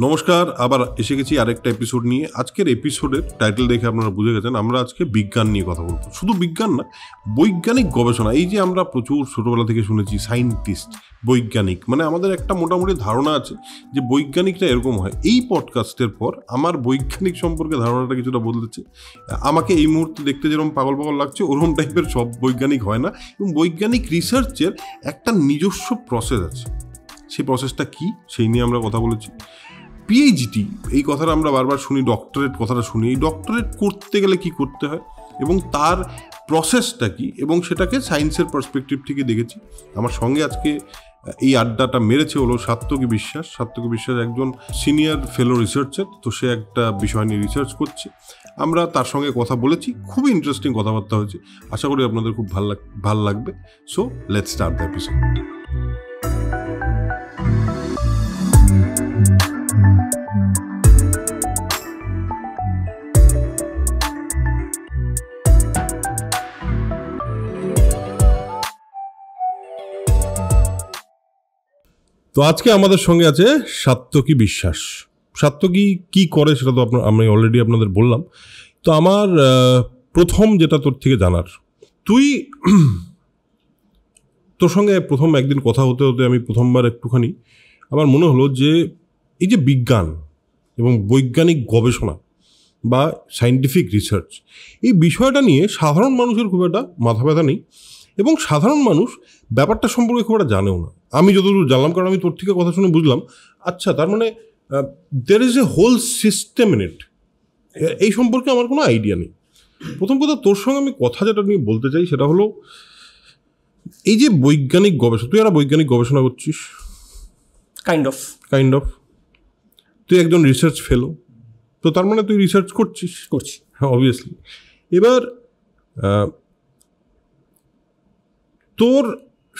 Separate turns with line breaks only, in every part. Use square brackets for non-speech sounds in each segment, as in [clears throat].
নমস্কার, আবার এসে গেছি আরেকটা এপিসোড নিয়ে। আজকের এপিসোডের টাইটেল দেখে আপনারা বুঝে গেছেন, আমরা আজকে বিজ্ঞান নিয়ে কথা বলব। শুধু বিজ্ঞান না, বৈজ্ঞানিক গবেষণা, এই যে আমরা প্রচুর ছোটোবেলা থেকে শুনেছি সায়েন্টিস্ট বৈজ্ঞানিক মানে আমাদের একটা মোটামুটি ধারণা আছে যে বৈজ্ঞানিকটা এরকম হয়। এই পডকাস্টের পর আমার বৈজ্ঞানিক সম্পর্কে ধারণাটা কিছুটা বদলেছে। আমাকে এই মুহূর্তে দেখতে যেরকম পাগল পাগল লাগছে, ওরকম টাইপের সব বৈজ্ঞানিক হয় না। এবং বৈজ্ঞানিক রিসার্চের একটা নিজস্ব প্রসেস আছে। সেই প্রসেসটা কি? সেই নিয়ে আমরা কথা বলেছি। পিএইচডি এই কথাটা আমরা বারবার শুনি ডক্টরেট কথাটা শুনি। এই ডক্টরেট করতে গেলে কি করতে হয়? এবং তার প্রসেসটা কি? এবং সেটাকে সায়েন্সের পার্সপেক্টিভ থেকে দেখেছি। আমার সঙ্গে আজকে এই আড্ডাটা মেরেছে হলো সাত্তকী বিশ্বাস। সাত্তকী বিশ্বাস একজন সিনিয়র ফেলো রিসার্চার তো সে একটা বিষয় নিয়ে রিসার্চ করছে। আমরা তার সঙ্গে কথা বলেছি, খুবই ইন্টারেস্টিং কথাবার্তা হয়েছে। আশা করি আপনাদের খুব ভালো ভালো লাগবে। So let start the episode তো আজকে আমাদের সঙ্গে আছে সাত্তকী বিশ্বাস। সাত্তকী কি করে সেটা তো আপনার আমি অলরেডি আপনাদের বললাম। তো আমার প্রথম যেটা তোর থেকে জানার, তুই তোর সঙ্গে প্রথম একদিন কথা হতে হতে আমি প্রথমবার একটুখানি আমার মনে হলো যে এই যে বিজ্ঞান এবং বৈজ্ঞানিক গবেষণা বা সাইন্টিফিক রিসার্চ এই বিষয়টা নিয়ে সাধারণ মানুষের খুব একটা মাথা ব্যথা নেই এবং সাধারণ মানুষ ব্যাপারটা সম্পর্কে খুব একটা জানেও না। আমি যতদূর জানলাম কারণ আমি তোর থেকে কথা শুনে বুঝলাম। আচ্ছা তার মানে there is a whole system in it এই সম্পর্কে আমার কোনো আইডিয়া নেই। প্রথম কথা তোর সঙ্গে আমি কথা যেটা নিয়ে বলতে চাই সেটা হলো এই যে বৈজ্ঞানিক গবেষণা তুই একটা বৈজ্ঞানিক গবেষণা করছিস?
কাইন্ড অফ
কাইন্ড অফ তুই একজন রিসার্চ ফেলো তো তার মানে তুই রিসার্চ করছিস?
করছি।
হ্যাঁ অবভিয়াসলি এবার তোর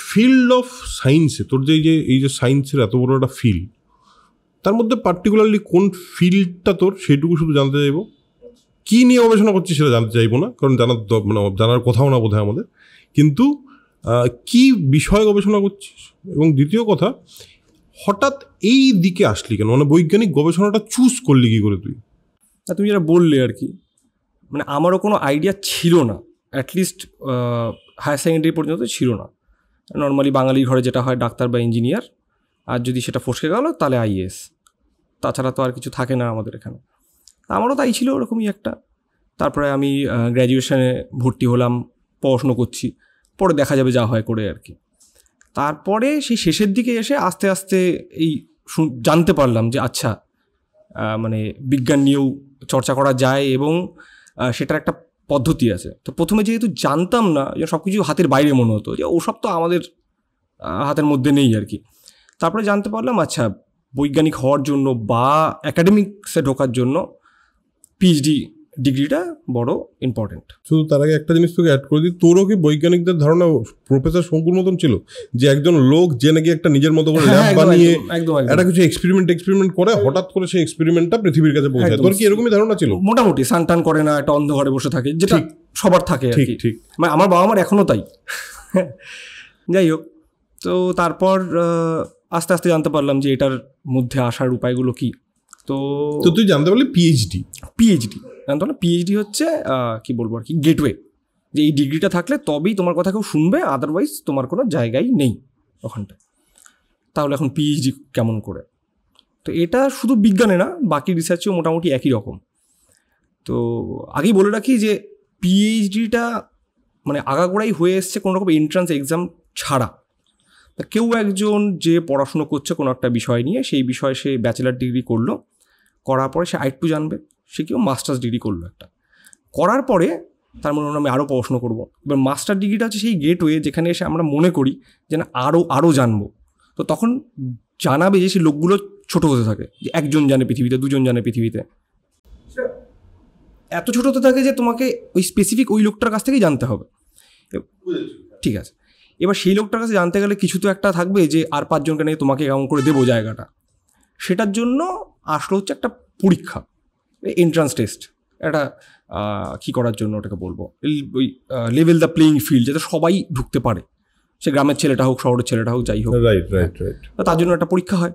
ফিল্ড অফ সায়েন্সে তোর যে যে, এই যে সায়েন্সের এত বড় একটা ফিল্ড তার মধ্যে পার্টিকুলারলি কোন ফিল্ডটা তোর সেটুকু শুধু জানতে চাইব? কী নিয়ে গবেষণা করছিস সেটা জানতে চাইব না, কারণ জানার মানে জানার কথাও না বোধ আমাদের। কিন্তু কি বিষয়ে গবেষণা করছিস? এবং দ্বিতীয় কথা, হঠাৎ এই দিকে আসলি কেন? মানে বৈজ্ঞানিক গবেষণাটা চুজ করলি কী করে তুই?
তুমি যেটা বললে আর কি মানে আমারও কোনো আইডিয়া ছিল না অ্যাটলিস্ট হায়ার সেকেন্ডারি পর্যন্ত ছিল না। নর্মালি বাঙালির ঘরে যেটা হয় ডাক্তার বা ইঞ্জিনিয়ার আর যদি সেটা ফসকে গেল তাহলে আইএস তাছাড়া তো আর কিছু থাকে না আমাদের এখানে। আমারও তাই ছিল ওরকমই একটা। তারপরে আমি গ্র্যাজুয়েশনে ভর্তি হলাম, পড়াশুনো করছি। পরে দেখা যাবে যা হয় করে আর কি। তারপরে সেই শেষের দিকে এসে আস্তে আস্তে এই জানতে পারলাম যে আচ্ছা মানে বিজ্ঞান নিয়েও চর্চা করা যায় এবং সেটার একটা পদ্ধতি আছে। তো প্রথমে যেহেতু জানতাম না, যে সব কিছু হাতের বাইরে মনে হতো, যে ওসব তো আমাদের হাতের মধ্যে নেই আর কি। তারপরে জানতে পারলাম আচ্ছা বৈজ্ঞানিক হওয়ার জন্য বা অ্যাকাডেমিক্সে ঢোকার জন্য পিএইচডি ডিগ্রিটা বড় ইম্পর্টেন্ট
শুধু তার আগে একটা জিনিস তোকে অ্যাড করে দিই তোরও কি বৈজ্ঞানিকদের ধারণা প্রফেসর শঙ্কুর মতন ছিল যে একজন লোক যে নাকি একটা নিজের মতো করে ল্যাব বানিয়ে একটা কিছু এক্সপেরিমেন্ট এক্সপেরিমেন্ট করে হঠাৎ করে সেই এক্সপেরিমেন্টটা পৃথিবীর কাছে পৌঁছায়। তোর কি এরকমই ধারণা ছিল?
মোটামুটি সান টান করে না একটা অন্ধ ঘরে বসে থাকে যেটা সবার থাকে ঠিক ঠিক। মানে আমার বাবা আমার এখনও তাই। যাই হোক তো তারপর আস্তে আস্তে জানতে পারলাম যে এটার মধ্যে আসার উপায়গুলো কি। তো
তো তুই জানতে পারলি পিএইচডি
পিএইচডি না পিএইচডি হচ্ছে কি বলব আর কি গেটওয়ে যে এই ডিগ্রিটা থাকলে তবেই তোমার কথা কেউ শুনবে আদারওয়াইজ তোমার কোনো জায়গাই নেই ওখানটায়। তাহলে এখন পিএইচডি কেমন করে? তো এটা শুধু বিজ্ঞানে না, বাকি রিসার্চেও মোটামুটি একই রকম। তো আগেই বলে রাখি যে পিএইচডিটা মানে আগাগোড়াই হয়ে এসছে কোনো রকম এন্ট্রান্স এক্সাম ছাড়া। তা কেউ একজন যে পড়াশুনো করছে কোনো একটা বিষয় নিয়ে, সেই বিষয়ে সে ব্যাচেলার ডিগ্রি করল, করার পরে সে আরেকটু জানবে। সে কেউ মাস্টার্স ডিগ্রি করল একটা। করার পরে তার মনে হলো আমি আরও পড়াশুনো করব। এবার মাস্টার ডিগ্রিটা হচ্ছে সেই গেটওয়ে যেখানে এসে আমরা মনে করি যে না আরও আরও জানব। তো তখন জানাবে যে সেই লোকগুলো ছোট হতে থাকে যে একজন জানে পৃথিবীতে দুজন জানে পৃথিবীতে। এত ছোট হতে থাকে যে তোমাকে ওই স্পেসিফিক ওই লোকটার কাছ থেকেই জানতে হবে। ঠিক আছে। এবার সেই লোকটার কাছে জানতে গেলে কিছু তো একটা থাকবে যে আর পাঁচজনকে নিয়ে তোমাকে কেমন করে দেবো জায়গাটা। সেটার জন্য আসলে হচ্ছে একটা পরীক্ষা। এন্ট্রান্স টেস্ট একটা কী করার জন্য ওটাকে বলব? ওই লেভেল দ্য প্লেইং ফিল্ড যাতে সবাই ঢুকতে পারে। সে গ্রামের ছেলেটা হোক শহরের ছেলেটা হোক যাই হোক।
রাইট রাইট রাইট
তার জন্য একটা পরীক্ষা হয়।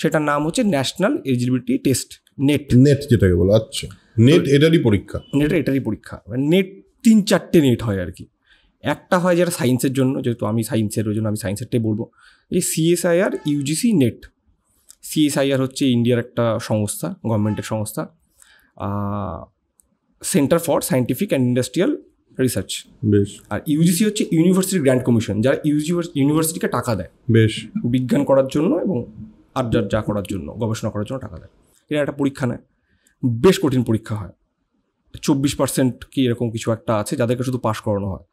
সেটার নাম হচ্ছে national eligibility test NET
NET যেটাকে বলে আচ্ছা। নেট এটারই পরীক্ষা?
নেট এটারই পরীক্ষা। নেট তিন চারটে নেট হয় আর কি। একটা হয় যেটা সায়েন্সের জন্য যেহেতু আমি সায়েন্সের ওই জন্য আমি সায়েন্সেরটাই বলব। এই সিএসআইআর ইউজিসি নেট সিএসআইআর হচ্ছে ইন্ডিয়ার একটা সংস্থা গভর্নমেন্টের সংস্থা। Centre for scientific and industrial research
বেশ।
আর ইউজিসি হচ্ছে ইউনিভার্সিটি গ্র্যান্ড কমিশন যারা ইউনিভার্সিটিকে টাকা দেয়।
বেশ।
বিজ্ঞান করার জন্য এবং আর যা যা করার জন্য গবেষণা করার জন্য টাকা দেয়। এরা একটা পরীক্ষা নেয়। বেশ কঠিন পরীক্ষা হয়। চব্বিশ পার্সেন্ট কি এরকম কিছু একটা আছে যাদেরকে শুধু পাশ করানো হয়।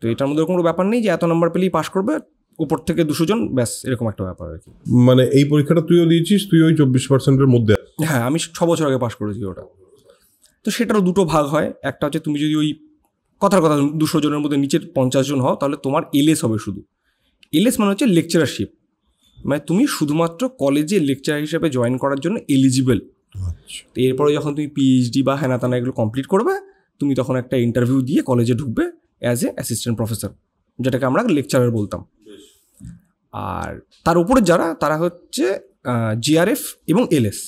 তো এটার মধ্যে কোনো ব্যাপার নেই যে এত নম্বর পেলেই পাশ করবে উপর থেকে দুশো জন ব্যাস এরকম একটা ব্যাপার আর কি।
মানে এই পরীক্ষাটা তুইও দিয়েছিস তুই ওই চব্বিশ পার্সেন্টের মধ্যে।
হ্যাঁ আমি ছ বছর আগে পাশ করেছি ওটা। তো সেটারও দুটো ভাগ হয়। একটা হচ্ছে তুমি যদি ওই কথার কথা দুশো জনের মধ্যে নিচের পঞ্চাশ জন হও তাহলে তোমার এলএস হবে শুধু। এলএস মানে হচ্ছে লেকচারারশিপ মানে তুমি শুধুমাত্র কলেজে লেকচার হিসেবে জয়েন করার জন্য এলিজিবল
আচ্ছা।
তো এরপরে যখন তুমি পিএইচডি বা হ্যানা তানা এগুলো কমপ্লিট করবে তুমি তখন একটা ইন্টারভিউ দিয়ে কলেজে ঢুকবে অ্যাজ এ অ্যাসিস্ট্যান্ট প্রফেসর যেটাকে আমরা লেকচারার বলতাম। আর তার উপরে যারা তারা হচ্ছে জিআরএফ এবং এলএস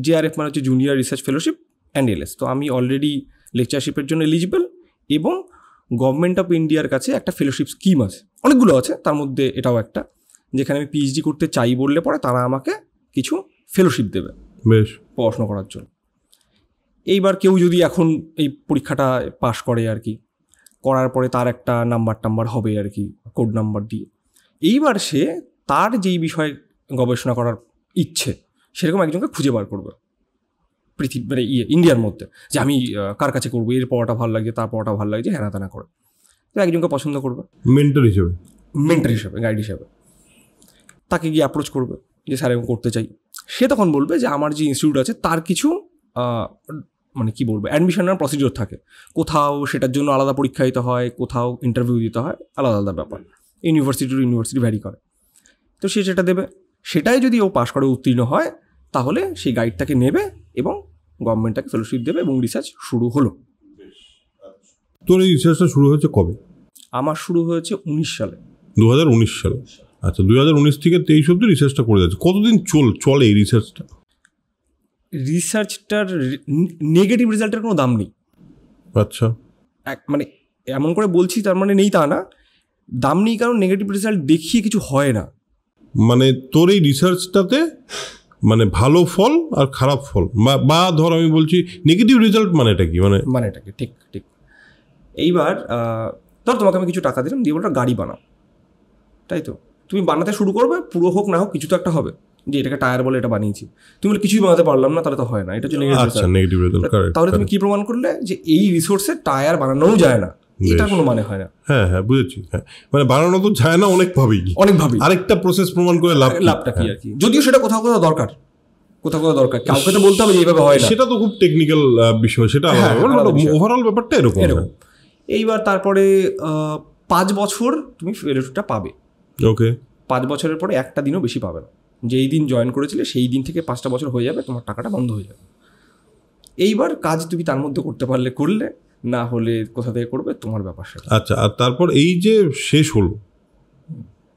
জিআরএফ মানে হচ্ছে junior research fellowship and LS তো আমি অলরেডি লেকচারশিপের জন্য এলিজিবল এবং গভর্নমেন্ট অফ ইন্ডিয়ার কাছে একটা ফেলোশিপ স্কিম আছে। অনেকগুলো আছে তার মধ্যে এটাও একটা যেখানে আমি পিএইচডি করতে চাই বললে পরে তারা আমাকে কিছু ফেলোশিপ দেবে
বেশ।
পড়াশোনা করার জন্য। এইবার কেউ যদি এখন এই পরীক্ষাটা পাশ করে আর কি করার পরে তার একটা নাম্বার টাম্বার হবে আর কি কোড নাম্বার দিয়ে। এইবার সে তার যেই বিষয়ে গবেষণা করার ইচ্ছে সেরকম একজনকে খুঁজে বার করবে। পৃথিবী মানে ইয়ে ইন্ডিয়ার মধ্যে। যে আমি কার কাছে করব? এর পড়াটা ভালো লাগছে তার পড়াটা ভালো লাগছে হ্যানা তেনা করে। তো একজনকে পছন্দ করবে।
মেন্টার হিসেবে?
মেন্টার হিসাবে গাইড হিসাবে। তাকে গিয়ে অ্যাপ্রোচ করবে যে স্যার এরকম করতে চাই। সে তখন বলবে যে আমার যে ইনস্টিটিউট আছে তার কিছু মানে কি বলব অ্যাডমিশনের প্রসিডিওর থাকে। কোথাও সেটার জন্য আলাদা পরীক্ষা দিতে হয় কোথাও ইন্টারভিউ দিতে হয় আলাদা আলাদা ব্যাপার। ইউনিভার্সিটি টু ইউনিভার্সিটি ভ্যারি করে। তো সে সেটা দেবে সেটাই যদি ও পাশ করে উত্তীর্ণ হয় তাহলে সেই গাইডটাকে নেবে এবং গভর্নমেন্টটাকে ফেলোশিপ দেবে এবং রিসার্চ শুরু হলো।
তোর এই রিসার্চটা শুরু হয়েছে কবে?
আমার শুরু হয়েছে উনিশ সালে।
দু হাজার উনিশ সালে। আচ্ছা দু হাজার উনিশ থেকে তেইশ অব্দি রিসার্চটা করে যাচ্ছে। কতদিন চল চলে এই রিসার্চটা
রিসার্চটার নেগেটিভ রেজাল্টের কোনো দাম নেই।
আচ্ছা।
এক মানে এমন করে বলছি তার মানে নেই তা না। দাম নেই কারণ নেগেটিভ রেজাল্ট দেখিয়ে কিছু হয় না।
মানে তোর এই রিসার্চটাতে মানে ভালো ফল আর খারাপ ফল। বা- ধর আমি বলছি নেগেটিভ রেজাল্ট মানে এটা কি? মানে
মানে এটাকে ঠিক ঠিক। এইবার ধর তোমাকে আমি কিছু টাকা দিলাম দিয়ে বলটা গাড়ি বানাও। তাই তো? তুমি বানাতে শুরু করবে পুরো হোক না হোক কিছু তো একটা হবে। যে এটাকে টায়ার বলে এটা বানিয়েছি। তুমি বলে কিছুই বানাতে পারলাম না তাহলে তো হয় না। এটা
আচ্ছা
তাহলে তুমি কি প্রমাণ করলে? যে এই রিসোর্সে টায়ার বানানোও যায় না। এটা কোনো মানে হয় না।
হ্যাঁ হ্যাঁ বুঝেছি হ্যাঁ। মানে বানানো তো যায় না অনেকভাবেই
অনেকভাবেই
আরেকটা প্রসেস প্রমাণ করে লাভ
লাভটা কি আর কি? যদিও সেটা কোথাও কোথাও দরকার। কোথাও কোথাও দরকার। কাউকে তো বলতে হবে যে এইভাবে হয় না।
সেটা তো খুব টেকনিক্যাল বিষয় সেটা
হ্যাঁ,
ওভারঅল ব্যাপারটা এরকম
এরকম। এইবার তারপরে পাঁচ বছর তুমি ফেলোশিপটা পাবে।
ওকে
পাঁচ বছরের পরে একটা দিনও বেশি পাবে না। যেই দিন জয়েন করেছিলে সেই দিন থেকে পাঁচটা বছর হয়ে যাবে তোমার টাকাটা বন্ধ হয়ে যাবে। এইবার কাজ তুমি তার মধ্যে করতে পারলে করলে না হলে কোথা থেকে করবে তোমার ব্যাপার সেটা।
আচ্ছা আর তারপর এই যে শেষ হলো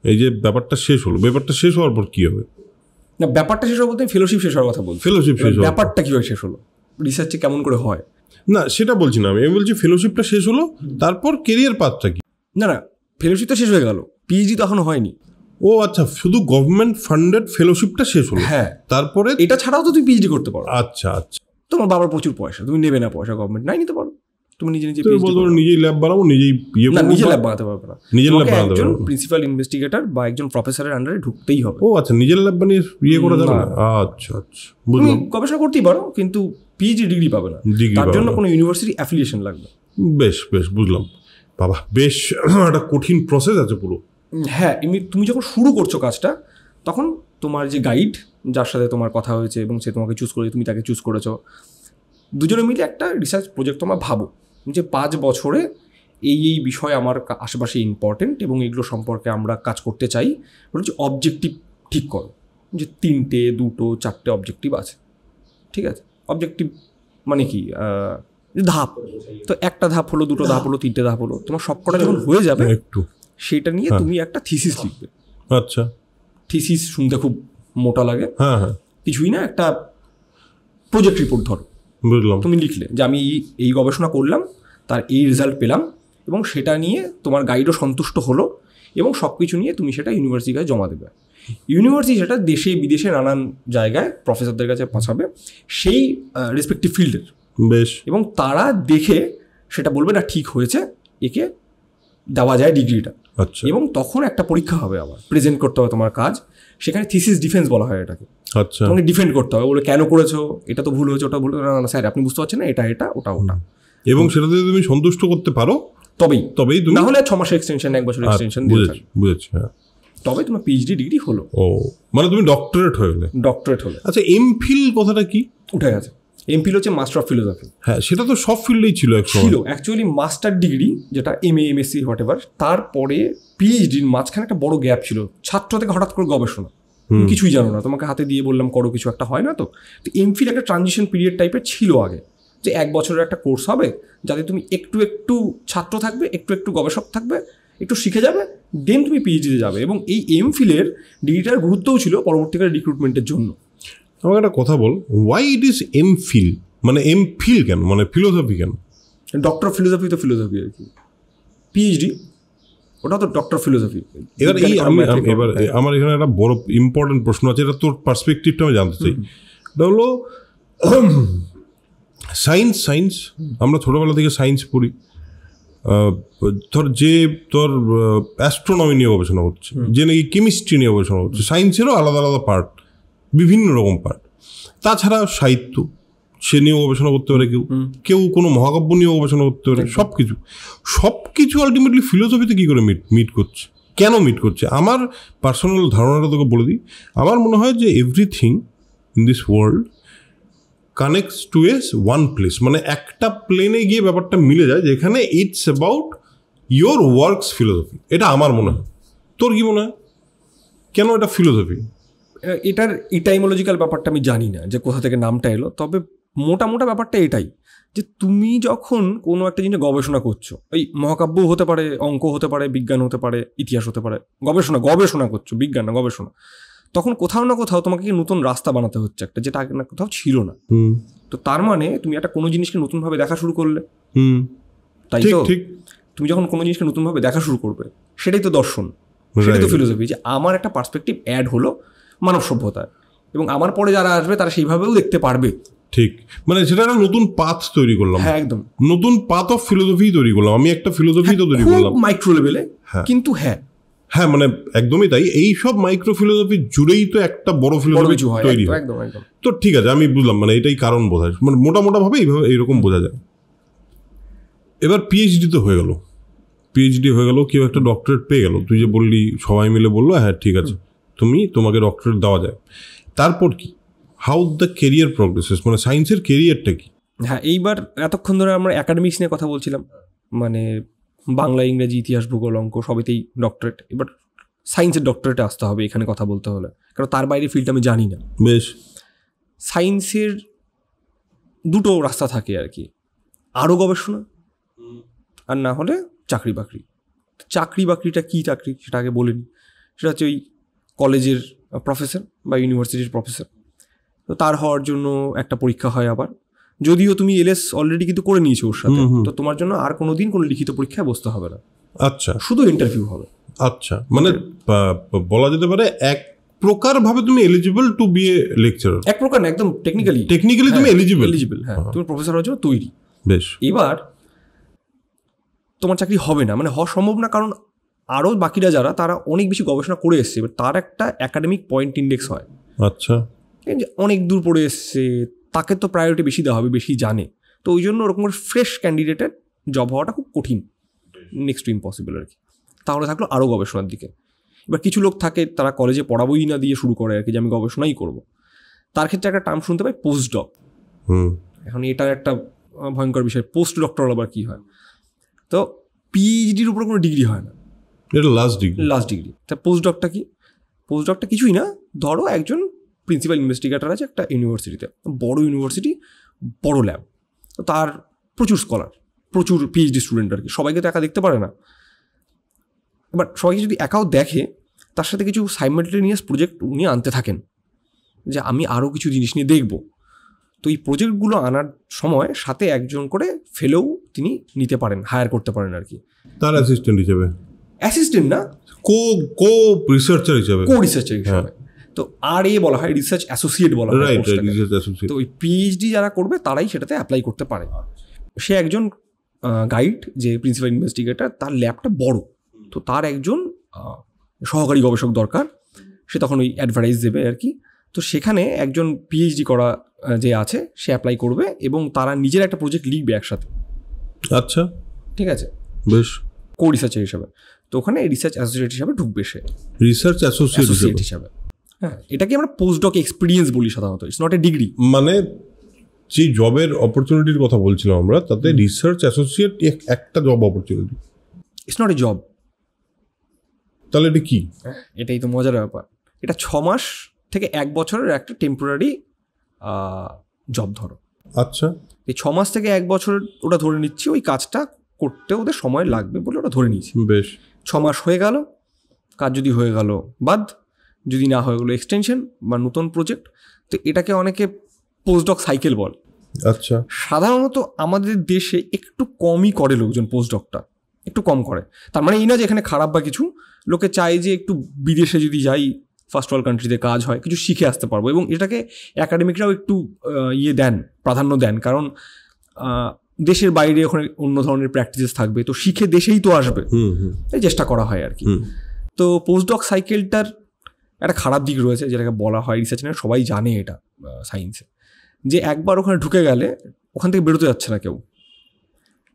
এই যে ব্যাপারটা শেষ হলো ব্যাপারটা শেষ হওয়ার পর কী হবে?
না ব্যাপারটা শেষ হওয়া বলতে ফেলোশিপ শেষ হওয়ার কথা বলছি।
ফেলোশিপ শেষ হওয়ার
ব্যাপারটা কীভাবে শেষ হলো? রিসার্চে কেমন করে হয়?
না সেটা বলছি না আমি আমি বলছি ফেলোশিপটা শেষ হলো তারপর কেরিয়ার পাথটা কি?
না না ফেলোশিপ তো শেষ হয়ে গেল পিএইচডি তো এখনও হয়নি।
ও আচ্ছা শুধু গভর্নমেন্ট ফান্ডেড ফেলোশিপটা শেষ হলো?
হ্যাঁ।
তারপরে?
এটা ছাড়াও তো তুমি পিএইচডি করতে পারো।
আচ্ছা আচ্ছা।
তোমার বাবার প্রচুর পয়সা তুমি নেবে না পয়সা গভর্নমেন্ট নাই নিতে পারো। তুমি নিজে নিজে
বলতো নিজেই ল্যাব বানাবো নিজেই ইয়ে
না নিজে ল্যাব বানাতে পারবে না।
নিজের ল্যাব বানাতে
একজন প্রিন্সিপাল ইনভেস্টিগেটর বা একজন প্রফেসরের আন্ডারে ঢুকতেই হবে।
ও আচ্ছা নিজের ল্যাব বানিয়ে ইয়ে করা যাবে না? আচ্ছা আচ্ছা
তুমি গবেষণা করতেই পারো কিন্তু পিএইচডি ডিগ্রি পাবে না। তার জন্য কোনো ইউনিভার্সিটি অ্যাফিলিয়েশন লাগবে
বেশ বেশ বুঝলাম। বাবা বেশ [clears throat] একটা কঠিন প্রসেস আছে পুরো।
হ্যাঁ তুমি যখন শুরু করছ কাজটা তখন তোমার যে গাইড যার সাথে তোমার কথা হয়েছে এবং সে তোমাকে চুজ করে তুমি তাকে চুজ করেছ। দুজনে মিলে একটা রিসার্চ প্রজেক্ট তোমরা ভাবো যে পাঁচ বছরে এই এই বিষয় আমার আশেপাশে ইম্পর্টেন্ট এবং এগুলো সম্পর্কে আমরা কাজ করতে চাই। বলছি অবজেক্টিভ ঠিক করো। যে তিনটে দুটো চারটে অবজেক্টিভ আছে। ঠিক আছে? অবজেক্টিভ মানে কি? ধাপ। তো একটা ধাপ হলো দুটো ধাপ হলো তিনটে ধাপ হলো। তোমার সবকটা যখন হয়ে যাবে
একটু।
সেটা নিয়ে
হ্যাঁ।
তুমি একটা থিসিস লিখবে।
আচ্ছা।
থিসিস শুনতে খুব মোটা লাগে।
হ্যাঁ হ্যাঁ।
কিছুই না একটা প্রজেক্ট রিপোর্ট ধরো।
বুঝলাম।
তুমি লিখলে যে আমি এই- গবেষণা করলাম তার এই রেজাল্ট পেলাম এবং সেটা নিয়ে তোমার গাইডও সন্তুষ্ট হলো এবং সব কিছু নিয়ে তুমি সেটা ইউনিভার্সিটির কাছে জমা দেবে। ইউনিভার্সিটি সেটা দেশে বিদেশে নানান জায়গায় প্রফেসরদের কাছে পাঠাবে সেই রেসপেক্টিভ ফিল্ডের
বেশ।
এবং তারা দেখে সেটা বলবে না ঠিক হয়েছে একে দেওয়া যায় ডিগ্রিটা
আচ্ছা।
এবং তখন একটা পরীক্ষা হবে আবার। প্রেজেন্ট করতে হবে তোমার কাজ। সেখানে থিসিস ডিফেন্স বলা হয় এটাকে।
আচ্ছা।
তোমাকে ডিফেন্ড করতে হবে। বলে কেন করেছ? এটা তো ভুল হয়েছে ওটা ভুল না না স্যার আপনি বুঝতে পারছেন না এটা এটা ওটা ওটা।
এবং সেটাতে যদি তুমি সন্তুষ্ট করতে পারো
তবেই।
তবেই তুমি
না হলে ছ মাসের এক্সটেনশন এক বছর
আচ্ছা,
এক্সটেনশন দিয়ে
বুঝেছি বুঝেছি হ্যাঁ।
তবে তোমার পিএইচডি ডিগ্রি হলো।
ও মানে তুমি ডক্টরেট হয়ে গেলে।
ডক্টরেট হলো।
আচ্ছা এমফিল কথাটা কি?
উঠে গেছে। এমফিল হচ্ছে মাস্টার অফ ফিলোসফি
হ্যাঁ সেটা তো সব ফিল্ডেই ছিল
ছিল। অ্যাকচুয়ালি মাস্টার ডিগ্রি যেটা M A M MSc whatever তারপরে পিএইচডির মাঝখানে একটা বড় গ্যাপ ছিল। ছাত্র থেকে হঠাৎ করে গবেষণা। কিছুই জানো না। তোমাকে হাতে দিয়ে বললাম করো কিছু একটা হয় না তো? তো এমফিল একটা ট্রানজিশন পিরিয়ড টাইপের ছিল আগে। যে এক বছরের একটা কোর্স হবে যাতে তুমি একটু একটু ছাত্র থাকবে একটু একটু গবেষক থাকবে একটু শিখে যাবে দেন তুমি পিএইচডিতে যাবে। এবং এই এমফিলের ডিগ্রিটার গুরুত্বও ছিল পরবর্তীকালে রিক্রুটমেন্টের জন্য।
আমাকে একটা কথা বল ওয়াই ইট ইজ এমফিল মানে এমফিল কেন? মানে ফিলোসফি কেন?
ডক্টর ফিলোসফি তো ফিলোসফি আর কি। পিএইচডি ওটা তো ডক্টর ফিলোসফি
এবার এই আমি এবার আমার এখানে একটা বড় ইম্পর্টেন্ট প্রশ্ন আছে এটা তোর পার্সপেক্টিভটা আমি জানতে চাই। এটা হলো সায়েন্স সায়েন্স আমরা ছোটোবেলা থেকে সায়েন্স পড়ি। ধর যে তোর অ্যাস্ট্রোনমি নিয়ে গবেষণা করছে যে নাকি কেমিস্ট্রি নিয়ে গবেষণা করছে সায়েন্সেরও আলাদা আলাদা পার্ট বিভিন্ন রকম পার্ট তাছাড়া সাহিত্য। সে নিয়েও গবেষণা করতে পারে কেউ। কেউ কোনো মহাকাব্য নিয়েও গবেষণা করতে পারে সব কিছু সব কিছু আলটিমেটলি ফিলোসফিতে কী করে মিট মিট করছে? কেন মিট করছে? আমার পার্সোনাল ধারণাটা তোকে বলে দিই। আমার মনে হয় যে everything in this world connects to as one place মানে একটা প্লেনে গিয়ে ব্যাপারটা মিলে যায় যেখানে it's about your works philosophy এটা আমার মনে হয়। তোর কি মনে হয়? কেন এটা ফিলোসফি
এটার ইটাইমোলজিক্যাল ব্যাপারটা আমি জানি না যে কোথা থেকে নামটা এলো। তবে মোটা মোটা ব্যাপারটা এটাই যে তুমি যখন কোনো একটা জিনিস গবেষণা করছ এই মহাকাব্য হতে পারে অঙ্ক হতে পারে বিজ্ঞান হতে পারে ইতিহাস হতে পারে গবেষণা গবেষণা করছ বিজ্ঞান না গবেষণা তখন কোথাও না কোথাও তোমাকে কি নতুন রাস্তা বানাতে হচ্ছে একটা যেটা আগে না কোথাও ছিল না। তো তার মানে তুমি একটা কোনো জিনিসকে নতুনভাবে দেখা শুরু করলে।
হুম।
তাই
ঠিক
তো? তুমি যখন কোনো জিনিসকে নতুনভাবে দেখা শুরু করবে সেটাই তো দর্শন সেটাই তো ফিলোসফি যে আমার একটা পার্সপেক্টিভ অ্যাড হলো মানব সভ্যতায় এবং আমার পরে যারা আসবে তারা সেইভাবেও দেখতে পারবে।
ঠিক। মানে সেটা একটা নতুন পাথ তৈরি করলাম।
হ্যাঁ একদম।
নতুন পাথ অফ ফিলোসফি তৈরি করলাম। আমি একটা ফিলোসফি তো তৈরি করলাম।
মাইক্রো লেভেলে
হ্যাঁ।
কিন্তু হ্যাঁ।
হ্যাঁ মানে একদমই তাই। এই সব মাইক্রো ফিলোসফি জুড়েই তো একটা বড় ফিলোসফি তৈরি হয়। তো ঠিক আছে আমি বুঝলাম মানে এটাই কারণ বোধ হয়। মানে মোটা মোটা ভাবে এইভাবে এইরকম বোঝা যায়। এবার পিএইচডি তো হয়ে গেল। পিএইচডি হয়ে গেল কেউ একটা ডক্টরেট পেয়ে গেল। তুই যে বললি সবাই মিলে বলল হ্যাঁ ঠিক আছে। তুমি তোমাকে ডক্টরেট দেওয়া যায়। তারপর কি? হাউ দ্য কেরিয়ার প্রগ্রেসেস মানে সায়েন্সের কেরিয়ারটা কি?
হ্যাঁ এইবার এতক্ষণ ধরে আমরা একাডেমিক্স নিয়ে কথা বলছিলাম। মানে বাংলা ইংরেজি ইতিহাস ভূগোল অঙ্ক সবেতেই ডক্টরেট এবার সায়েন্সের ডক্টরেটে আসতে হবে এখানে কথা বলতে হলে। কারণ তার বাইরে ফিল্ড আমি জানি না।
বেশ।
সায়েন্সের দুটো রাস্তা থাকে আর কি। আরও গবেষণা আর না হলে চাকরি বাকরি চাকরি বাকরিটা কী চাকরি সেটা আগে বলিনি। সেটা হচ্ছে ওই কলেজের প্রফেসর বা ইউনিভার্সিটির প্রফেসর তো তার হওয়ার জন্য একটা পরীক্ষা হয় আবার। যদিও তুমি এলএস অলরেডি কিন্তু করে নিয়েছো ওর সাথে। তো তোমার জন্য আর কোনো দিন কোনো লিখিত পরীক্ষায় বসতে হবে না।
আচ্ছা।
শুধু ইন্টারভিউ হবে।
আচ্ছা। মানে বলা যেতে পারে এক প্রকার ভাবে তুমি eligible to be a lecturer
এক প্রকার না একদম টেকনিক্যালি
টেকনিক্যালি তুমি এলিজিবল
এলিজিবল হ্যাঁ। তুমি প্রফেসর হওয়ার জন্য তৈরি।
বেশ।
এবার তোমার চাকরি হবে না। মানে হওয়া সম্ভব না কারণ আরও বাকিরা যারা তারা অনেক বেশি গবেষণা করে এসছে। এবার তার একটা একাডেমিক পয়েন্ট ইন্ডেক্স হয়।
আচ্ছা।
যে অনেক দূর পড়ে এসছে তাকে তো প্রায়োরিটি বেশি দেওয়া হবে বেশি জানে। তো ওই জন্য ওরকম ফ্রেশ ক্যান্ডিডেটের জব হওয়াটা খুব কঠিন নেক্সট টু ইম্পসিবল আর কি। তাহলে থাকল আরও গবেষণার দিকে। এবার কিছু লোক থাকে তারা কলেজে পড়াবই না দিয়ে শুরু করে আর কি যে আমি গবেষণাই করব। তার ক্ষেত্রে একটা টার্ম শুনতে পাই পোস্ট ডক
হুম।
এখন এটার একটা ভয়ঙ্কর বিষয় পোস্ট ডক্টর আবার কী হয়? তো পিএইচডির উপর কোনো ডিগ্রি হয় না।
এটা লাস্ট ডিগ্রি
লাস্ট ডিগ্রি তা পোস্ট ডকটা কি? পোস্ট ডকটা কিছুই না। ধরো একজন প্রিন্সিপাল ইনভেস্টিগেটর আছে একটা ইউনিভার্সিটিতে বড় ইউনিভার্সিটি বড় ল্যাব তার প্রচুর স্কলার প্রচুর পিএইচডি স্টুডেন্ট আর কি। সবাইকে তো একা দেখতে পারে না। এবার সবাইকে যদি একাও দেখে তার সাথে কিছু সাইমেলটেনিয়াস প্রজেক্ট উনি আনতে থাকেন। যে আমি আরও কিছু জিনিস নিয়ে দেখব। তো এই প্রজেক্টগুলো আনার সময় সাথে একজন করে ফেলেও তিনি নিতে পারেন হায়ার করতে পারেন আর কি।
তার অ্যাসিস্ট্যান্ট হিসেবে?
অ্যাসিস্ট্যান্ট না
কো কো রিসার্চার হিসেবে।
কো রিসার্চার হিসাবে তো আর এ বলা হয় রিসার্চ অ্যাসোসিয়েট বলা হয় তো ওই পিএইচডি যারা করবে তারাই সেটাতে অ্যাপ্লাই করতে পারে। সে একজন গাইড যে প্রিন্সিপাল ইনভেস্টিগেটর তার ল্যাবটা বড়। তো তার একজন সহকারী গবেষক দরকার। সে তখন ওই অ্যাডভার্টাইজ দেবে আর কি। তো সেখানে একজন পিএইচডি করা যে আছে সে অ্যাপ্লাই করবে এবং তারা নিজের একটা প্রজেক্ট লিখবে একসাথে।
আচ্ছা।
ঠিক আছে?
বেশ।
কো রিসার্চার হিসাবে। তো ওখানে রিসার্চ অ্যাসোসিয়েট হিসাবে ঢুকবে সে।
রিসার্চ অ্যাসোসিয়েট
হিসাবে। হ্যাঁ এটাকে আমরা পোস্ট ডক এক্সপিরিয়েন্স বলি সাধারণত ইটস নট এ ডিগ্রি
মানে যে জবের অপরচুনিটির কথা বলছিলাম আমরা তাতে রিসার্চ অ্যাসোসিয়েট একটা job opportunity
it's not a job
তাহলে এটা কি?
এটাই তো মজার ব্যাপার। এটা ছ মাস থেকে এক বছরের একটা টেম্পোরারি জব ধরো।
আচ্ছা।
এই ছ মাস থেকে এক বছর ওটা ধরে নিচ্ছি ওই কাজটা করতে ওদের সময় লাগবে বলে ওটা ধরে নিয়েছি।
বেশ।
ছ মাস হয়ে গেল কাজ যদি হয়ে গেল বাদ যদি না হয় ওগুলো এক্সটেনশন বা নতুন প্রজেক্ট তো এটাকে অনেকে পোস্টডক সাইকেল বল।
আচ্ছা।
সাধারণত আমাদের দেশে একটু কমই করে লোকজন পোস্টডকটা একটু কম করে। তার মানে এই না যে এখানে খারাপ বা কিছু লোকে চায় যে একটু বিদেশে যদি যাই ফার্স্ট ওয়ার্ল্ড কান্ট্রিতে কাজ হয় কিছু শিখে আসতে পারব এবং এটাকে একাডেমিকরাও একটু ইয়ে দেন প্রাধান্য দেন। কারণ দেশের বাইরে ওখানে অন্য ধরনের প্র্যাকটিসেস থাকবে তো শিখে দেশেই তো আসবে। চেষ্টা করা হয় আর কি। তো পোস্টডক সাইকেলটার একটা খারাপ দিক রয়েছে যেটাকে বলা হয় রিসার্চ নিয়ে সবাই জানে এটা সায়েন্সে যে একবার ওখানে ঢুকে গেলে ওখান থেকে বেরোতে যাচ্ছে না কেউ।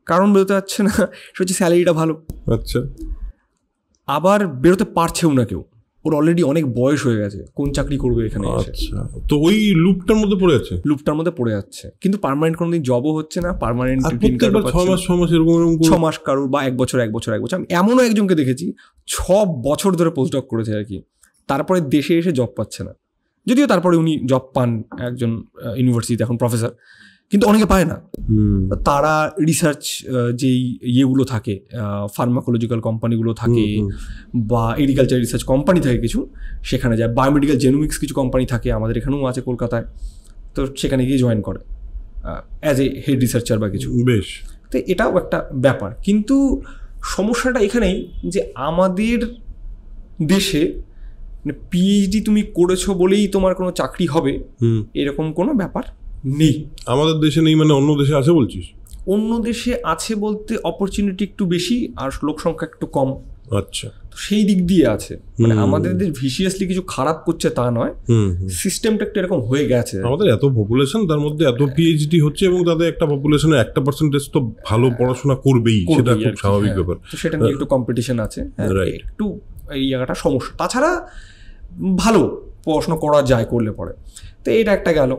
কারণ বেরোতে যাচ্ছে না সে হচ্ছে স্যালারিটা ভালো।
আচ্ছা।
আবার বেরোতে পারছেও না কেউ। ওর অলরেডি অনেক বয়স হয়ে গেছে কোন চাকরি করবে এখানে
আচ্ছা তো ওই লুপটার মধ্যে পড়ে যাচ্ছে
লুপটার মধ্যে পড়ে যাচ্ছে। কিন্তু পার্মানেন্ট কোনোদিন জবও হচ্ছে না পার্মানেন্ট
ছ মাস ছ মাস এরকম এরকম
ছ মাস কারুর বা এক বছর এক বছর এক বছর। আমি এমনও একজনকে দেখেছি ছ বছর ধরে পোস্টডক করেছে আর কি। তারপরে দেশে এসে জব পাচ্ছে না। যদিও তারপরে উনি জব পান একজন ইউনিভার্সিটিতে এখন প্রফেসর কিন্তু অনেকে পায় না। তারা রিসার্চ যেই ইয়েগুলো থাকে ফার্মাকোলজিক্যাল কোম্পানিগুলো থাকে বা এগ্রিকালচার রিসার্চ কোম্পানি থাকে কিছু সেখানে যায়। বায়োমেডিক্যাল জেনোমিক্স কিছু কোম্পানি থাকে আমাদের এখানেও আছে কলকাতায় তো সেখানে গিয়ে জয়েন করে অ্যাজ এ হেড রিসার্চার বা কিছু।
বেশ।
তো এটাও একটা ব্যাপার। কিন্তু সমস্যাটা এখানেই যে আমাদের দেশে পিএইচডি তুমি করেছ বলেই তোমার কোনো চাকরি হবে এরকম কোনো ব্যাপার নেই।
আমাদের দেশে নেই মানে অন্য দেশে আছে বলছিস?
অন্য দেশে আছে বলতে অপরচুনিটি একটু বেশি আর লোক সংখ্যা একটু কম।
আচ্ছা।
তো সেই দিক দিয়ে আছে। মানে আমাদের দেশ ভিসিয়াসলি কিছু খারাপ করছে তা নয়। সিস্টেমটা একটু এরকম হয়ে গেছে।
আমাদের এত পপুলেশন তার মধ্যে এত পিএইচডি হচ্ছে এবং তাদের একটা পপুলেশনের একটা পার্সেন্টেজ তো ভালো পড়াশোনা করবেই সেটা খুব স্বাভাবিক
হ্যাঁ।
ব্যাপার।
তো সেটা নিয়ে একটু কম্পিটিশন আছে হ্যাঁ, একটু এই জায়গাটা সমস্যা। তাছাড়া ভালো পড়াশোনা করা যায় করলে পরে। তো এটা একটা গেল।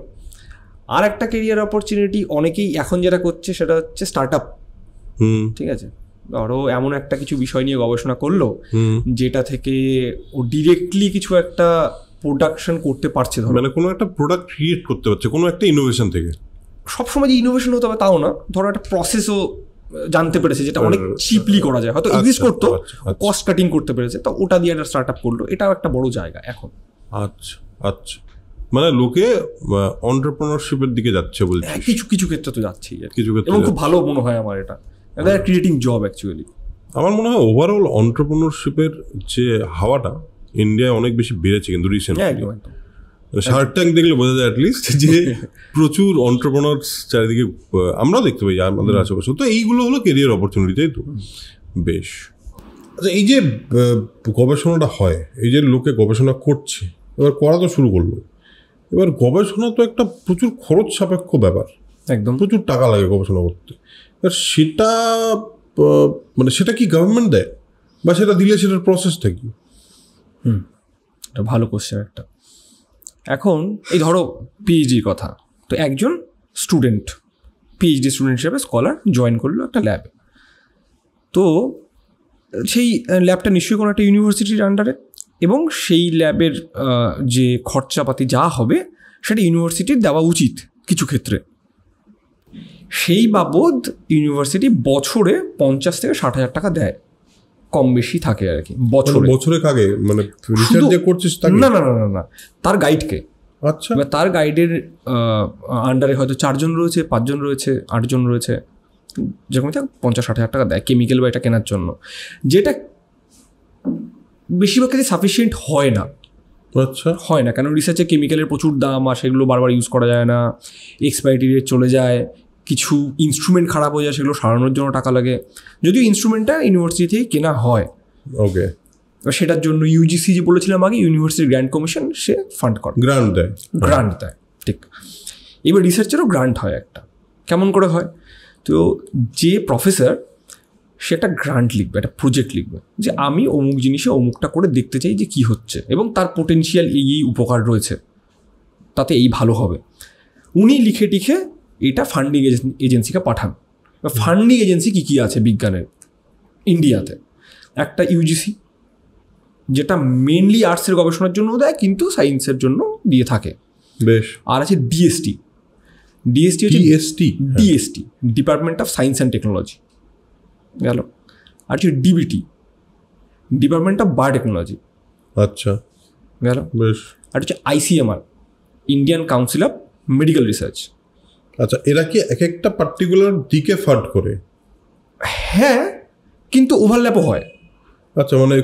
আর একটা কেরিয়ার অপরচুনিটি অনেকেই এখন যেটা করছে সেটা হচ্ছে স্টার্ট আপ
হুম।
ঠিক আছে? ধরো এমন একটা কিছু বিষয় নিয়ে গবেষণা করল যেটা থেকে ও ডিরেক্টলি কিছু একটা প্রোডাকশন করতে পারছে ধরো।
মানে কোনো একটা প্রোডাক্ট ক্রিয়েট করতে পারছে কোনো একটা ইনোভেশন থেকে।
সবসময় যে ইনোভেশন হতে হবে তাও না ধরো একটা প্রসেসও জানতে পেরেছে যেটা অনেক
আচ্ছা,
চিপলি করা যায়। হয়তো এক্সিস্ট
আচ্ছা,
করতো
আচ্ছা, আচ্ছা।
কস্ট কাটিং করতে পেরেছে। তো ওটা দিয়ে একটা স্টার্ট আপ করল। এটাও একটা বড় জায়গা এখন।
আচ্ছা আচ্ছা। মানে লোকে অন্টারপ্রেনারশিপের দিকে যাচ্ছে বলছি
হ্যাঁ, কিছু কিছু ক্ষেত্রে তো যাচ্ছেই।
কিছু ক্ষেত্রে
এবং খুব ভালো মনে হয় আমার এটা। এটা ক্রিয়েটিং জব অ্যাকচুয়ালি
আমার মনে হয় ওভারঅল অন্টারপ্রেনারশিপের যে হাওয়াটা ইন্ডিয়ায় অনেক বেশি বেড়েছে কিন্তু রিসেন্ট
একদম একদম।
শার্ক ট্যাঙ্ক দেখলে বোঝা যায় অ্যাটলিস্ট যে [laughs] প্রচুর অন্টারপ্রেনার্স চারিদিকে আমরাও দেখতে পাই আমাদের আশেপাশে। তো এইগুলো হলো কেরিয়ার অপরচুনিটি তাই তো। বেশ। আচ্ছা এই যে গবেষণাটা হয় এই যে লোকে গবেষণা করছে এবার করা তো শুরু করল। এবার গবেষণা তো একটা প্রচুর খরচ সাপেক্ষ ব্যাপার।
একদম।
প্রচুর টাকা লাগে গবেষণা করতে। এবার সেটা মানে সেটা কি গভর্নমেন্ট দেয়? বা সেটা দিলে সেটার প্রসেসটা কি?
হুম এটা ভালো কোশ্চেন একটা। এখন এই ধরো পিএইচডির কথা, তো একজন স্টুডেন্ট পিএইচডি স্টুডেন্ট হিসেবে স্কলার জয়েন করল একটা ল্যাবে তো সেই ল্যাবটা নিশ্চয়ই কোনো একটা ইউনিভার্সিটির আন্ডারে এবং সেই ল্যাবের যে খরচাপাতি যা হবে সেটা ইউনিভার্সিটির দেওয়া উচিত কিছু ক্ষেত্রে। সেই বাবদ ইউনিভার্সিটি বছরে পঞ্চাশ থেকে ষাট হাজার টাকা দেয়। কম বেশি থাকে আর কি
মানে
বছরে
বছরে কাগে মানে রিসার্চ যে করছিস তাকে?
না না না না না তার গাইডকে
আচ্ছা।
তার গাইডের আন্ডারে হয়তো চারজন রয়েছে পাঁচজন রয়েছে আটজন রয়েছে। যেরকম থাক পঞ্চাশ ষাট হাজার টাকা দেয় কেমিক্যাল বা এটা কেনার জন্য। যেটা বেশিরভাগ ক্ষেত্রে সাফিসিয়েন্ট হয় না।
আচ্ছা।
হয় না কেন রিসার্চে কেমিক্যালের প্রচুর দাম আর সেগুলো বারবার ইউজ করা যায় না। এক্সপায়ারি ডেট চলে যায়। কিছু ইনস্ট্রুমেন্ট খারাপ হয়ে যায় সেগুলো সারানোর জন্য টাকা লাগে। যদিও ইনস্ট্রুমেন্টটা ইউনিভার্সিটি থেকে কেনা হয়।
ওকে
সেটার জন্য ইউজিসি যে বলেছিলাম আগে ইউনিভার্সিটির গ্র্যান্ড কমিশন সে ফান্ড করে।
গ্রান্ট দেয়।
গ্রান্ট দেয় ঠিক। এবার রিসার্চেরও গ্রান্ট হয় একটা। কেমন করে হয়? তো যে প্রফেসর সে একটা গ্রান্ট লিখবে একটা প্রজেক্ট লিখবে যে আমি অমুক জিনিসে অমুকটা করে দেখতে চাই যে কি হচ্ছে এবং তার পোটেনশিয়াল এই এই উপকার রয়েছে তাতে এই ভালো হবে। উনি লিখে টিখে এটা ফান্ডিং এজেন্সিকে পাঠান। ফান্ডিং এজেন্সি কী কী আছে বিজ্ঞানের? ইন্ডিয়াতে একটা ইউজিসি যেটা মেনলি আর্টসের গবেষণার জন্য দেয় কিন্তু সায়েন্সের জন্য দিয়ে থাকে।
বেশ।
আর আছে ডিএসটি ডিএসটি হচ্ছে
TST
DST department of science and technology গেল। আর হচ্ছে ডিবিটি ডিপার্টমেন্ট অফ বায়োটেকনোলজি
আচ্ছা।
গেল।
বেশ।
আর হচ্ছে ICMR Indian council of medical research
আচ্ছা এরা কি এক একটা পার্টিকুলার দিকে ফান্ড করে?
হ্যাঁ কিন্তু ওভারল্যাপও হয়।
আচ্ছা মানে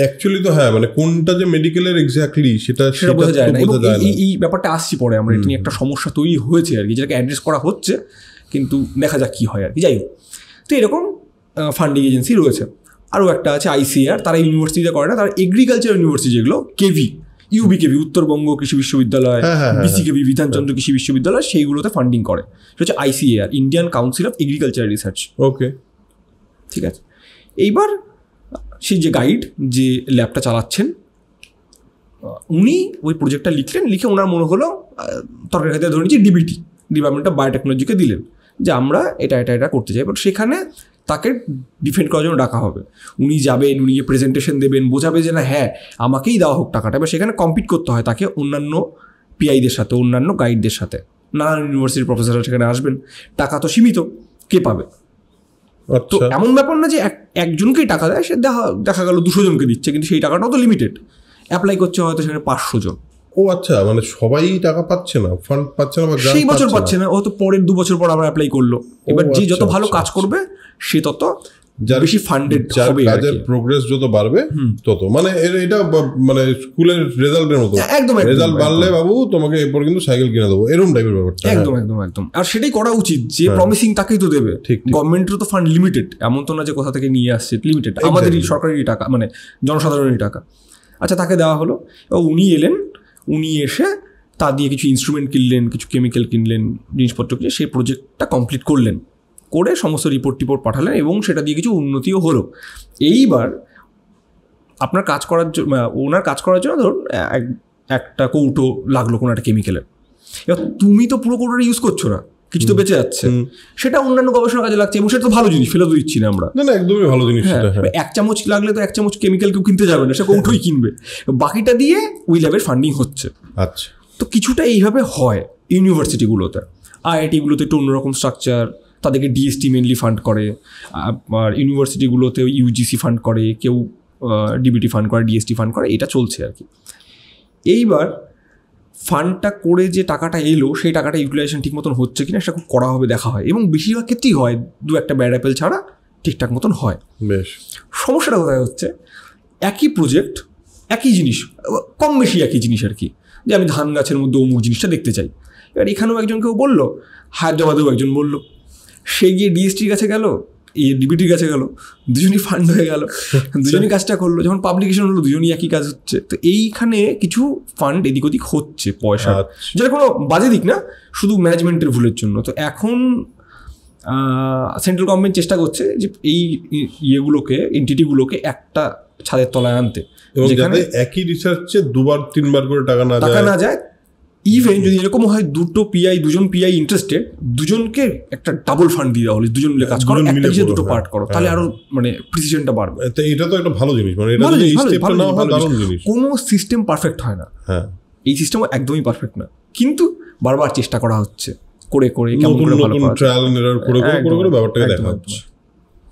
অ্যাকচুয়ালি তো হ্যাঁ মানে কোনটা যে মেডিকেলের এক্স্যাক্টলি সেটা
সেটা বোঝা যায় না। এই ব্যাপারটা আসছি পরে আমরা এটা নিয়ে একটা সমস্যা তৈরি হয়েছে আর কি যেটাকে অ্যাড্রেস করা হচ্ছে কিন্তু দেখা যাক কী হয় আর কি। যাই হোক তো এরকম ফান্ডিং এজেন্সি রয়েছে। আরও একটা আছে আইসিআর তারা ইউনিভার্সিটিতে করে না তারা এগ্রিকালচার ইউনিভার্সিটি যেগুলো KV UB KV Uttarbanga Krishi Viswavidyalaya
হ্যাঁ, হ্যাঁ, হ্যাঁ,
বিধানচন্দ্র কৃষি বিশ্ববিদ্যালয় সেইগুলোতে ফান্ডিং করে। সেটা হচ্ছে ICAR Indian council of agriculture research
okay
ঠিক আছে? এইবার সেই যে গাইড যে ল্যাবটা চালাচ্ছেন উনি ওই প্রজেক্টটা লিখলেন লিখে ওনার মনে হলো তরকারি খাতে ধরে নিচ্ছি ডিবিটি ডিপার্টমেন্ট অফ বায়োটেকনোলজিকে দিলেন। যে আমরা এটা এটা এটা করতে চাই। বাট সেখানে তাকে ডিফেন্ড করার জন্য ডাকা হবে। উনি যাবেন উনি গিয়ে প্রেজেন্টেশন দেবেন বোঝাবে যে না হ্যাঁ আমাকেই দেওয়া হোক টাকাটা। এবার সেখানে কম্পিট করতে হয় তাকে অন্যান্য পিআইদের সাথে অন্যান্য গাইডদের সাথে। নানান ইউনিভার্সিটির প্রফেসররা সেখানে আসবেন। টাকা তো সীমিত কে পাবে? তো
আচ্ছা।
এমন ব্যাপার না যে এক একজনকেই টাকা দেয় সে দেখা দেখা গেল দুশো জনকে দিচ্ছে কিন্তু সেই টাকাটাও তো লিমিটেড অ্যাপ্লাই করছে হয়তো সেখানে পাঁচশো জন।
ও আচ্ছা মানে সবাই টাকা পাচ্ছে না ফান্ড পাচ্ছে না
সেই বছর পাচ্ছে না? ও তো পরের দু বছর পর আবার অ্যাপ্লাই করল। এবার যে যত
আচ্ছা,
ভালো
আচ্ছা,
কাজ করবে সে তত
যার-
বেশি ফান্ডেড
যার কাজের প্রোগ্রেস যত বাড়বে তত। মানে এটা মানে স্কুলের রেজাল্টের মতো।
একদম
রেজাল্ট বাড়লে বাবু তোমাকে এরপর কিন্তু সাইকেল কিনে দেবো। এরকম টাইপের ব্যাপারটা। হ্যাঁ।
একদম একদম একদম। আর সেটাই করা উচিত যে প্রমিসিং তাকেই তো দেবে।
ঠিক।
গভর্নমেন্টেরও তো ফান্ড লিমিটেড এমন তো না যে কোথা থেকে নিয়ে আসছে লিমিটেড আমাদেরই সরকারি টাকা মানে জনসাধারণের টাকা। আচ্ছা তাকে দেওয়া হলো। উনি এলেন উনি এসে তা দিয়ে কিছু ইনস্ট্রুমেন্ট কিনলেন, কিছু কেমিক্যাল কিনলেন, জিনিসপত্র কিনে সেই প্রজেক্টটা কমপ্লিট করলেন। করে সমস্ত রিপোর্ট টিপোর্ট পাঠালেন এবং সেটা দিয়ে কিছু উন্নতিও হলো। এইবার আপনার কাজ করার জন্য ওনার কাজ করার জন্য ধরুন এক- একটা কৌটো লাগল কোনো একটা কেমিক্যালের এবার তুমি তো পুরো কৌটোটা ইউজ করছ না। কিছু তো বেঁচে যাচ্ছে। সেটা অন্যান্য গবেষণার কাজে লাগছে এবং সেটা তো ভালো জিনিস ফেলে তো দিচ্ছি না আমরা।
না না একদমই ভালো জিনিস
হ্যাঁ
হ্যাঁ।
এক চামচ লাগলে তো এক চামচ কেমিক্যাল কেউ কিনতে যাবে না সে কৌটোই কিনবে। বাকিটা দিয়ে ওই ল্যাবের ফান্ডিং হচ্ছে।
আচ্ছা।
তো কিছুটা এইভাবে হয় ইউনিভার্সিটিগুলোতে আইআইটিগুলোতে একটু অন্যরকম স্ট্রাকচার তাদেরকে ডিএসটি মেনলি ফান্ড করে। আর ইউনিভার্সিটিগুলোতে ইউজিসি ফান্ড করে কেউ ডিবিটি ফান্ড করে ডিএসটি ফান্ড করে এটা চলছে আর কি। এইবার ফান্ডটা করে যে টাকাটা এলো সেই টাকাটা ইউটিলাইজেশন ঠিক মতন হচ্ছে কিনা সেটা খুব কড়াভাবে দেখা হয়। এবং বেশিরভাগ ক্ষেত্রেই হয় দু একটা ব্যাড অ্যাপেল ছাড়া ঠিকঠাক মতন হয়।
বেশ।
সমস্যাটা কোথায় হচ্ছে? একই প্রজেক্ট একই জিনিস কম বেশি একই জিনিস আর কি। যে আমি ধান গাছের মধ্যে অমুক জিনিসটা দেখতে চাই। এবার এখানেও একজন কেউ বলল হায়দ্রাবাদেও একজন বলল সে গিয়ে ডিএসটির কাছে গেল এই ডিবিটির কাছে গেল দুজনই ফান্ড হয়ে গেল। [laughs] দুজনই কাজটা করল যখন পাবলিকেশন হলো দুজনই একই কাজ হচ্ছে। তো এইখানে কিছু ফান্ড এদিক ওদিক হচ্ছে পয়সা।
আচ্ছা।
যেটা কোনো বাজে দিক না শুধু ম্যানেজমেন্টের ভুলের জন্য। তো এখন সেন্ট্রাল গভর্নমেন্ট চেষ্টা করছে যে এই ইয়েগুলোকে এন্টিটিগুলোকে একটা ছাদের তলায় আনতে।
এবং একই রিসার্চে দুবার তিনবার করে টাকা না
টাকা না যায় ইভেন যদি এরকম হয় দুটো পিআই দুজন পিআই ইন্টারেস্টেড দুজনকে একটা ডাবল ফান্ড দিয়ে দেওয়া হলে দুজন মিলে কাজ করো একটা যে দুটো
হ্যাঁ,
পার্ট করো তাহলে আরও মানে প্রিসিশনটা বাড়বে।
তো এটা তো একটা ভালো জিনিস মানে এটা যদি স্টেপটা না হয় দারুণ জিনিস।
কোনো সিস্টেম পারফেক্ট হয় না।
হ্যাঁ।
এই সিস্টেম একদমই পারফেক্ট না। কিন্তু বারবার চেষ্টা করা হচ্ছে করে করে কেমন করে ভালো করা
ট্রায়াল এন্ড এরর করে করে করে করে ব্যাপারটাকে দেখা হচ্ছে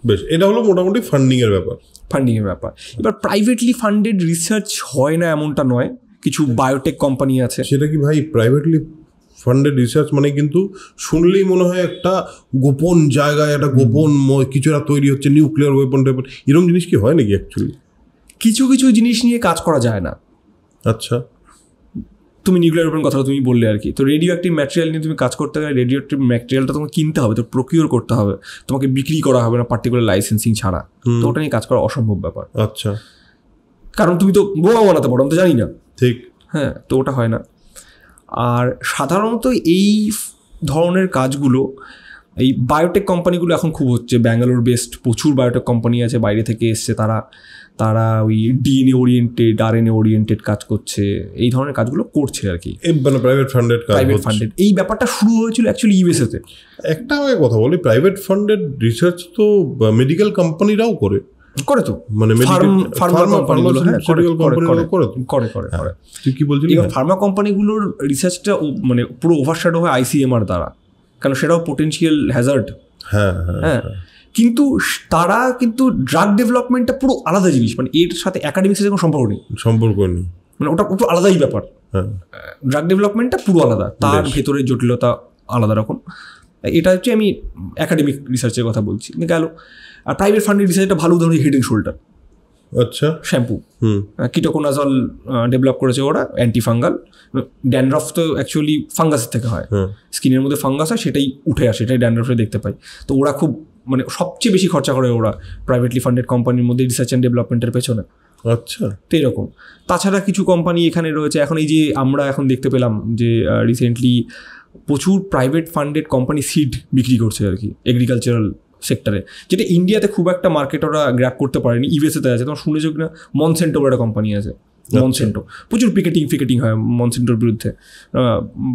বেশ এটা হলো মোটামুটি ফান্ডিং এর ব্যাপার।
ফান্ডিংয়ের ব্যাপার। এবার প্রাইভেটলি ফান্ডেড রিসার্চ হয় না এমনটা নয়। কিছু বায়োটেক কোম্পানি আছে।
সেটা কি ভাই প্রাইভেটলি ফান্ডেড রিসার্চ মানে কিন্তু শুনলেই মনে হয় একটা গোপন জায়গায় একটা গোপন কিছু একটা তৈরি হচ্ছে নিউক্লিয়ার ওয়েপন টেপন এরকম জিনিস কি হয় নাকি অ্যাকচুয়ালি
কিছু কিছু জিনিস নিয়ে কাজ করা যায় না।
আচ্ছা।
তুমি নিউক্লিয়ার ওপেন কথাটা তুমি বললে আর কি। তো রেডিও অ্যাক্টিভ ম্যাটেরিয়াল নিয়ে তুমি কাজ করতে গেলে রেডিও অ্যাক্টিভ ম্যাটেরিয়ালটা তোমাকে কিনতে হবে তো প্রকিওর করতে হবে। তোমাকে বিক্রি করা হবে না পার্টিকুলার লাইসেন্সিং ছাড়া। তো ওটা নিয়ে কাজ করা অসম্ভব ব্যাপার।
আচ্ছা।
কারণ তুমি তো বোমা বানাতে পারো আমি তো জানি না।
ঠিক।
হ্যাঁ তো ওটা হয় না। আর সাধারণত এই ধরনের কাজগুলো এই বায়োটেক কোম্পানিগুলো এখন খুব হচ্ছে। ব্যাঙ্গালোর বেস্ট প্রচুর বায়োটেক কোম্পানি আছে বাইরে থেকে এসছে তারা। তারা ওই ডিএনএ ওরিয়েন্টেড আর এন ওরিয়েন্টেড কাজ করছে। এই ধরনের কাজগুলো করছে আর কি।
মানে প্রাইভেট ফান্ডেড
প্রাইভেট ফান্ডেড এই ব্যাপারটা শুরু হয়েছিল অ্যাকচুয়ালি ইউএসএতে
একটা আমাকে কথা বলি প্রাইভেট ফান্ডেড রিসার্চ তো মেডিকেল কোম্পানিরাও করে।
করে তো
মানে
ফার্মা হ্যাঁ করে করে
করে তো
করে করে করে।
তুই কি বলছিলি?
এবার ফার্মা কোম্পানিগুলোর রিসার্চটা মানে পুরো ওভারশ্যাডো হয় আইসিএমআর দ্বারা। কারণ সেটাও পোটেনশিয়াল হ্যাজার্ড
হ্যাঁ হ্যাঁ
হ্যাঁ। কিন্তু তারা কিন্তু ড্রাগ ডেভেলপমেন্টটা পুরো আলাদা জিনিস। মানে এর সাথে একাডেমিক্সের কোনো সম্পর্ক নেই।
সম্পর্ক নেই।
মানে ওটা একটু আলাদাই ব্যাপার।
হ্যাঁ।
ড্রাগ ডেভেলপমেন্টটা পুরো আলাদা। তার। ভেতরের জটিলতা আলাদা রকম। এটা হচ্ছে আমি একাডেমিক রিসার্চের কথা বলছি গেল। আর প্রাইভেট ফান্ডের রিসার্চটা ভালো উদাহরণ হেড অ্যান্ড শোল্ডার
আচ্ছা
শ্যাম্পু কিটোকোনাজল ডেভেলপ করেছে ওরা অ্যান্টি ফাঙ্গাল ড্যান্ড্রফ তো অ্যাকচুয়ালি ফাঙ্গাসের থেকে হয়।
হ্যাঁ
স্কিনের মধ্যে ফাঙ্গাস হয় সেটাই উঠে আসে সেটাই ড্যান্ড্রফে দেখতে পাই। তো ওরা খুব মানে সবচেয়ে বেশি খরচা করে ওরা প্রাইভেটলি ফান্ডেড কোম্পানির মধ্যে রিসার্চ অ্যান্ড ডেভেলপমেন্টের পেছনে।
আচ্ছা।
তো এরকম। তাছাড়া কিছু কোম্পানি এখানে রয়েছে এখন এই যে আমরা এখন দেখতে পেলাম যে রিসেন্টলি প্রচুর প্রাইভেট ফান্ডেড কোম্পানি সিড বিক্রি করছে আর কি এগ্রিকালচারাল সেক্টরে যেটা ইন্ডিয়াতে খুব একটা মার্কেট ওরা গ্র্যাপ করতে পারেনি ইউএসএতে আছে তোমার শুনেছো কিনা? মনসেন্টো বলে একটা কোম্পানি আছে মনসেন্টো প্রচুর পিকেটিং ফিকেটিং হয় মনসেন্টোর বিরুদ্ধে।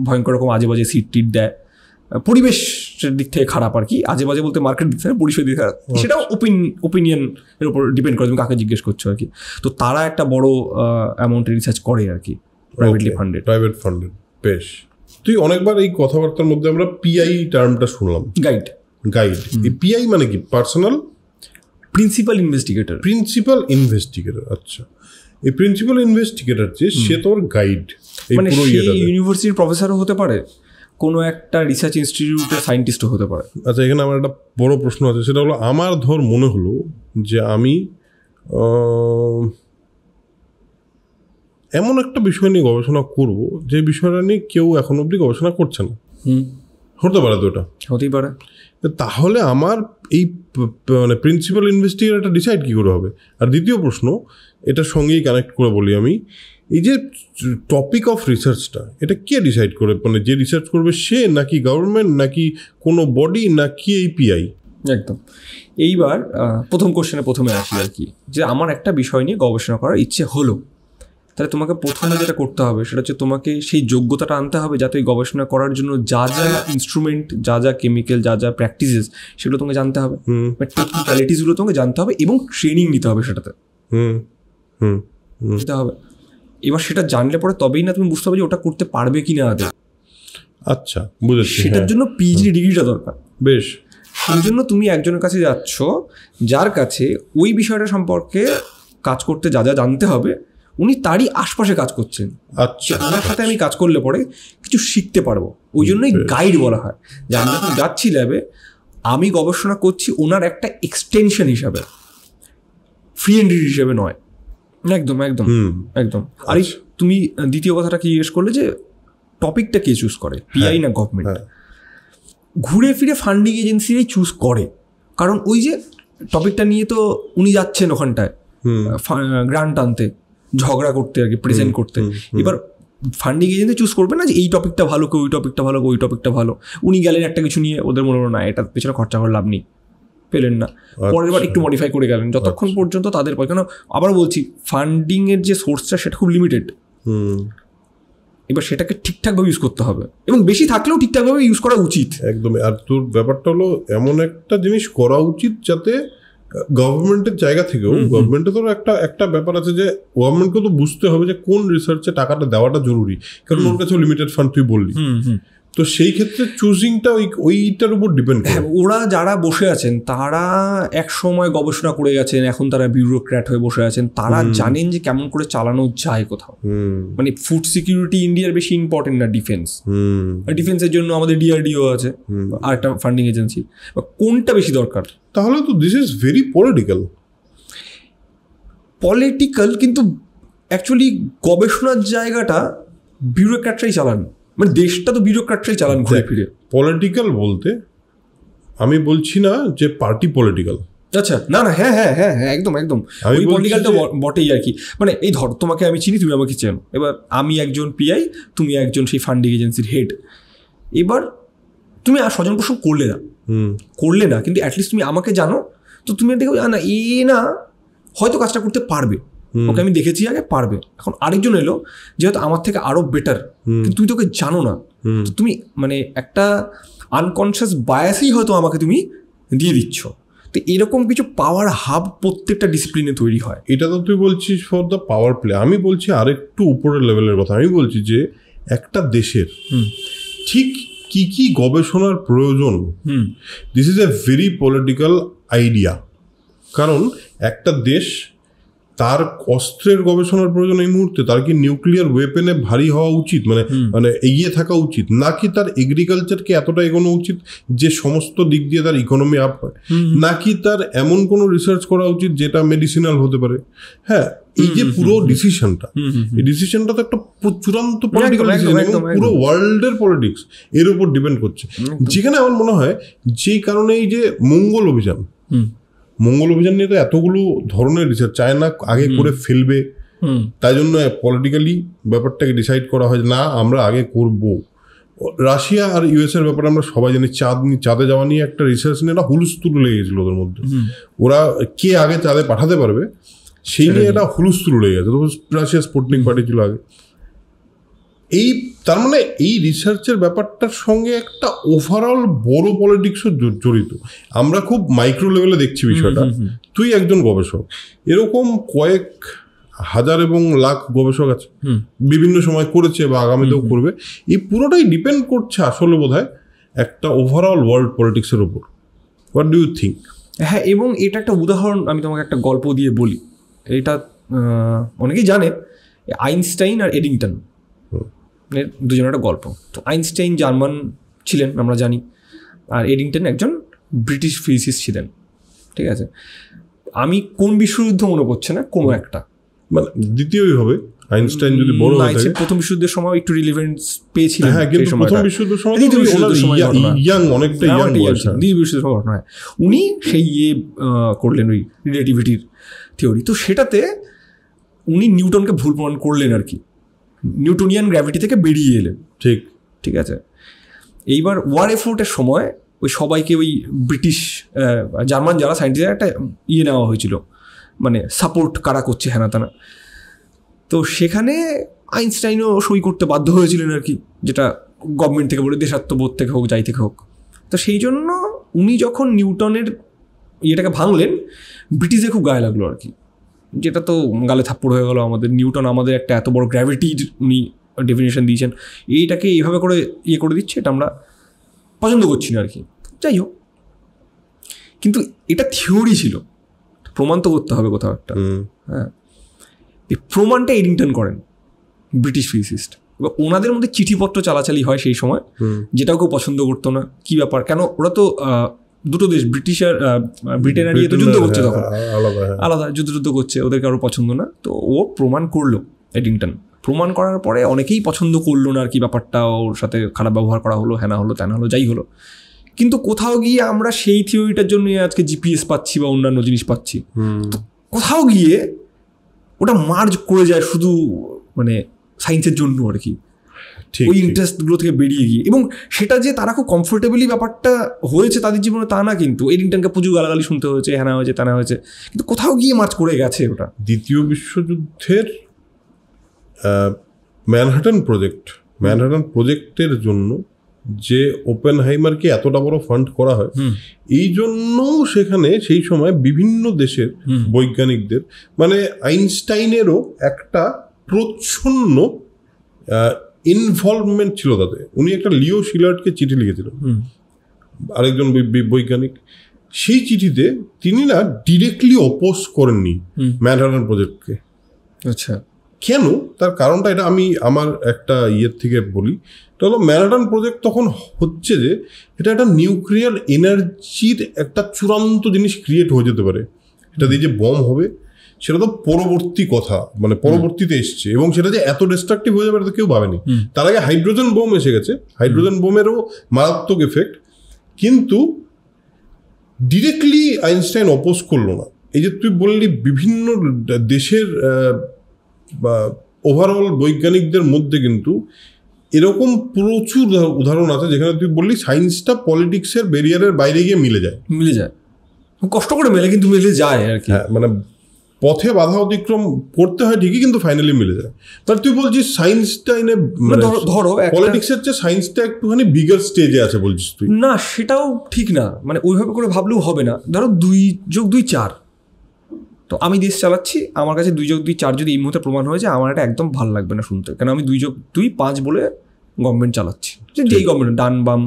ভয়ঙ্কর রকম আজে বাজে সিট টিট দেয় পরিবেশের দিক থেকে খারাপ আর কি আজে বাজে বলতে মার্কেট দিক থেকে পরিবেশের দিক থেকে খারাপ। সেটাও ওপিন ওপিনিয়ন এর উপর ডিপেন্ড করে তুমি কাকে জিজ্ঞেস করছ আর কি। তো তারা একটা বড় অ্যামাউন্টের রিসার্চ করে আর কি প্রাইভেটলি ফান্ডেড
প্রাইভেট ফান্ডেড বেশ। তুই অনেকবার এই কথাবার্তার মধ্যে আমরা পিআই টার্মটা শুনলাম।
গাইড
গাইড এই পিআই মানে কি? Personal
principal investigator
principal investigator আচ্ছা। এই প্রিন্সিপাল ইনভেস্টিগেটর যে সে তোর গাইড
মানে ইউনিভার্সিটির প্রফেসরও হতে পারে কোনো একটা রিসার্চ ইনস্টিটিউটের সায়েন্টিস্টও হতে পারে।
আচ্ছা এখানে আমার একটা বড় প্রশ্ন আছে সেটা হলো আমার ধর মনে হলো যে আমি এমন একটা বিষয় নিয়ে গবেষণা করব যে বিষয়টা নিয়ে কেউ এখন অবধি গবেষণা করছে না।
হুম।
হতে পারে তো ওটা
হতেই পারে।
তাহলে আমার এই মানে প্রিন্সিপাল ইনভেস্টিগেটরটা ডিসাইড কী করে হবে? আর দ্বিতীয় প্রশ্ন এটার সঙ্গেই কানেক্ট করে বলি আমি এই যে টপিক অফ রিসার্চটা এটা কে ডিসাইড করে মানে যে রিসার্চ করবে সে নাকি গভর্নমেন্ট নাকি কোনো বডি নাকি এই পিআই
একদম। এইবার প্রথম কোশ্চেনে প্রথমে আসি আর কি যে আমার একটা বিষয় নিয়ে গবেষণা করার ইচ্ছে হলো। তাহলে তোমাকে প্রথমে যেটা করতে হবে সেটা হচ্ছে তোমাকে সেই যোগ্যতাটা আনতে হবে যাতে গবেষণা করার জন্য যা যা ইনস্ট্রুমেন্ট যা যা কেমিক্যাল যা যা প্র্যাকটিসেস সেগুলো তোমাকে জানতে হবে। টেকনিক্যালিটিসগুলো তোমাকে জানতে হবে এবং ট্রেনিং নিতে হবে সেটাতে।
হুম
নিতে হবে? এবার সেটা জানলে পরে তবেই না তুমি বুঝতে হবে যে ওটা করতে পারবে কি না আদৌ।
আচ্ছা বুঝেছি
সেটার
হ্যাঁ
জন্য পিএইচডি ডিগ্রিটা দরকার।
বেশ।
সেই জন্য তুমি একজনের কাছে যাচ্ছ যার কাছে ওই বিষয়টা সম্পর্কে কাজ করতে যা যা জানতে হবে উনি তারই আশপাশে কাজ করছেন।
আচ্ছা।
ওনার সাথে আমি কাজ করলে পরে কিছু শিখতে পারব। ওই জন্যই গাইড বলা হয়। যে আমি যখন যাচ্ছি ল্যাবে আমি গবেষণা করছি ওনার একটা এক্সটেনশন হিসাবে। ফ্রি এন্ড হিসেবে নয়। একদম একদম একদম। আর তুমি দ্বিতীয় কথাটা কি জিজ্ঞেস করলে যে টপিকটা কে চুজ করে? পিআই না গভর্নমেন্ট
হ্যাঁ।
ঘুরে ফিরে ফান্ডিং এজেন্সিরাই চুজ করে। কারণ ওই যে টপিকটা নিয়ে তো উনি যাচ্ছেন ওখানটায় গ্রান্ট আনতে। ঝগড়া করতে আর কি প্রেজেন্ট করতে। এবার ফান্ডিং এজেন্সি চুজ করবে না যে এই টপিকটা ভালো কেউ ওই টপিকটা ভালো ওই টপিকটা ভালো। উনি গেলেন একটা কিছু নিয়ে ওদের মনে হলো না এটার পেছনে খরচা করে লাভ নেই। পেলেন না। পরের বার একটু মডিফাই করে গেলেন। যতক্ষণ পর্যন্ত তাদের পয়- কেন আবার বলছি ফান্ডিংয়ের যে সোর্সটা সেটা খুব লিমিটেড
হুম।
এবার সেটাকে ঠিকঠাকভাবে ইউজ করতে হবে। এবং বেশি থাকলেও ঠিকঠাকভাবে ইউজ করা উচিত।
একদম আর তোর ব্যাপারটা হলো এমন একটা জিনিস করা উচিত যাতে গভর্নমেন্টের জায়গা থেকেও গভর্নমেন্টে তো একটা একটা ব্যাপার আছে যে গভর্নমেন্টকে তো বুঝতে হবে যে কোন রিসার্চে টাকাটা দেওয়াটা জরুরি। কারণ ওর কাছে লিমিটেড ফান্ড তুই বললি। তো সেই ক্ষেত্রে চুজিংটা ওই ওইটার উপর ডিপেন্ড করে।
হ্যাঁ ওরা যারা বসে আছেন তারা এক সময় গবেষণা করে গেছেন এখন তারা বিউরোক্র্যাট হয়ে বসে আছেন তারা জানেন যে কেমন করে চালানো যায় কোথাও। মানে ফুড সিকিউরিটি ইন্ডিয়ার বেশি ইম্পর্টেন্ট না ডিফেন্স
হুম।
ডিফেন্সের জন্য আমাদের ডিআরডিও আছে আর একটা ফান্ডিং এজেন্সি কোনটা বেশি দরকার?
তাহলে তো this is very political
political কিন্তু অ্যাকচুয়ালি গবেষণার জায়গাটা বিউরোক্র্যাটরাই চালান। মানে দেশটা তো বিউরোক্র্যাটরাই চালান ঘুরে ফিরে।
পলিটিক্যাল বলতে আমি বলছি না যে পার্টি পলিটিক্যাল
আচ্ছা না না হ্যাঁ হ্যাঁ হ্যাঁ হ্যাঁ একদম একদম। ওই পলিটিক্যালটা বটেই আর কি। মানে এই ধর তোমাকে আমি চিনি তুমি আমাকে চেনো। এবার আমি একজন পিআই তুমি একজন সেই ফান্ডিং এজেন্সির হেড এবার তুমি আর স্বজন পোষণ করলে না।
হুম।
করলে না কিন্তু অ্যাটলিস্ট তুমি আমাকে জানো। তো তুমি দেখো "আ, না এ না হয়তো কাজটা করতে পারবে। ওকে আমি দেখেছি আগে পারবে। এখন আরেকজন এলো যেহেতু আমার থেকে আরও বেটার কিন্তু তুমি তোকে জানো না। তুমি মানে একটা আনকনসিয়াস বায়াসই হয়তো আমাকে তুমি দিয়ে দিচ্ছ। তো এরকম কিছু পাওয়ার হাব প্রত্যেকটা ডিসিপ্লিনে তৈরি হয়।
এটা তো তুই বলছিস ফর দ্য পাওয়ার প্লে আমি বলছি আরেকটু উপরের লেভেলের কথা। আমি বলছি যে একটা দেশের
হুম।
ঠিক কি কি গবেষণার প্রয়োজন?
হুম।
This is a very political idea কারণ একটা দেশ তার অস্ত্রের গবেষণার প্রয়োজন এই মুহূর্তে। তার কি নিউক্লিয়ার ওয়েপেনে ভারী হওয়া উচিত? মানে মানে এগিয়ে থাকা উচিত? নাকি তার এগ্রিকালচারকে এতটা এগোনো উচিত যে সমস্ত দিক দিয়ে তার ইকোনমি আপ হয়? নাকি তার এমন কোনো রিসার্চ করা উচিত যেটা মেডিসিনাল হতে পারে? হ্যাঁ এই যে পুরো ডিসিশনটা এই ডিসিশনটা তো একটা চূড়ান্ত পলিটিক্যাল ডিসিশন এবং পুরো ওয়ার্ল্ডের পলিটিক্স এর উপর ডিপেন্ড করছে। যেখানে আমার মনে হয় যেই কারণে এই যে মঙ্গল অভিযান মঙ্গল অভিযান নিয়ে তো এতগুলো ধরনের রিসার্চ চায়না আগে করে ফেলবে। তাই জন্য পলিটিক্যালি ব্যাপারটাকে ডিসাইড করা হয় না আমরা আগে করব। রাশিয়া আর ইউএস এর ব্যাপারে আমরা সবাই জানি চাঁদ নিয়ে চাঁদে যাওয়া নিয়ে একটা রিসার্চ নিয়ে একটা হুলস্থুল লেগে গেছিল ওদের মধ্যে। ওরা কে আগে চাঁদে পাঠাতে পারবে সেই নিয়ে একটা হুলস্থুল লেগে গেছে। তো রাশিয়া স্পুটনিক পাঠিয়েছিল আগে। এই তার মানে এই রিসার্চের ব্যাপারটার সঙ্গে একটা ওভারঅল বড় পলিটিক্সও জড়িত। আমরা খুব মাইক্রো লেভেলে দেখছি বিষয়টা। তুই একজন গবেষক। এরকম কয়েক হাজার এবং লাখ গবেষক আছে। বিভিন্ন সময় করেছে বা আগামীতেও করবে। এই পুরোটাই ডিপেন্ড করছে আসলে বোধ একটা ওভারঅল ওয়ার্ল্ড পলিটিক্সের উপর। হোয়াট ডু ইউ থিঙ্ক
হ্যাঁ এবং এটা একটা উদাহরণ আমি তোমাকে একটা গল্প দিয়ে বলি। এটা অনেকেই জানে আইনস্টাইন আর এডিংটন। দুজনের একটা গল্প। তো আইনস্টাইন জার্মান ছিলেন আমরা জানি। আর এডিংটন একজন ব্রিটিশ ফিজিসিস্ট ছিলেন। ঠিক আছে? আমি কোন বিশ্বযুদ্ধ মনে করছে না? কোনো একটা।
মানে দ্বিতীয়ই হবে। আইনস্টাইন যদি বড় হয়ে থাকে।
প্রথম বিশ্বযুদ্ধের সময় একটু রিলিভেন্স পেয়েছিলেন
হ্যাঁ কিন্তু প্রথম বিশ্বযুদ্ধের সময়
দ্বিতীয় বিশ্বযুদ্ধের সময়
ইয়াং অনেকটা
হ্যাঁ,
ইয়াং
অনেকটাই
বয়স
দ্বিতীয় বিশ্বযুদ্ধের সময় ঘটনা। উনি সেই ইয়ে করলেন ওই রিলেটিভিটির থিওরি তো সেটাতে উনি নিউটনকে ভুল প্রমাণ করলেন আর কি। নিউটনিয়ান গ্র্যাভিটি থেকে বেরিয়ে এলেন।
ঠিক।
ঠিক আছে? এইবার ওয়ার এফোর্টের সময় ওই সবাইকে ওই ব্রিটিশ জার্মান যারা সাইন্টিস্ট একটা ইয়ে নেওয়া হয়েছিল। মানে সাপোর্ট কারা করছে হ্যানা তানা তো সেখানে আইনস্টাইনও সই করতে বাধ্য হয়েছিলেন আর কি যেটা গভর্নমেন্ট থেকে বলে দেশাত্মবোধ থেকে হোক যাই থেকে হোক। তো সেই জন্য উনি যখন নিউটনের ইয়েটাকে ভাঙলেন ব্রিটিশে খুব গায়ে লাগল আর কি। যেটা তো গালে থাপ্পড় হয়ে গেল আমাদের। নিউটন আমাদের একটা এত বড় গ্র্যাভিটির উনি ডেফিনেশন দিয়েছেন। এইটাকে এইভাবে করে ইয়ে করে দিচ্ছে এটা আমরা পছন্দ করছি না আর কি যাই হোক। কিন্তু এটা থিওরি ছিল। প্রমাণ তো করতে হবে কোথাও একটা। হ্যাঁ। এই প্রমাণটা এডিংটন করেন ব্রিটিশ ফিজিসিস্ট এবার ওনাদের মধ্যে চিঠিপত্র চালাচালি হয় সেই সময়। যেটাও কেউ পছন্দ করতো না। কি ব্যাপার? কেন? ওরা তো দুটো দেশ ব্রিটিশ আর ব্রিটেন আর ইয়ে তো যুদ্ধ করছে তখন।
হ্যাঁ, আলাদা হ্যাঁ।
আলাদা যুদ্ধ যুদ্ধ করছে ওদের কারও পছন্দ না। তো ও প্রমাণ করল এডিংটন। প্রমাণ করার পরে অনেকেই পছন্দ করল না আর কি ব্যাপারটা ওর সাথে খারাপ ব্যবহার করা হলো হ্যানা হলো ত্যানা হলো যাই হলো। কিন্তু কোথাও গিয়ে আমরা সেই থিওরিটার জন্য আজকে জিপিএস পাচ্ছি বা অন্যান্য জিনিস পাচ্ছি। কোথাও গিয়ে ওটা মার্জ করে যায় শুধু মানে সায়েন্সের জন্য আর কি। ওই। ইন্টারেস্টগুলো থেকে বেরিয়ে গিয়ে। এবং সেটা যে তারা খুব কমফোর্টেবলি ব্যাপারটা হয়েছে তাদের জীবনে তা না কিন্তু। এই এডিংটনকে প্রচুর গালাগালি শুনতে হয়েছে হ্যানা হয়েছে তানা হয়েছে। কিন্তু কোথাও গিয়ে মার্চ করে গেছে ওটা।
দ্বিতীয় বিশ্বযুদ্ধের ম্যানহাটন প্রজেক্ট ম্যানহাটন প্রজেক্টের জন্য যে ওপেন হাইমারকে এতটা বড় ফান্ড করা হয় এই জন্য সেখানে সেই সময় বিভিন্ন দেশের বৈজ্ঞানিকদের মানে আইনস্টাইনেরও একটা প্রচ্ছন্ন ইনভলভমেন্ট ছিল তাতে। উনি একটা লিও শিলার্টকে চিঠি লিখেছিলেন আরেকজন বৈজ্ঞানিক। সেই চিঠিতে তিনি না ডিরেক্টলি অপোজ করেননি। ম্যানহাটন প্রজেক্টকে
আচ্ছা।
কেন? তার কারণটা এটা আমি আমার একটা ইয়ের থেকে বলি। এটা হলো ম্যানহাটন প্রজেক্ট তখন হচ্ছে যে এটা একটা নিউক্লিয়ার এনার্জির একটা চূড়ান্ত জিনিস ক্রিয়েট হয়ে যেতে পারে। এটা দিয়ে যে বম হবে সেটা তো পরবর্তী কথা মানে পরবর্তীতে এসছে এবং সেটা যে এত ডিস্ট্রাকটিভ হয়ে যাবে এটা তো কেউ ভাবেনি। তার আগে হাইড্রোজেন বোম এসে গেছে। হাইড্রোজেন বোমেরও মারাত্মক এফেক্ট কিন্তু ডিরেক্টলি আইনস্টাইন অপোজ করল না। এই যে তুই বললি বিভিন্ন দেশের ওভারঅল বৈজ্ঞানিকদের মধ্যে কিন্তু এরকম প্রচুর উদাহরণ আছে যেখানে তুই বললি সায়েন্সটা পলিটিক্সের ব্যারিয়ারের বাইরে গিয়ে মিলে যায়।
মিলে যায়। খুব কষ্ট করে মেলে কিন্তু মিলে যায় আর কি।
হ্যাঁ মানে পথে বাধা অতিক্রম করতে হয় ঠিকই কিন্তু ফাইনালি মিলে যায়। তাহলে তুই বলছিস সায়েন্সটা এনে
মানে ধরো
পলিটিক্সের চেয়ে সায়েন্সটা একটুখানি বিগার স্টেজে আছে বলছিস তুই।
না সেটাও ঠিক না। মানে ওইভাবে করে ভাবলেও হবে না। ধরো দুই যোগ দুই চার। তো আমি দেশ চালাচ্ছি আমার কাছে দুই যোগ দুই চার যদি এই মুহূর্তে প্রমাণ হয়ে যায় আমার এটা একদম ভালো লাগবে না শুনতে। কারণ আমি দুই যোগ দুই পাঁচ বলে গভর্নমেন্ট চালাচ্ছি। যেই গভর্নমেন্ট ডান বাম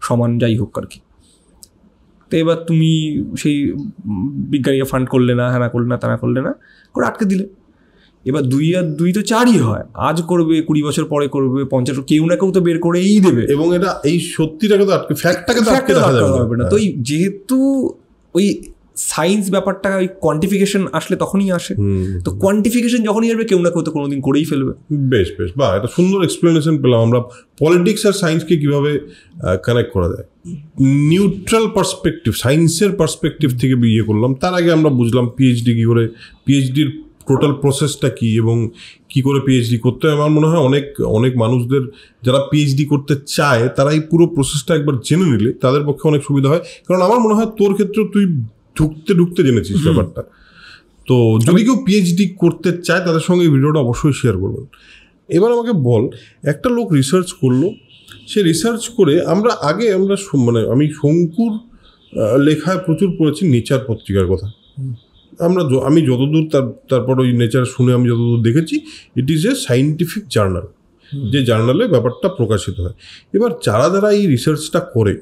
সমান যাই হোক আর কি। তো এবার তুমি সেই বিজ্ঞানীকে ফান্ড করলে না হ্যানা করলে না তারা করলে না করে আটকে দিলে। এবার দুই আর দুই তো চারই হয়। আজ করবে কুড়ি বছর পরে করবে পঞ্চাশ কেউ না কেউ তো বের করেই দেবে।
এবং এটা এই সত্যিটাকে তো আটকে ফ্যাক্টটাকে তো আটকে রাখা যাবে
না। তো যেহেতু ওই সায়েন্স ব্যাপারটা ওই কোয়ান্টিফিকেশন আসলে তখনই আসে। তো কোয়ান্টিফিকেশন যখনই আসবে কেউ না কেউ তো কোনোদিন করেই ফেলবে।
বেশ বেশ। বা এটা সুন্দর এক্সপ্লেনেশন পেলাম। আমরা পলিটিক্স আর সায়েন্সকে কীভাবে কানেক্ট করা যায়? নিউট্রাল পার্সপেক্টিভ সায়েন্সের পার্সপেক্টিভ থেকে ইয়ে করলাম। তার আগে আমরা বুঝলাম পিএইচডি কী করে পিএইচডির টোটাল প্রসেসটা কি এবং কি করে পিএইচডি করতে হয়। আমার মনে হয় অনেক অনেক মানুষদের যারা পিএইচডি করতে চায় তারা এই পুরো প্রসেসটা একবার জেনে নিলে তাদের পক্ষে অনেক সুবিধা হয়। কারণ আমার মনে হয় তোর ক্ষেত্রেও তুই ঢুকতে ঢুকতে জেনেছিস ব্যাপারটা। তো যদি কেউ পিএইচডি করতে চায় তাদের সঙ্গে এই ভিডিওটা অবশ্যই শেয়ার করবেন। এবার আমাকে বল একটা লোক রিসার্চ করল। সে রিসার্চ করে আমরা আগে আমরা মানে আমি শঙ্কুর লেখায় প্রচুর পড়েছি নেচার পত্রিকার কথা। আমরা আমি যতদূর তার তারপর ওই নেচার শুনে আমি যতদূর দেখেছি it is a scientific journal যে জার্নালে ব্যাপারটা প্রকাশিত হয়। এবার যারা যারা এই রিসার্চটা করে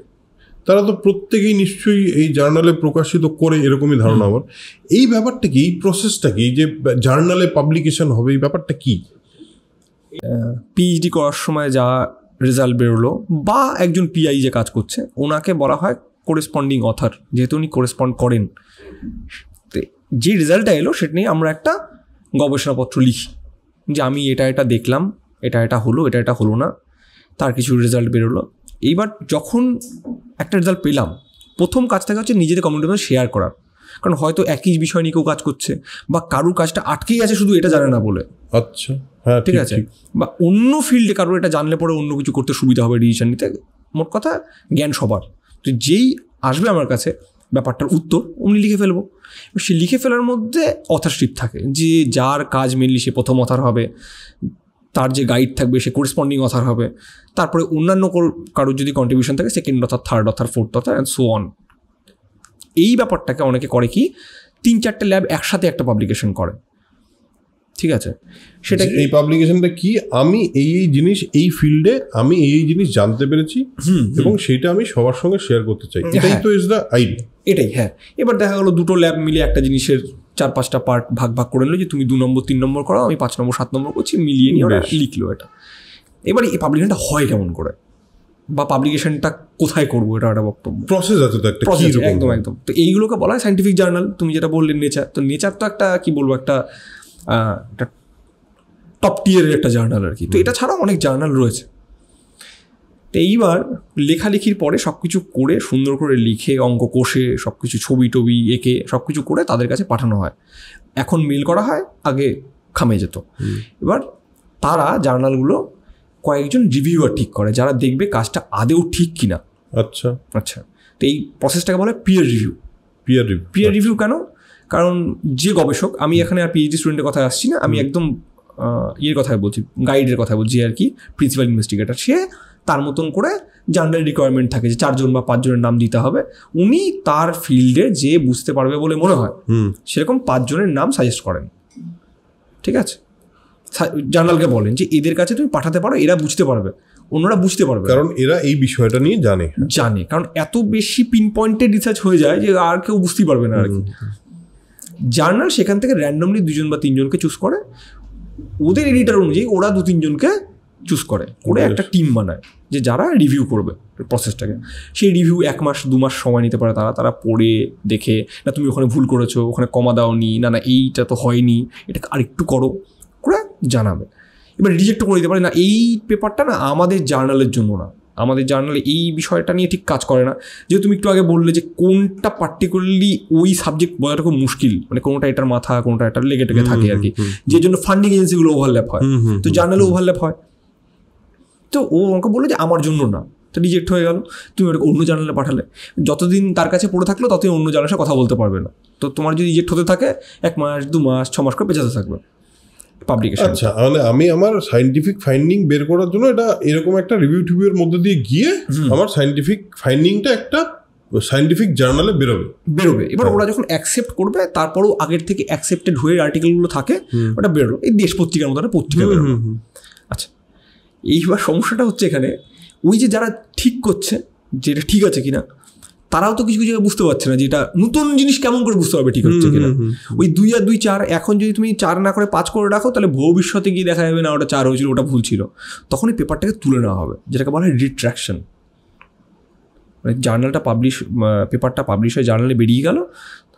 তারা তো প্রত্যেকেই নিশ্চয়ই এই জার্নালে প্রকাশিত করে এরকমই ধারণা আমার। এই ব্যাপারটা কি এই প্রসেসটা কি যে জার্নালে পাবলিকেশন হবে এই ব্যাপারটা কি?
পিএইচডি করার সময় যা রেজাল্ট বেরোলো বা একজন পিআই যে কাজ করছে ওনাকে বলা হয় করেসপন্ডিং অথার যেহেতু উনি করেসপন্ড করেন। যে রেজাল্টটা এলো সেটা নিয়ে আমরা একটা গবেষণাপত্র লিখি যে আমি এটা এটা দেখলাম এটা এটা হলো এটা এটা হলো না তার কিছু রেজাল্ট বেরোলো। এইবার যখন একটা রেজাল্ট পেলাম প্রথম কাজ থেকে হচ্ছে নিজেদের কমিউনিটির মধ্যে শেয়ার করার। কারণ হয়তো একই বিষয় নিয়ে কেউ কাজ করছে বা কারুর কাজটা আটকেই আছে শুধু এটা জানে না বলে।
আচ্ছা হ্যাঁ
ঠিক আছে? বা অন্য ফিল্ডে কারোর এটা জানলে পরে অন্য কিছু করতে সুবিধা হবে ডিসিশন নিতে। মোট কথা জ্ঞান সবার। তো যেই আসবে আমার কাছে ব্যাপারটার উত্তর অমনি লিখে ফেলব। সে লিখে ফেলার মধ্যে অথারশিপ থাকে যে যার কাজ মেনলি সে প্রথম অথার হবে। তার যে গাইড থাকবে সে করেসপন্ডিং অথার হবে। তারপরে অন্যান্য কোর- কারোর যদি কন্ট্রিবিউশন থাকে second author third author fourth author and so on এই ব্যাপারটাকে অনেকে করে কি তিন চারটে ল্যাব একসাথে একটা পাবলিকেশন করে। ঠিক আছে? সেটা
এই পাবলিকেশনটা কি আমি এই এই জিনিস এই ফিল্ডে আমি এই এই জিনিস জানতে পেরেছি এবং সেটা আমি সবার সঙ্গে শেয়ার করতে চাই। এটাই
হ্যাঁ।
তো ইজ দ্য আইডিয়া
এটাই হ্যাঁ। এবার দেখা গেলো দুটো ল্যাব মিলে একটা জিনিসের চার পাঁচটা পার্ট ভাগ ভাগ করে নিলো যে তুমি দু নম্বর তিন নম্বর করো আমি পাঁচ নম্বর সাত নম্বর করছি মিলিয়ে নিয়ে ওরা লিখলো এটা। এবার এই পাবলিকেশনটা হয় কেমন করে? বা পাবলিকেশনটা কোথায় করব এটা একটা বক্তব্য?
প্রসেস আছে তো একটা রকম?
একদম একদম। তো এইগুলোকে বলা হয় সাইন্টিফিক জার্নাল তুমি যেটা বললে নেচার তো নেচার তো একটা কি বলব একটা একটা টপ টিয়ারের একটা জার্নাল আর কি। তো এটা ছাড়াও অনেক জার্নাল রয়েছে। তো এইবার লেখালেখির পরে সব কিছু করে সুন্দর করে লিখে অঙ্ক কষে সব কিছু ছবি টবি এঁকে সব কিছু করে তাদের কাছে পাঠানো হয়। এখন মেল করা হয় আগে খামে যেত। এবার তারা জার্নালগুলো কয়েকজন রিভিউয়ার ঠিক করে যারা দেখবে কাজটা আদেও ঠিক কিনা।
আচ্ছা।
আচ্ছা তো এই প্রসেসটাকে বলে peer review
peer review
peer review কেন? কারণ যে গবেষক আমি এখানে আর পিএইচডি স্টুডেন্টের কথা আসছি না আমি একদম ইয়ের কথাই বলছি গাইডের কথা বলছি আর কি প্রিন্সিপাল ইনভেস্টিগেটর সে তার মতন করে জার্নাল রিকোয়ারমেন্ট থাকে যে চারজন বা পাঁচজনের নাম দিতে হবে। উনি তার ফিল্ডে যে বুঝতে পারবে বলে মনে হয়
হুম।
সেরকম পাঁচজনের নাম সাজেস্ট করেন। ঠিক আছে? জার্নালকে বলেন যে এদের কাছে তুমি পাঠাতে পারো এরা বুঝতে পারবে। অন্যরা বুঝতে পারবে
কারণ এরা এই বিষয়টা নিয়ে জানে।
জানে। কারণ এত বেশি পিন পয়েন্টেড রিসার্চ হয়ে যায় যে আর কেউ বুঝতেই পারবে না আর কি। জার্নাল সেখান থেকে র্যান্ডমলি দুজন বা তিনজনকে চুজ করে। ওদের এডিটার অনুযায়ী ওরা দু তিনজনকে চুজ করে করে একটা টিম বানায় যে যারা রিভিউ করবে প্রসেসটাকে সেই রিভিউ এক মাস দু মাস সময় নিতে পারে তারা তারা পড়ে দেখে না তুমি ওখানে ভুল করেছ ওখানে কমা দাওনি না না এইটা তো হয়নি এটাকে আরেকটু করো। করে জানাবে। এবার রিজেক্ট করে দিতে পারে না এই পেপারটা না আমাদের জার্নালের জন্য না। আমাদের জার্নালে এই বিষয়টা নিয়ে ঠিক কাজ করে না। যে তুমি একটু আগে বললে যে কোনটা পার্টিকুলারলি ওই সাবজেক্ট বোঝাটা খুব মুশকিল মানে কোনটা এটার মাথা কোনটা এটার লেগে টেগে থাকে আর কি। যে জন্য ফান্ডিং এজেন্সিগুলো ওভারল্যাপ হয়। তো জার্নালে ওভারল্যাপ হয়। তো ও আমাকে বলল যে আমার জন্য না। তো রিজেক্ট হয়ে গেল। তুমি ওটাকে অন্য জার্নালে পাঠালে। যতদিন তার কাছে পড়ে থাকল ততদিন অন্য জার্নালের সাথে কথা বলতে পারবে না। তো তোমার যদি রিজেক্ট হতে থাকে এক মাস দু মাস ছ মাস করে পেঁচাতে থাকবে। পাবলিকেশন
আচ্ছা মানে আমি আমার সাইন্টিফিক ফাইন্ডিং বের করার জন্য এটা এরকম একটা রিভিউ টিভিউর মধ্যে দিয়ে গিয়ে আমার সাইন্টিফিক ফাইন্ডিংটা একটা সাইন্টিফিক জার্নালে বেরোবে।
বেরোবে। এবার ওরা যখন অ্যাকসেপ্ট করবে তারপরেও আগের থেকে অ্যাকসেপ্টেড হয়ে আর্টিকেলগুলো থাকে ওটা বেরোলো। এই দেশ পত্রিকার মতো একটা পত্রিকা আচ্ছা এইবার সমস্যাটা হচ্ছে এখানে ওই যে যারা ঠিক করছে যে এটা ঠিক আছে কিনা তারাও তো কিছু কিছু বুঝতে পারছে না যে এটা নতুন জিনিস কেমন করে বুঝতে পারবে ঠিক হচ্ছে কিনা। ওই দুই আর দুই চার এখন যদি তুমি চার না করে পাঁচ করে রাখো তাহলে ভবিষ্যতে গিয়ে দেখা যাবে না ওটা চার হয়েছিল ওটা ভুল ছিল। তখন এই পেপারটাকে তুলে নেওয়া হবে যেটাকে বলা হয় রিট্রাকশন মানে জার্নালটা পাবলিশ পেপারটা পাবলিশ হয়ে জার্নালে বেরিয়ে গেল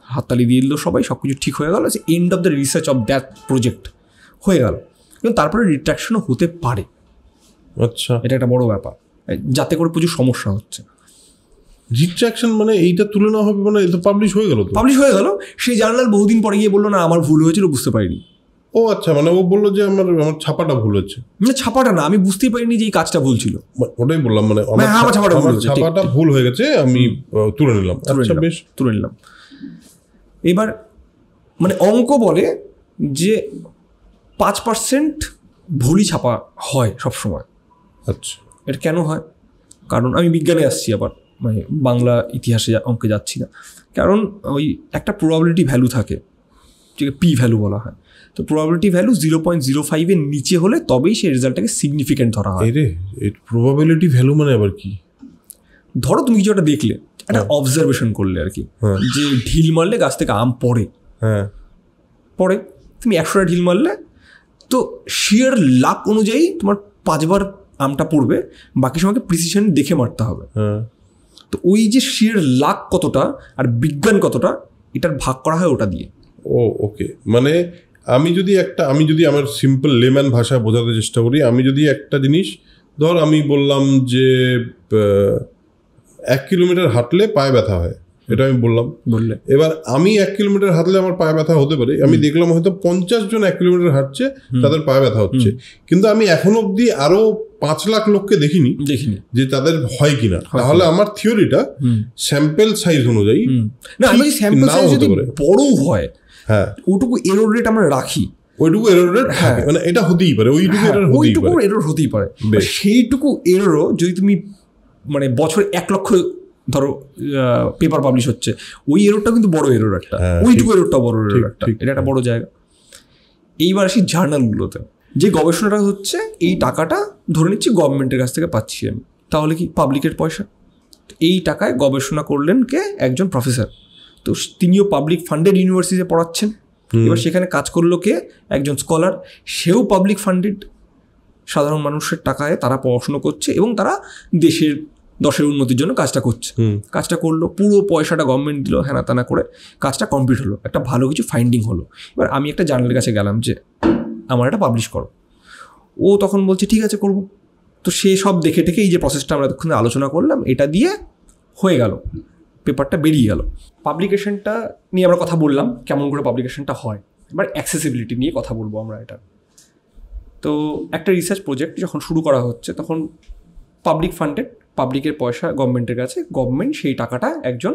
হাততালি দিয়ে দিল সবাই সব কিছু ঠিক হয়ে গেল end of the research of that project হয়ে গেল। কিন্তু তারপরে রিট্রাকশনও হতে পারে।
আচ্ছা।
এটা একটা বড় ব্যাপার। যাতে করে প্রচুর সমস্যা হচ্ছে।
রিট্রাকশন মানে এইটা তুলে নেওয়া হবে মানে এটা পাবলিশ হয়ে গেল তো?
পাবলিশ হয়ে গেল। সেই জার্নাল বহুদিন পরে গিয়ে বলল না আমার ভুল হয়েছিল বুঝতে পারিনি।
ও আচ্ছা মানে ও বলল যে আমার আমার ছাপাটা ভুল হচ্ছে।
মানে ছাপাটা না আমি বুঝতেই পারিনি যে এই কাজটা ভুল ছিল।
ওটাই বললাম মানে আমার
হ্যাঁ, ছাপাটা ভুল হয়েছে,
ছাপাটা ভুল হয়ে গেছে আমি তুলে নিলাম। আচ্ছা বেশ।
তুলে নিলাম। এবার মানে অঙ্ক বলে যে পাঁচ পার্সেন্ট ভুলই ছাপা হয় সবসময়।
আচ্ছা।
এটা কেন হয়? কারণ আমি বিজ্ঞানে আসছি আবার। মানে বাংলা ইতিহাসে অঙ্কে যাচ্ছি না। কারণ ওই একটা প্রবাবিলিটি ভ্যালু থাকে যেটাকে পি ভ্যালু বলা হয়। তো probability value zero point zero ফাইভের নিচে হলে তবেই সেই রেজাল্টটাকে সিগনিফিকেন্ট ধরা হয়।
রে প্রবাবিলিটি ভ্যালু মানে আবার কি?
ধরো তুমি কিছু একটা দেখলে একটা অবজারভেশন করলে আর কি।
হ্যাঁ।
যে ঢিল মারলে গাছ থেকে আম পড়ে।
হ্যাঁ।
পড়ে। তুমি একশোটা ঢিল মারলে তো শিয়ার লাক অনুযায়ী তোমার পাঁচবার আমটা পড়বে বাকি সময়কে প্রিসিশন দেখে মারতে হবে।
হ্যাঁ।
তো ওই যে শিয়ার লাক কতটা আর বিজ্ঞান কতটা এটার ভাগ করা হয় ওটা দিয়ে।
ও ওকে মানে আমি যদি একটা আমি যদি আমার সিম্পল লেম্যান ভাষায় বোঝাতে চেষ্টা করি আমি যদি একটা জিনিস ধর আমি বললাম যে এক কিলোমিটার হাঁটলে পায়ে ব্যথা হয় এটা আমি বললাম।
বললে।
এবার আমি এক কিলোমিটার হাঁটলে আমার পায়ে ব্যথা হতে পারে আমি দেখলাম হয়তো পঞ্চাশ জন এক কিলোমিটার হাঁটছে তাদের পায়ে ব্যথা হচ্ছে। কিন্তু আমি এখন অবধি আরও পাঁচ লাখ লোককে দেখিনি
দেখিনি।
যে তাদের হয় কিনা। তাহলে আমার থিওরিটা স্যাম্পেল সাইজ অনুযায়ী।
না আমি স্যাম্পল সাইজ যদি বড় হয়
হ্যাঁ।
ওটুকু এরর রেট আমরা রাখি।
ওইটুকু এরর রেট
হ্যাঁ।
মানে এটা হতেই পারে ওইটুকু
হ্যাঁ,
এরর হতেই
ওইটুকু
পারে।
এরর হতেই পারে। সেইটুকু এররও যদি তুমি মানে বছর এক লক্ষ ধরো পেপার পাবলিশ হচ্ছে ওই এররটা কিন্তু বড় এরর একটা।
হ্যাঁ,
ওইটুকু এররটা বড় এরর একটা। এটা একটা বড় জায়গা। এইবার আসি জার্নালগুলোতে যে গবেষণাটা হচ্ছে এই টাকাটা ধরে নিচ্ছি গভর্নমেন্টের কাছ থেকে পাচ্ছি আমি। তাহলে কি পাবলিকের পয়সা? এই টাকায় গবেষণা করলেন কে? একজন প্রফেসর তো তিনিও পাবলিক ফান্ডেড ইউনিভার্সিটিতে পড়াচ্ছেন। এবার সেখানে কাজ করল কে? একজন স্কলার সেও পাবলিক ফান্ডেড সাধারণ মানুষের টাকায় তারা পড়াশুনো করছে এবং তারা দেশের দশের উন্নতির জন্য কাজটা করছে। কাজটা করল পুরো পয়সাটা গভর্নমেন্ট দিল হ্যানা তানা করে। কাজটা কমপ্লিট হলো। একটা ভালো কিছু ফাইন্ডিং হলো। এবার আমি একটা জার্নালের কাছে গেলাম যে আমার এটা পাবলিশ করো। ও তখন বলছে ঠিক আছে করব। তো সে সব দেখে টেকে এই যে প্রসেসটা আমরা এতক্ষণ আলোচনা করলাম এটা দিয়ে হয়ে গেল। পেপারটা বেরিয়ে গেল। পাবলিকেশনটা নিয়ে আমরা কথা বললাম কেমন করে পাবলিকেশনটা হয়। এবার অ্যাক্সেসিবিলিটি নিয়ে কথা বলব আমরা এটা। তো একটা রিসার্চ প্রজেক্ট যখন শুরু করা হচ্ছে তখন পাবলিক ফান্ডেড পাবলিকের পয়সা গভর্নমেন্টের কাছে গভর্নমেন্ট সেই টাকাটা একজন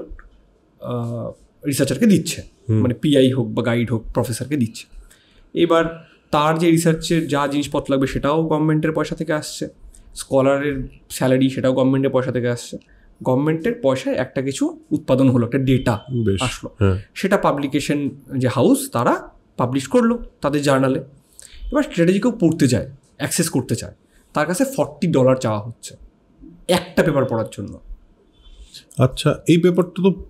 রিসার্চারকে দিচ্ছে। মানে পিআই হোক বা গাইড হোক প্রফেসরকে দিচ্ছে। এবার তার যে রিসার্চের যা জিনিসপত্র লাগবে সেটাও গভর্নমেন্টের পয়সা থেকে আসছে। স্কলারের স্যালারি সেটাও গভর্নমেন্টের পয়সা থেকে আসছে। গভর্নমেন্টের পয়সায় একটা কিছু উৎপাদন হলো একটা ডেটা আসলো।
হ্যাঁ।
সেটা পাবলিকেশন যে হাউস তারা পাবলিশ করল তাদের জার্নালে এবার স্ট্র্যাটেজি কেউ পড়তে যায় অ্যাক্সেস করতে চায় তার কাছে ফর্টি ডলার চাওয়া হচ্ছে। একটা পেপার পড়ার জন্য।
আচ্ছা এই পেপারটা তো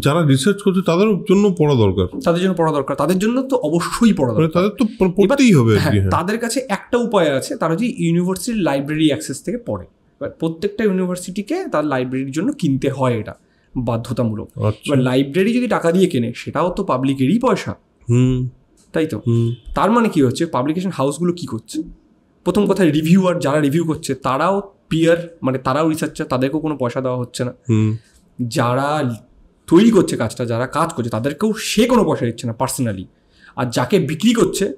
যারা রিসার্চ করছে তাদের জন্য পড়া দরকার।
তাদের জন্য পড়া দরকার। তাদের জন্য তো অবশ্যই পড়া
মানে
দরকার।
তাদের তো পড়তেই হবে
হ্যাঁ
হ্যাঁ।
তাদের কাছে একটা উপায় আছে তারা যদি ইউনিভার্সিটির লাইব্রেরি অ্যাক্সেস থেকে পড়ে। এবার প্রত্যেকটা ইউনিভার্সিটিকে তার লাইব্রেরির জন্য কিনতে হয় এটা বাধ্যতামূলক।
আচ্ছা।
এবার লাইব্রেরি যদি টাকা দিয়ে কেনে সেটাও তো পাবলিকেরই পয়সা।
হুম।
তাই তো? তার মানে কি হচ্ছে পাবলিকেশন হাউসগুলো কি করছে? প্রথম কথা রিভিউয়ার যারা রিভিউ করছে তারাও পিয়ার মানে তারাও রিসার্চার তাদেরকেও কোনো পয়সা দেওয়া হচ্ছে না।
হুম।
যারা তৈরি করছে কাজটা যারা কাজ করছে তাদেরকেও সে কোনো পয়সা দিচ্ছে না পার্সোনালি আর যাকে বিক্রি করছে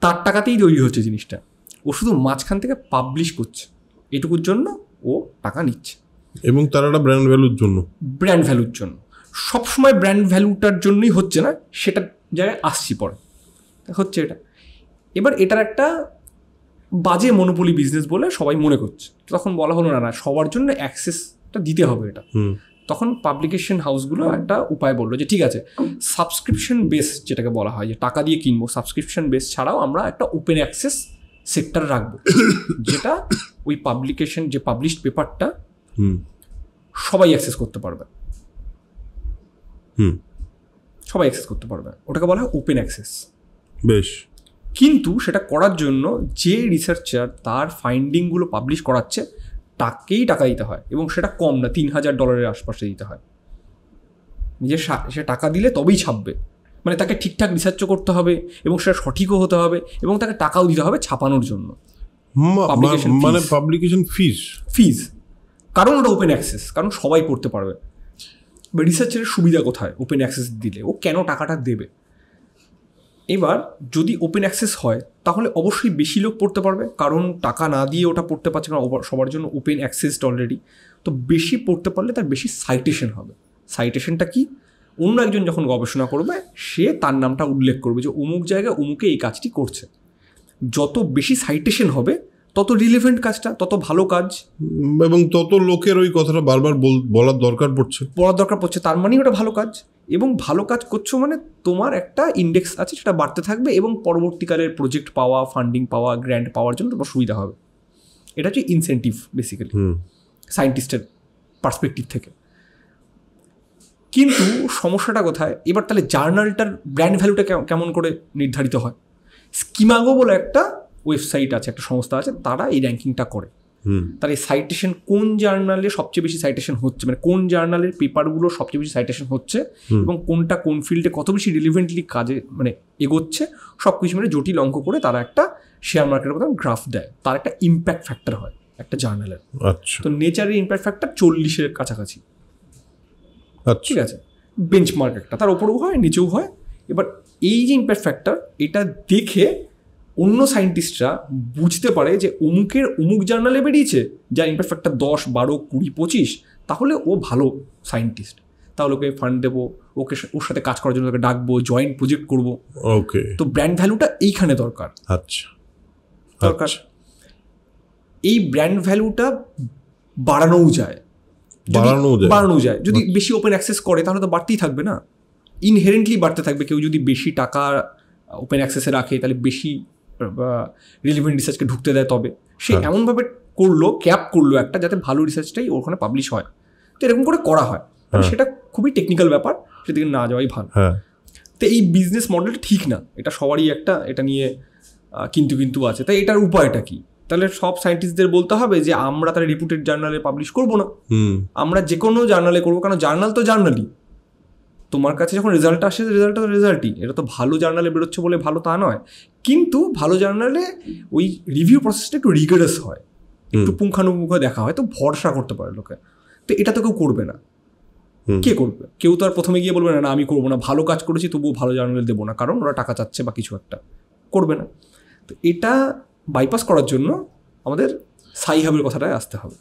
তার টাকাতেই তৈরি হচ্ছে জিনিসটা। ও শুধু মাঝখান থেকে পাবলিশ করছে। এটুকুর জন্য ও টাকা নিচ্ছে।
এবং তার একটা ব্র্যান্ড ভ্যালুর জন্য।
ব্র্যান্ড ভ্যালুর জন্য। সবসময় ব্র্যান্ড ভ্যালুটার জন্যই হচ্ছে না সেটার জায়গায় আসছি পরে। হচ্ছে এটা। এবার এটার একটা বাজে মনোপলি বিজনেস বলে সবাই মনে করছে। তখন বলা হলো না না সবার জন্য অ্যাক্সেসটা দিতে হবে এটা। তখন পাবলিকেশন হাউসগুলো একটা উপায় বলল যে ঠিক আছে সাবস্ক্রিপশন বেস যেটাকে বলা হয় যে টাকা দিয়ে কিনবো সাবস্ক্রিপশন বেস ছাড়াও আমরা একটা ওপেন অ্যাক্সেস সেক্টর রাখব। [coughs] যেটা ওই পাবলিকেশন যে পাবলিশড পেপারটা
হুম।
সবাই অ্যাক্সেস করতে পারবে।
হুম।
সবাই অ্যাক্সেস করতে পারবে। ওটাকে বলা হয় ওপেন অ্যাক্সেস
বেশ।
কিন্তু সেটা করার জন্য যে রিসার্চার তার ফাইন্ডিংগুলো পাবলিশ করাচ্ছে তাকেই টাকা দিতে হয় এবং সেটা কম না তিন হাজার ডলারের আশপাশে দিতে হয়। নিজে সা- টাকা দিলে তবেই ছাপবে। মানে তাকে ঠিকঠাক রিসার্চও করতে হবে এবং সেটা সঠিকও হতে হবে এবং তাকে টাকাও দিতে হবে ছাপানোর জন্য।
মানে পাবলিকেশন ফিস
ফিজ কারণ ওটা ওপেন অ্যাক্সেস কারণ সবাই পড়তে পারবে। রিসার্চের সুবিধা কোথায়? ওপেন অ্যাক্সেস দিলে। ও কেন টাকাটা দেবে? এবার যদি ওপেন অ্যাক্সেস হয় তাহলে অবশ্যই বেশি লোক পড়তে পারবে কারণ টাকা না দিয়ে ওটা পড়তে পারছে কারণ সবার জন্য ওপেন অ্যাক্সেসড অলরেডি তো বেশি পড়তে পারলে তার বেশি সাইটেশন হবে। সাইটেশনটা কি? অন্য একজন যখন গবেষণা করবে সে তার নামটা উল্লেখ করবে যে অমুক জায়গায় অমুকে এই কাজটি করছে। যত বেশি সাইটেশন হবে তত রিলেভেন্ট কাজটা তত ভালো কাজ।
এবং তত লোকের ওই কথাটা বারবার বল- বলার দরকার পড়ছে।
পড়ার দরকার পড়ছে তার মানেই ওটা ভালো কাজ। এবং ভালো কাজ করছ মানে তোমার একটা ইন্ডেক্স আছে সেটা বাড়তে থাকবে এবং পরবর্তীকালের প্রজেক্ট পাওয়া ফান্ডিং পাওয়া গ্র্যান্ট পাওয়ার জন্য তোমার সুবিধা হবে। এটা হচ্ছে ইনসেন্টিভ বেসিক্যালি সায়েন্টিস্টের পার্সপেক্টিভ থেকে। কিন্তু সমস্যাটা কোথায়? এবার তাহলে জার্নালটার ব্র্যান্ড ভ্যালুটা কেম- কেমন করে নির্ধারিত হয়? স্কিমাগো বলে একটা ওয়েবসাইট আছে একটা সংস্থা আছে তারা এই র্যাঙ্কিংটা করে। তার এই সাইটেশন কোন জার্নালে সবচেয়ে বেশি সাইটেশন হচ্ছে? মানে কোন জার্নালের পেপারগুলো সবচেয়ে বেশি সাইটেশন হচ্ছে? এবং কোনটা কোন ফিল্ডে কত বেশি রিলিভেন্টলি কাজে মানে এগোচ্ছে? সব কিছু মানে জটিল অঙ্ক করে তারা একটা শেয়ার মার্কেটের মতন গ্রাফ দেয়। তার একটা ইম্প্যাক্ট ফ্যাক্টর হয় একটা জার্নালের
আচ্ছা।
তো নেচারের ইম্প্যাক্ট ফ্যাক্টর চল্লিশের কাছাকাছি।
আচ্ছা।
ঠিক আছে? বেঞ্চমার্ক একটা। তার ওপরেও হয় নিচেও হয়। এবার এই যে ইম্প্যাক্ট ফ্যাক্টর এটা দেখে অন্য সায়েন্টিস্টরা বুঝতে পারে যে অমুকের অমুক জার্নালে বেরিয়েছে যার ইম্প্যাক্ট ফ্যাক্টর দশ বারো কুড়ি পঁচিশ তাহলে ও ভালো সায়েন্টিস্ট। তাহলে ওকে ফান্ড দেবো ওকে ওর সাথে কাজ করার জন্য ওকে ডাকবো জয়েন্ট প্রজেক্ট করব।
ওকে
তো ব্র্যান্ড ভ্যালুটা এইখানে দরকার।
আচ্ছা।
দরকার।
আচ্ছা।
এই ব্র্যান্ড ভ্যালুটা বাড়ানোও যায়।
বাড়ানো যায়।
বাড়ানো যায়। যদি বেশি ওপেন অ্যাক্সেস করে তাহলে তো বাড়তেই থাকবে না। ইনহেরেন্টলি বাড়তে থাকবে। কেউ যদি বেশি টাকা ওপেন অ্যাক্সেসে রাখে তাহলে বেশি রিলিভেন্ট রিসার্চকে ঢুকতে দেয় তবে। সে
হ্যাঁ।
এমনভাবে করল ক্যাপ করল একটা যাতে ভালো রিসার্চটাই ওখানে পাবলিশ হয়। তো এরকম করে করা হয়।
হ্যাঁ।
সেটা খুবই টেকনিক্যাল ব্যাপার সেদিকে না যাওয়াই ভালো।
হ্যাঁ।
তো এই বিজনেস মডেলটা ঠিক না। এটা সবারই একটা এটা নিয়ে কিন্তু কিন্তু আছে। তাই এটার উপায়টা কি? তাহলে সব সায়েন্টিস্টদের বলতে হবে যে আমরা তাহলে রিপুটেড জার্নালে পাবলিশ করব না।
হুম।
আমরা যে কোনো জার্নালে করব কারণ জার্নাল তো জার্নালই তোমার কাছে যখন রেজাল্ট আসে রেজাল্টটা তো রেজাল্টই এটা তো ভালো জার্নালে বেরোচ্ছে বলে ভালো তা নয়। কিন্তু ভালো জার্নালে ওই রিভিউ প্রসেসটা একটু রিগারাস হয়। একটু। পুঙ্খানুপুঙ্খ দেখা হয় তো ভরসা করতে পারে লোকে। তো এটা তো কেউ করবে না। কে করবে? কেউ তো আর প্রথমে গিয়ে বলবে না না আমি করব না। ভালো কাজ করেছি তবুও ভালো জার্নালে দেবো না। কারণ ওরা টাকা চাচ্ছে বা কিছু একটা। করবে না। তো এটা বাইপাস করার জন্য আমাদের সাইহাবের কথাটায় আসতে হবে।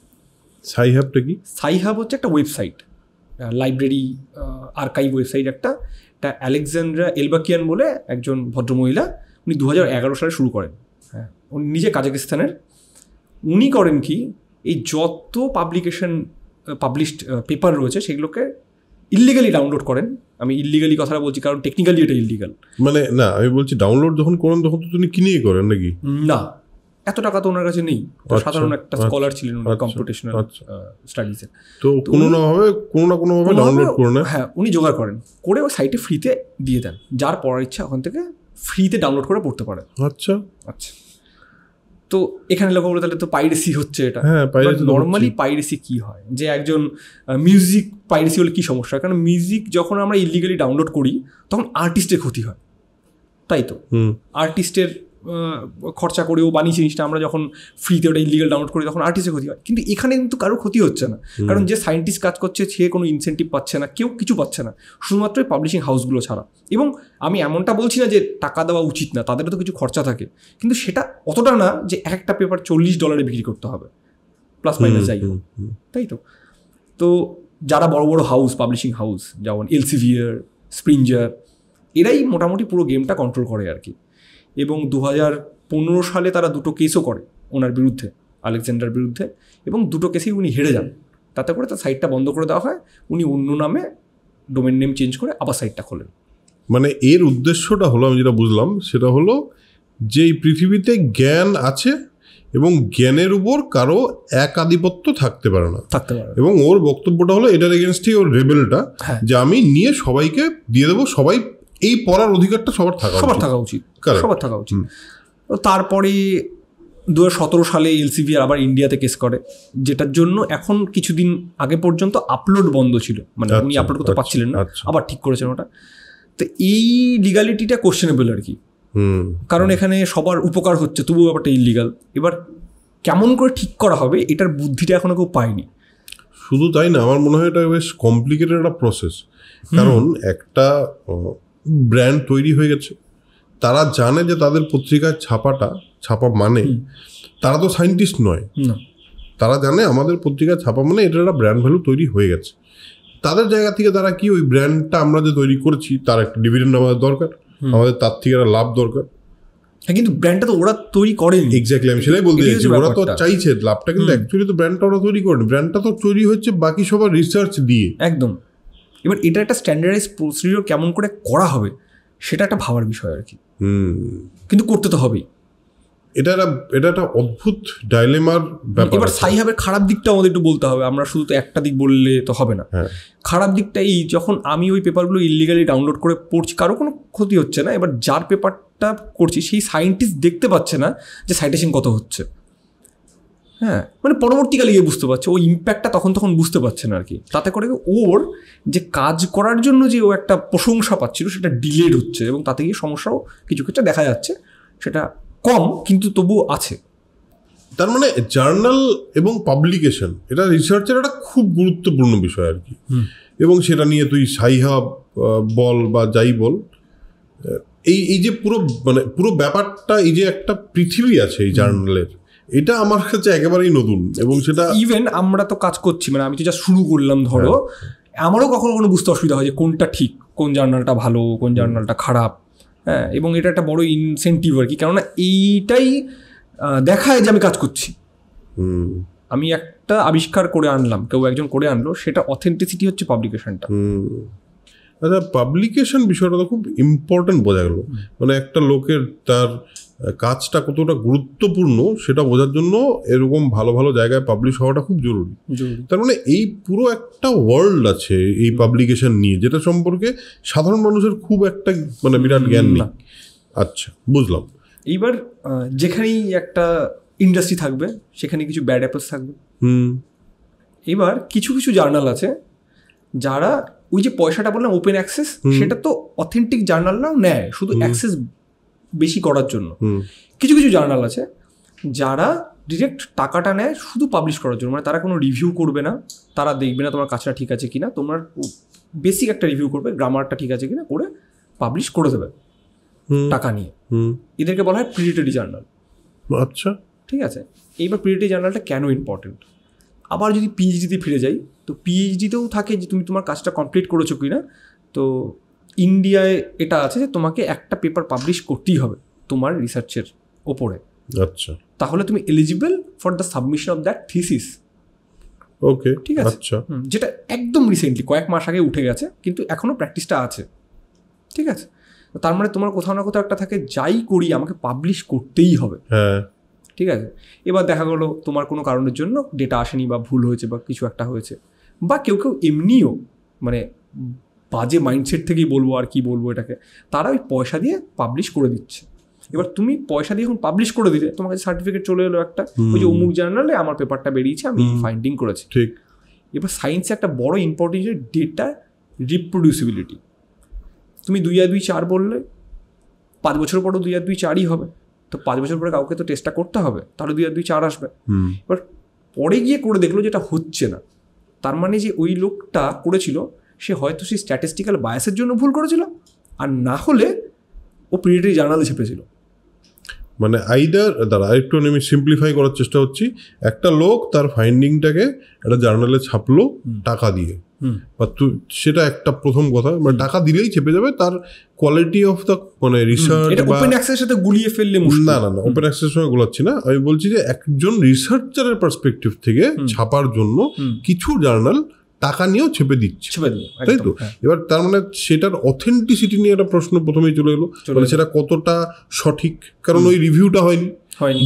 সাই হ্যাবটা কি?
সাইহাব হচ্ছে একটা ওয়েবসাইট লাইব্রেরি আর্কাইভ ওয়েবসাইট একটা এটা আলেকজান্ড্রা এলবাকিয়ান বলে একজন ভদ্রমহিলা উনি দু হাজার এগারো সালে শুরু করেন। হ্যাঁ উনি নিজে কাজাকিস্তানের। উনি করেন কি এই যত পাবলিকেশন পাবলিশড পেপার রয়েছে সেগুলোকে ইলিগালি ডাউনলোড করেন। আমি ইলিগালি কথাটা বলছি কারণ টেকনিক্যালি এটা ইলিগাল
মানে না আমি বলছি ডাউনলোড যখন করেন তখন তো তিনি কিনেই করেন নাকি?
না এত টাকা তো ওনার কাছে নেই।
আচ্ছা,
সাধারণ একটা
আচ্ছা,
স্কলার ছিলেন উনি
আচ্ছা,
কম্পিউটেশনাল
আচ্ছা।
স্টাডিজে
তো কোনো না ভাবে কোনো না কোনো ভাবে ডাউনলোড করে নেয়
হ্যাঁ উনি জোগাড় করেন করে ওই সাইটে ফ্রিতে দিয়ে দেন যার পড়ার ইচ্ছা ওখান থেকে ফ্রিতে ডাউনলোড করে পড়তে পারে
আচ্ছা।
আচ্ছা। তো এখানে লক্ষ্য করে তাহলে তো পাইরেসি হচ্ছে এটা।
হ্যাঁ
নর্মালি পাইরেসি কি হয়? যে একজন মিউজিক পাইরেসি হলে কি সমস্যা কারণ মিউজিক যখন আমরা ইলিগালি ডাউনলোড করি তখন আর্টিস্টের ক্ষতি হয়। তাই তো? আর্টিস্টের খরচা করেও বানিয়েছে জিনিসটা আমরা যখন ফ্রিতে ওটা ইলিগাল ডাউনলোড করি তখন আর্টিস্টের ক্ষতি হয়। কিন্তু এখানে কিন্তু কারোর ক্ষতি হচ্ছে না। কারণ যে সায়েন্টিস্ট কাজ করছে সে কোনো ইনসেন্টিভ পাচ্ছে না কেউ কিছু পাচ্ছে না। শুধুমাত্র পাবলিশিং হাউসগুলো ছাড়া। এবং আমি এমনটা বলছি না যে টাকা দেওয়া উচিত না তাদেরও তো কিছু খরচা থাকে। কিন্তু সেটা অতটা না যে এক একটা পেপার চল্লিশ ডলারে বিক্রি করতে হবে। প্লাস মাইনাস যাই। তাই তো? তো যারা বড় বড় হাউস পাবলিশিং হাউস যেমন এলসিভিয়ার স্প্রিঞ্জার এরাই মোটামুটি পুরো গেমটা কন্ট্রোল করে আর কি। এবং দু হাজার পনেরো সালে তারা দুটো কেসও করে ওনার বিরুদ্ধে আলেকজান্ডার বিরুদ্ধে এবং দুটো কেসেই উনি হেরে যান। তাতে করে তার সাইটটা বন্ধ করে দেওয়া হয়। উনি অন্য নামে ডোমেন নেম চেঞ্জ করে আবার সাইটটা খোলেন।
মানে এর উদ্দেশ্যটা হলো আমি যেটা বুঝলাম সেটা হলো যে এই পৃথিবীতে জ্ঞান আছে এবং জ্ঞানের উপর কারও এক আধিপত্য থাকতে পারে না।
থাকতে পারে
এবং ওর বক্তব্যটা হলো এটার এগেনস্টই ওর রেবেলটা
হ্যাঁ।
যে আমি নিয়ে সবাইকে দিয়ে দেবো সবাই এই পড়ার অধিকারটা সবার থাকা
সবার থাকা উচিত। সবার থাকা উচিত। তারপরে দু হাজার সতেরো সালে এলসিভিআর আবার ইন্ডিয়াতে কেস করে যেটার জন্য এখন কিছুদিন আগে পর্যন্ত আপলোড বন্ধ ছিল। মানে উনি
আচ্ছা,
আপলোড করতে
আচ্ছা,
পারছিলেন না
আচ্ছা।
আবার ঠিক করেছেন ওটা। তো এই লিগালিটিটা কোশ্চেনেবল আর কি। কারণ এখানে সবার উপকার হচ্ছে তবুও ব্যাপারটা ইলিগাল এবার কেমন করে ঠিক করা হবে এটার বুদ্ধিটা এখনও কেউ পায়নি।
শুধু তাই না আমার মনে হয় এটা বেশ কমপ্লিকেটেড একটা প্রসেস কারণ একটা ব্র্যান্ড তৈরি হয়ে গেছে। তারা জানে যে তাদের পত্রিকায় ছাপাটা ছাপা মানে তারা তো সায়েন্টিস্ট নয়। তারা জানে আমাদের পত্রিকায় ছাপা মানে এটা একটা ব্র্যান্ড ভ্যালু তৈরি হয়ে গেছে। তাদের জায়গা থেকে তারা কি ওই ব্র্যান্ডটা আমরা যে তৈরি করেছি তার একটা ডিভিডেন্ড আমাদের দরকার আমাদের তার থেকে একটা লাভ দরকার।
হ্যাঁ কিন্তু ব্র্যান্ডটা তো ওরা তৈরি করেনি।
এক্স্যাক্টলি আমি সেটাই বলতে চাইছি ওরা তো। চাইছে লাভটা কিন্তু অ্যাকচুয়ালি তো ব্র্যান্ডটা ওরা তৈরি করেনি। ব্র্যান্ডটা তো তৈরি হচ্ছে বাকি সবার রিসার্চ দিয়ে।
একদম। এবার এটা একটা স্ট্যান্ডার্ডাইজ প্রসিডিওর কেমন করে করা হবে সেটা একটা ভাবার বিষয় আর কি। কিন্তু করতে তো হবেই।
এটা একটা এটা একটা অদ্ভুত ডাইলেমার ব্যাপার
এবার। সাইহাবের খারাপ দিকটা আমাদের একটু বলতে হবে আমরা শুধু তো একটা দিক বললে তো হবে না।
হ্যাঁ।
খারাপ দিকটা এই যখন আমি ওই পেপারগুলো ইলিগালি ডাউনলোড করে পড়ছি কারও কোনো ক্ষতি হচ্ছে না এবার যার পেপারটা করছি সেই সায়েন্টিস্ট দেখতে পাচ্ছে না যে সাইটেশন কত হচ্ছে। হ্যাঁ মানে পরবর্তীকালে গিয়ে বুঝতে পারছে ও ইম্প্যাক্টটা তখন তখন বুঝতে পারছে না আর কি। তাতে করে ওর যে কাজ করার জন্য যে ও একটা প্রশংসা পাচ্ছিল সেটা ডিলেড হচ্ছে এবং তাতে গিয়ে সমস্যাও কিছু ক্ষেত্রে দেখা যাচ্ছে সেটা কম কিন্তু তবুও আছে।
তার মানে জার্নাল এবং পাবলিকেশন এটা রিসার্চের একটা খুব গুরুত্বপূর্ণ বিষয় আর কি। এবং সেটা নিয়ে তুই সাইহাব আহ, বল বা যাই বল এই এই যে পুরো মানে পুরো ব্যাপারটা এই যে একটা পৃথিবী আছে এই জার্নালের এটা আমার কাছে একেবারেই নতুন এবং সেটা
ইভেন আমরা তো কাজ করছি মানে আমি তো যা শুরু করলাম ধরো আমারও কখনো কোনো বুঝতে অসুবিধা হয় যে কোনটা ঠিক কোন জার্নালটা ভালো কোন জার্নালটা খারাপ হ্যাঁ এবং এটা একটা বড় ইনসেন্টিভ আর কি। কেননা এইটাই দেখায় যে আমি কাজ করছি। আমি একটা আবিষ্কার করে আনলাম কেউ একজন করে আনলো সেটা অথেন্টিসিটি হচ্ছে পাবলিকেশনটা
আচ্ছা পাবলিকেশন বিষয়টা তো খুব ইম্পর্টেন্ট বোঝা গেল। মানে একটা লোকের তার কাজটা কতটা গুরুত্বপূর্ণ সেটা বোঝার জন্য এরকম ভালো ভালো জায়গায় পাবলিশ হওয়াটা খুব জরুরি। তার মানে এই পুরো একটা ওয়ার্ল্ড আছে এই পাবলিকেশন নিয়ে যেটা সম্পর্কে সাধারণ মানুষের খুব একটা মানে বিরাট জ্ঞান নেই। আচ্ছা বুঝলাম।
এইবার যেখানেই একটা ইন্ডাস্ট্রি থাকবে সেখানে কিছু ব্যাড অ্যাপেলস থাকবে।
হুম।
এবার কিছু কিছু জার্নাল আছে যারা ওই যে পয়সাটা বললাম ওপেন অ্যাক্সেস সেটা তো অথেন্টিক জার্নালরাও নেয় শুধু অ্যাক্সেস বেশি করার জন্য। কিছু কিছু জার্নাল আছে যারা ডিরেক্ট টাকাটা নেয় শুধু পাবলিশ করার জন্য। মানে তারা কোনো রিভিউ করবে না তারা দেখবে না তোমার কাজটা ঠিক আছে কিনা। তোমার বেসিক একটা রিভিউ করবে গ্রামারটা ঠিক আছে কিনা করে পাবলিশ করে দেবে টাকা নিয়ে। এদেরকে বলা হয় প্রিডিটরি জার্নাল
আচ্ছা।
ঠিক আছে? এইবার পিএইচডি জার্নালটা কেন ইম্পর্টেন্ট আবার যদি পিএইচডিতে ফিরে যাই তো পিএইচডিতেও থাকে যে তুমি তোমার কাজটা কমপ্লিট করেছ কি না তো ইন্ডিয়ায় এটা আছে যে তোমাকে একটা পেপার পাবলিশ করতেই হবে তোমার রিসার্চের ওপরে।
আচ্ছা।
তাহলে তুমি eligible for the submission of that thesis
okay
ঠিক আছে।
আচ্ছা।
যেটা একদম রিসেন্টলি কয়েক মাস আগে উঠে গেছে কিন্তু এখনও প্র্যাকটিসটা আছে। ঠিক আছে? তার মানে তোমার কোথাও না কোথাও একটা থাকে যাই করি আমাকে পাবলিশ করতেই হবে।
হ্যাঁ।
ঠিক আছে? এবার দেখা গেলো তোমার কোনো কারণের জন্য ডেটা আসেনি বা ভুল হয়েছে বা কিছু একটা হয়েছে। বা কেউ কেউ এমনিও মানে বাজে মাইন্ডসেট থেকেই বলব আর কি বলব এটাকে। তারা ওই পয়সা দিয়ে পাবলিশ করে দিচ্ছে। এবার তুমি পয়সা দিয়ে এখন পাবলিশ করে দিলে তোমার কাছে সার্টিফিকেট চলে এলো একটা। ওই যে অমুক জার্নালে আমার পেপারটা বেরিয়েছে আমি ফাইন্ডিং করেছি।
ঠিক।
এবার সায়েন্সে একটা বড় ইম্পর্টেন্ট যে ডেটা রিপ্রোডিউসিবিলিটি তুমি দুই আর দুই চার বললে পাঁচ বছর পরও দুই আর দুই চারই হবে। তো পাঁচ বছর পরে কাউকে তো টেস্টটা করতে হবে তাহলে দুই আর দুই চার আসবে। এবার পরে গিয়ে করে দেখল যেটা হচ্ছে না। তার মানে যে ওই লোকটা করেছিল সে হয়তো সেই স্ট্যাটিস্টিক্যাল বায়াসের জন্য ভুল করেছিল আর না হলে ও প্রিডেটারি জার্নালে ছেপেছিল।
মানে আইদার দাঁড়া আরেকটু আমি সিম্পলিফাই করার চেষ্টা করছি একটা লোক তার ফাইন্ডিংটাকে একটা জার্নালে ছাপলো টাকা দিয়ে। বা সেটা একটা প্রথম কথা মানে টাকা দিলেই চেপে যাবে তার কোয়ালিটি অফ দ্য মানে রিসার্চ বা
ওপেন অ্যাক্সেসের সাথে গুলিয়ে ফেললে
না না না ওপেন অ্যাক্সেস সঙ্গে গোলাচ্ছি না। আমি বলছি যে একজন রিসার্চারের পার্সপেক্টিভ থেকে ছাপার জন্য কিছু জার্নাল টাকা নিয়েও ছেপে দিচ্ছে। তাই তো?
হ্যাঁ।
এবার তার মানে সেটার অথেন্টিসিটি নিয়ে একটা প্রশ্ন প্রথমেই চলে এলো। মানে সেটা কতটা সঠিক? কারণ ওই রিভিউটা হয়নি।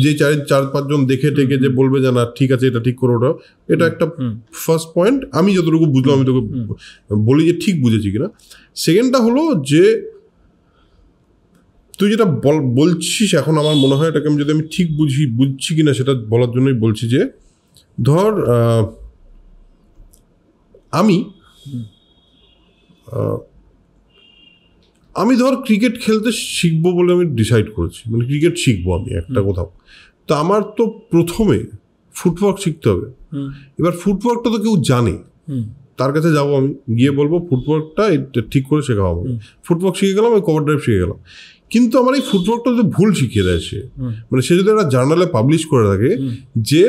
যে চার চার পাঁচজন দেখে টেকে যে বলবে যে না ঠিক আছে এটা ঠিক করে ওটা এটা একটা ফার্স্ট পয়েন্ট আমি যতটুকু বুঝলাম আমি তোকে বলি যে ঠিক বুঝেছি কিনা। সেকেন্ডটা হলো যে তুই যেটা বল বলছিস এখন আমার মনে হয় এটাকে আমি যদি আমি ঠিক বুঝি বুঝছি কিনা সেটা বলার জন্যই বলছি যে ধর আহ, আমি আমি ধর ক্রিকেট খেলতে শিখব বলে আমি ডিসাইড করেছি। মানে ক্রিকেট শিখব আমি একটা কোথাও। তো আমার তো প্রথমে ফুটওয়ার্ক শিখতে হবে। এবার ফুটওয়ার্কটা তো কেউ জানে। তার কাছে যাব আমি গিয়ে বলব ফুটওয়ার্কটা ঠিক করে শেখাবো আমাকে। ফুটওয়ার্ক শিখে গেলাম আমি কভার ড্রাইভ শিখে গেলাম। কিন্তু আমার এই ফুটওয়ার্কটা যদি ভুল শিখিয়ে দেয় সে। মানে সে যদি একটা জার্নালে পাবলিশ করে থাকে যে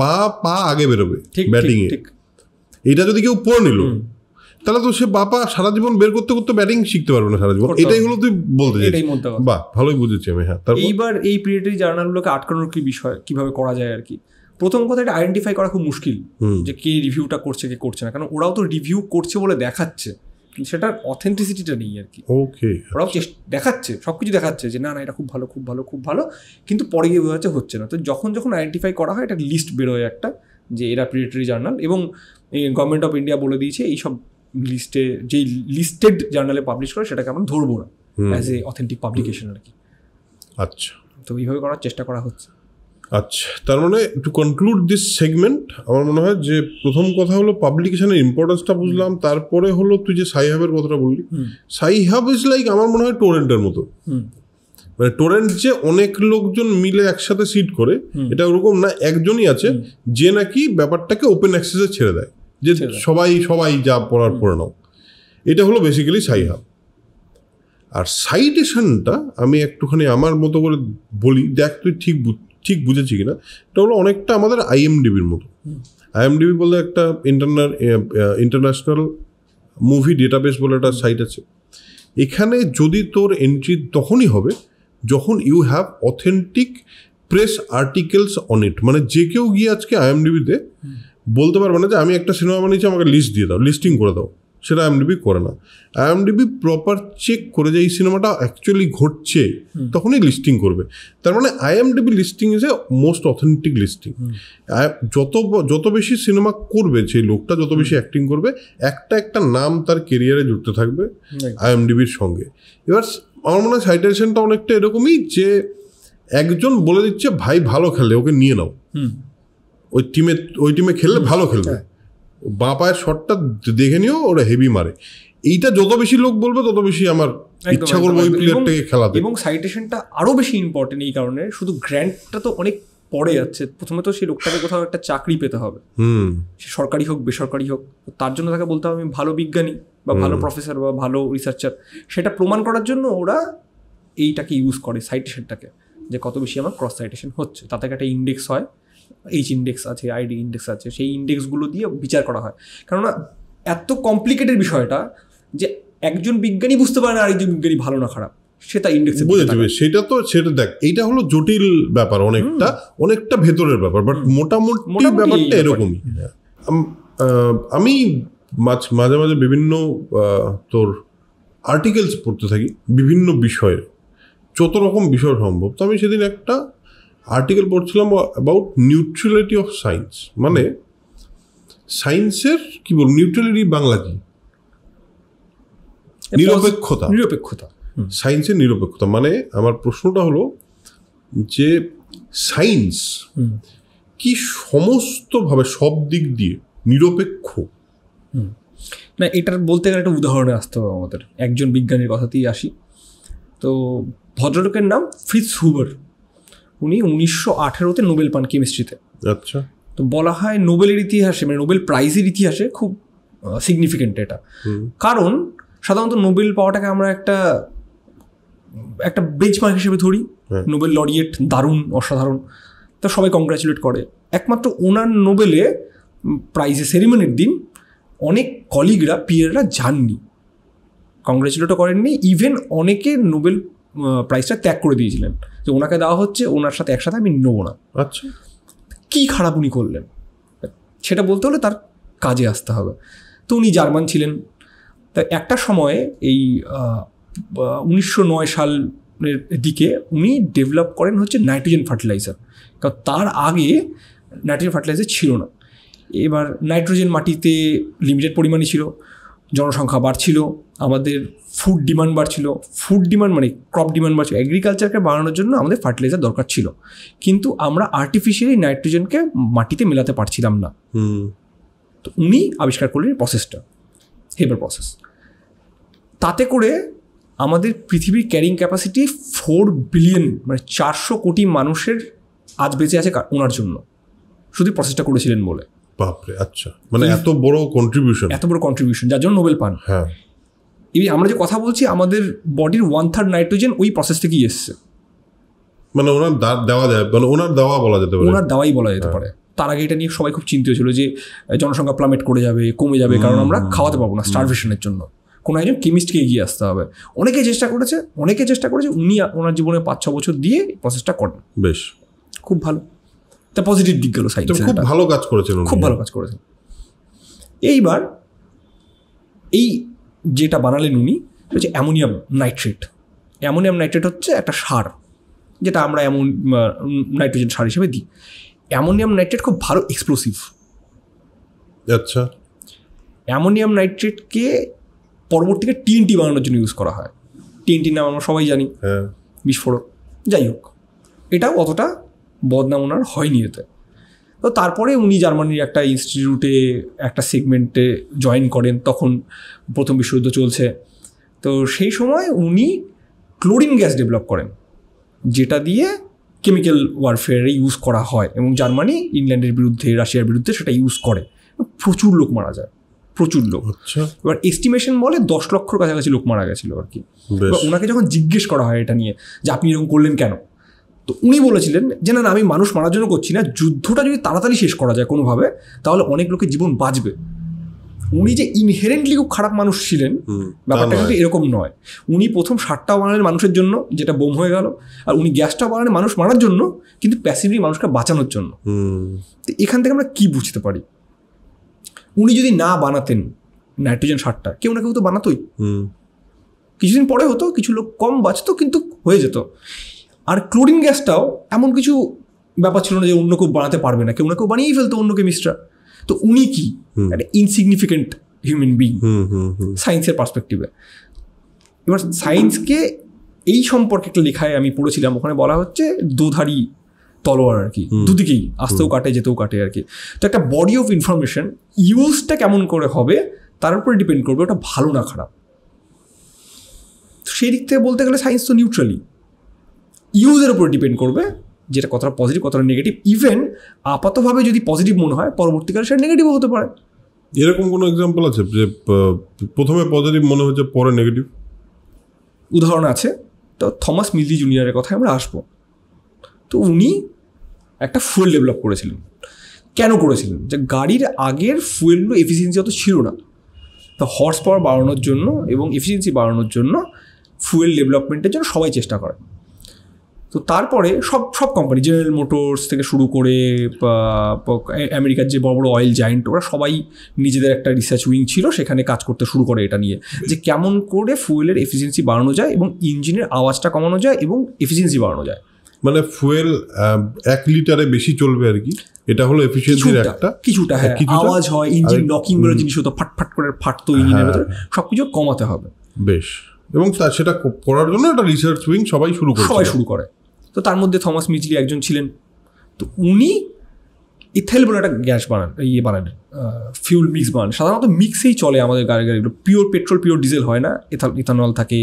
বা পা আগে বেরোবে
ঠিক
ব্যাটিং
ঠিক
এ
ঠিক।
এটা যদি কেউ পড়ে নিল তাহলে তো সে বাপা সারা জীবন বের করতে করতে ব্যাটিং শিখতে পারবে না সারা জীবন। এটাই হলো তুই বলতে
মধ্যে
বাহ ভালোই বুঝেছি আমি হ্যাঁ
এইবার এই প্রিডেটারি জার্নালগুলোকে আটকানোর কি বিষয় কীভাবে করা যায় আর কি? প্রথম কথা এটা আইডেন্টিফাই করা খুব মুশকিল যে কে রিভিউটা করছে কে করছে না। কারণ ওরাও তো রিভিউ করছে বলে দেখাচ্ছে। সেটার অথেন্টিসিটিটা নেই আর কি।
ওকে
ওরাও চেষ্টা দেখাচ্ছে সব কিছু দেখাচ্ছে যে না না এটা খুব ভালো খুব ভালো খুব ভালো। কিন্তু পরে গিয়ে বোঝা হচ্ছে না। তো যখন যখন আইডেন্টিফাই করা হয় এটা লিস্ট বেরোয় একটা যে এরা প্রিডেটারি জার্নাল এবং গভর্নমেন্ট অফ ইন্ডিয়া বলে দিয়েছে এই সব লিস্টে যেই লিস্টেড জার্নালে পাবলিশ করে সেটাকে আমরা ধরবো না অ্যাজ এ অথেন্টিক পাবলিকেশন আর কি।
আচ্ছা।
তো এইভাবে করার চেষ্টা করা হচ্ছে।
আচ্ছা তার মানে টু কনক্লুড দিস সেগমেন্ট আমার মনে হয় যে প্রথম কথা হলো পাবলিকেশনের ইম্পর্টেন্সটা বুঝলাম তারপরে হলো তুই যে সাই হাবের কথাটা বললি সাই হাব ইজ লাইক আমার মনে হয় টোরেন্টের মতো। মানে টোরেন্ট যে অনেক লোকজন মিলে একসাথে সিট করে এটা ওরকম না একজনই আছে যে নাকি ব্যাপারটাকে ওপেন অ্যাক্সেসে ছেড়ে দেয়। যে সবাই সবাই যা পড়ার পড়ে নাও। এটা হলো বেসিক্যালি সাই হাব আর সাইটেশনটা আমি একটুখানি আমার মতো করে বলি দেখ তুই ঠিক ঠিক বুঝেছি কিনা এটা হলো অনেকটা আমাদের আইএমডিবির মতো। আইএমডিবি বলে একটা ইন্টারনাল ইন্টারন্যাশনাল মুভি ডেটাবেস বলে একটা সাইট আছে। এখানে যদি তোর এন্ট্রি তখনই হবে যখন you have authentic press articles on it মানে যে কেউ গিয়ে আজকে আইএমডিবিতে বলতে পারবে না যে আমি একটা সিনেমা বানিয়েছি আমাকে লিস্ট দিয়ে দাও লিস্টিং করে দাও। সেটা আইএমডিবি করে না আইএমডিবি প্রপার চেক করে যে এই সিনেমাটা অ্যাকচুয়ালি ঘটছে তখনই লিস্টিং করবে। তার মানে IMDb listing is a most authentic listing যত যত বেশি সিনেমা করবে সেই লোকটা যত বেশি অ্যাক্টিং করবে একটা একটা নাম তার কেরিয়ারে জুড়তে থাকবে আইএমডিবির সঙ্গে। এবার আমার মনে হয় সাইটেশনটা অনেকটা এরকমই যে একজন বলে দিচ্ছে ভাই ভালো খেলে ওকে নিয়ে নাও। ওই টিমে ওই টিমে খেললে ভালো খেলবে।
হ্যাঁ।
বাঁ পায়ের শটটা দেখে নিও ওরা হেভি মারে। এইটা যত বেশি লোক বলবে তত বেশি আমার ইচ্ছা করব ওই। প্লেয়ারটাকে খেলাতে
এবং সাইটেশনটা আরও বেশি ইম্পর্টেন্ট এই কারণে শুধু গ্র্যান্টটা তো অনেক পরে যাচ্ছে। প্রথমে তো সেই লোকটাকে কোথাও একটা চাকরি পেতে হবে।
হুম।
সে সরকারি হোক বেসরকারি হোক তার জন্য তাকে বলতে হবে আমি ভালো বিজ্ঞানী বা ভালো প্রফেসর বা ভালো রিসার্চার সেটা প্রমাণ করার জন্য ওরা এইটাকে ইউজ করে সাইটেশনটাকে যে কত বেশি আমার ক্রস সাইটেশন হচ্ছে। তাতে একটা ইন্ডেক্স হয়। এইচ ইন্ডেক্স আছে আইডি ইন্ডেক্স আছে সেই ইন্ডেক্সগুলো দিয়ে বিচার করা হয়। কেননা এত কমপ্লিকেটেড বিষয়টা যে একজন বিজ্ঞানী বুঝতে পারে না আরেকজন বিজ্ঞানী ভালো না খারাপ। সেটা ইন্ডেক্সে
বেশ, সেটা তো সেটা দেখ এইটা হলো জটিল ব্যাপার অনেকটা অনেকটা ভেতরের ব্যাপার বাট মোটামুটি ব্যাপারটা এরকমই। হ্যাঁ। আমি মাঝ- মাঝে মাঝে বিভিন্ন তোর আর্টিকেলস পড়তে থাকি বিভিন্ন বিষয়ে। যত রকম বিষয় সম্ভব। তো আমি সেদিন একটা আর্টিকেল পড়ছিলাম অ্যাবাউট নিউট্রালিটি অফ সায়েন্স মানে সায়েন্সের কি বল নিউট্রালিটি বাংলা কি নিরপেক্ষতা।
নিরপেক্ষতা
সায়েন্সের নিরপেক্ষতা মানে আমার প্রশ্নটা হলো যে সায়েন্স। কি সমস্তভাবে সব দিক দিয়ে নিরপেক্ষ?
না এটার বলতে গেলে একটা উদাহরণে আসতে হবে আমাদের। একজন বিজ্ঞানীর কথাতেই আসি। তো ভদ্রলোকের নাম ফ্রিজ হুবার উনি উনিশশো আঠেরোতে নোবেল পান কেমিস্ট্রিতে।
আচ্ছা।
তো বলা হয় নোবেলের ইতিহাসে মানে নোবেল প্রাইজের ইতিহাসে খুব সিগনিফিকেন্ট এটা। কারণ সাধারণত নোবেল পাওয়াটাকে আমরা একটা একটা বেঞ্চমার্ক হিসেবে ধরি।
হ্যাঁ।
নোবেল লরিয়েট দারুণ অসাধারণ। তো সবাই কংগ্রাচুলেট করে। একমাত্র ওনার নোবেলে প্রাইজে সেরিমনির দিন অনেক কলিগরা পিয়াররা যাননি। কংগ্রাচুলেটও করেননি। ইভেন অনেকে নোবেল প্রাইজটা ত্যাগ করে দিয়েছিলেন। যে ওনাকে দেওয়া হচ্ছে ওনার সাথে একসাথে আমি নেব না।
আচ্ছা।
কী খারাপ উনি করলেন? সেটা বলতে হলে তার কাজে আসতে হবে। তো উনি জার্মান ছিলেন। তা একটা সময়ে এই উনিশশো নয় সালের দিকে উনি ডেভেলপ করেন হচ্ছে নাইট্রোজেন ফার্টিলাইজার কারণ তার আগে নাইট্রোজেন ফার্টিলাইজার ছিল না। এবার নাইট্রোজেন মাটিতে লিমিটেড পরিমাণে ছিল। জনসংখ্যা বাড়ছিল। আমাদের ফুড ডিমান্ড বাড়ছিল। ফুড ডিমান্ড মানে ক্রপ ডিমান্ড বাড়ছিল। এগ্রিকালচারকে বাড়ানোর জন্য আমাদের ফার্টিলাইজার দরকার ছিল। কিন্তু আমরা আর্টিফিশিয়ালি নাইট্রোজেনকে মাটিতে মেলাতে পারছিলাম না। তো উনি আবিষ্কার করলেন প্রসেসটা হেবার প্রসেস তাতে করে আমাদের পৃথিবীর ক্যারিং ক্যাপাসিটি ফোর বিলিয়ন মানে চারশো কোটি মানুষের আজ বেঁচে আছে ওনার জন্য। শুধু প্রসেসটা করেছিলেন বলে।
বাপরে আচ্ছা। মানে এত বড় কন্ট্রিবিউশন
এত বড় কন্ট্রিবিউশন যার জন্য নোবেল পান।
হ্যাঁ।
এই আমরা যে কথা বলছি আমাদের বডির ওয়ান থার্ড নাইট্রোজেন ওই প্রসেস থেকেই এসছে।
মানে ওনার দেওয়া যায় মানে ওনার দেওয়া বলা যেতে পারে।
ওনার দাওয়াই বলা যেতে পারে। তার আগে এটা নিয়ে সবাই খুব চিন্তিত ছিল যে জনসংখ্যা প্লামেট করে যাবে কমে যাবে কারণ আমরা খাওয়াতে পারব না স্টারভেশনের জন্য। কোনো একজন কেমিস্টকে এগিয়ে আসতে হবে। অনেকে চেষ্টা করেছে অনেকে চেষ্টা করেছে উনি ওনার জীবনে পাঁচ ছ বছর দিয়ে প্রসেসটা করেন।
বেশ।
খুব ভালো। তা পজিটিভ দিক গেল সাইন্স
খুব ভালো কাজ করেছেন।
খুব ভালো কাজ করেছেন। এইবার এই যেটা বানালেন উনি হচ্ছে অ্যামোনিয়াম নাইট্রেট। অ্যামোনিয়াম নাইট্রেট হচ্ছে একটা সার যেটা আমরা এমন নাইট্রোজেন সার হিসেবে দিই। অ্যামোনিয়াম নাইট্রেট খুব ভালো এক্সপ্লোসিভ
আচ্ছা।
অ্যামোনিয়াম নাইট্রেটকে পরবর্তীকে টিএনটি বানানোর জন্য ইউজ করা হয়। টিএনটির নাম আমরা সবাই জানি।
হ্যাঁ।
বিস্ফোরক। যাই হোক এটাও অতটা বদনাম ওনার হয়নি এতে। তো তারপরে উনি জার্মানির একটা ইনস্টিটিউটে একটা সেগমেন্টে জয়েন করেন তখন প্রথম বিশ্বযুদ্ধ চলছে। তো সেই সময় উনি ক্লোরিন গ্যাস ডেভেলপ করেন যেটা দিয়ে কেমিক্যাল ওয়ারফেয়ারে ইউজ করা হয় এবং জার্মানি ইংল্যান্ডের বিরুদ্ধে রাশিয়ার বিরুদ্ধে সেটা ইউজ করে। প্রচুর লোক মারা যায় প্রচুর লোক।
আচ্ছা।
এবার এস্টিমেশন বলে দশ লক্ষর কাছাকাছি লোক মারা গেছিল আর কি। ওনাকে যখন জিজ্ঞেস করা হয় এটা নিয়ে যে আপনি এরকম করলেন কেন? তো উনি বলেছিলেন যে না আমি মানুষ মারার জন্য করছি না। যুদ্ধটা যদি তাড়াতাড়ি শেষ করা যায় কোনোভাবে তাহলে অনেক লোকের জীবন বাঁচবে। উনি যে ইনহেরেন্টলি খুব খারাপ মানুষ ছিলেন ব্যাপারটা কিন্তু এরকম নয়। উনি প্রথম সাতটা বানালেন মানুষের জন্য যেটা বোম হয়ে গেল আর উনি গ্যাসটা বানালেন মানুষ মারার জন্য কিন্তু প্যাসিভলি মানুষকে বাঁচানোর জন্য। তো এখান থেকে আমরা কি বুঝতে পারি? উনি যদি না বানাতেন নাইট্রোজেন সারটা কেউ না কেউ তো বানাতোই। কিছুদিন পরে হতো কিছু লোক কম বাঁচতো কিন্তু হয়ে যেত। আর ক্লোরিন গ্যাসটাও এমন কিছু ব্যাপার ছিল না যে অন্য কেউ বানাতে পারবে না কেউ না কেউ বানিয়েই ফেলতো অন্য কেমিস্টরা তো উনি কি? একটা ইনসিগনিফিকেন্ট হিউম্যান বিং সায়েন্সের পার্সপেক্টিভে এবার সায়েন্সকে এই সম্পর্কে একটা লেখায় আমি পড়েছিলাম ওখানে বলা হচ্ছে দোধারি তলোয়ার আর কি। দুদিকেই আসতেও কাটে যেতেও কাটে আর কি। তো একটা বডি অফ ইনফরমেশন ইউজটা কেমন করে হবে তার উপরে ডিপেন্ড করবে ওটা ভালো না খারাপ। সেই দিক থেকে বলতে গেলে সায়েন্স তো নিউট্রালি ইউজের উপর ডিপেন্ড করবে যেটা কতটা পজিটিভ কতটা নেগেটিভ ইভেন আপাতভাবে যদি পজিটিভ মনে হয় পরবর্তীকালে সেটা নেগেটিভও হতে পারে।
এরকম কোনো এক্সাম্পল আছে যে প্রথমে পজিটিভ মনে হচ্ছে পরে নেগেটিভ
উদাহরণ আছে তো থমাস মিলি জুনিয়রের কথায় আমরা আসব। তো উনি একটা ফুয়েল ডেভেলপ করেছিলেন। কেন করেছিলেন? যে গাড়ির আগের ফুয়েলগুলো এফিসিয়েন্সি অত ছিল না। তো হর্স পাওয়ার বাড়ানোর জন্য এবং এফিসিয়েন্সি বাড়ানোর জন্য ফুয়েল ডেভেলপমেন্টের জন্য সবাই চেষ্টা করে তো তারপরে সব সব কোম্পানি জেনারেল মোটরস থেকে শুরু করে আমেরিকার যে বড় বড় অয়েল জায়েন্ট ওরা সবাই নিজেদের একটা রিসার্চ উইং ছিল সেখানে কাজ করতে শুরু করে এটা নিয়ে। যে কেমন করে ফুয়েলের এফিসিয়েন্সি বাড়ানো যায় এবং ইঞ্জিনের আওয়াজটা কমানো যায় এবং এফিসিয়েন্সি বাড়ানো যায়।
মানে ফুয়েল এক লিটারে বেশি চলবে আর কি? এটা হলো এফিসিয়েন্সির একটা।
কিছুটা হ্যাঁ? আওয়াজ হয় ইঞ্জিন নকিং বলে জিনিস হতো ফাটফাট করে ফাটতো ইঞ্জিনের ভেতরে সবকিছু কমাতে হবে।
বেশ। এবং সেটা করার জন্য একটা রিসার্চ উইং সবাই শুরু করছে
সবাই শুরু করে। তো তার মধ্যে থমাস মিচলি একজন ছিলেন। তো উনি ইথাইল বলে একটা গ্যাস বানান ইয়ে বানান ফিউল মিক্স বানান। সাধারণত মিক্সেই চলে আমাদের গাড়ি গাড়িগুলো। পিওর পেট্রোল পিওর ডিজেল হয় না। ইথানল থাকে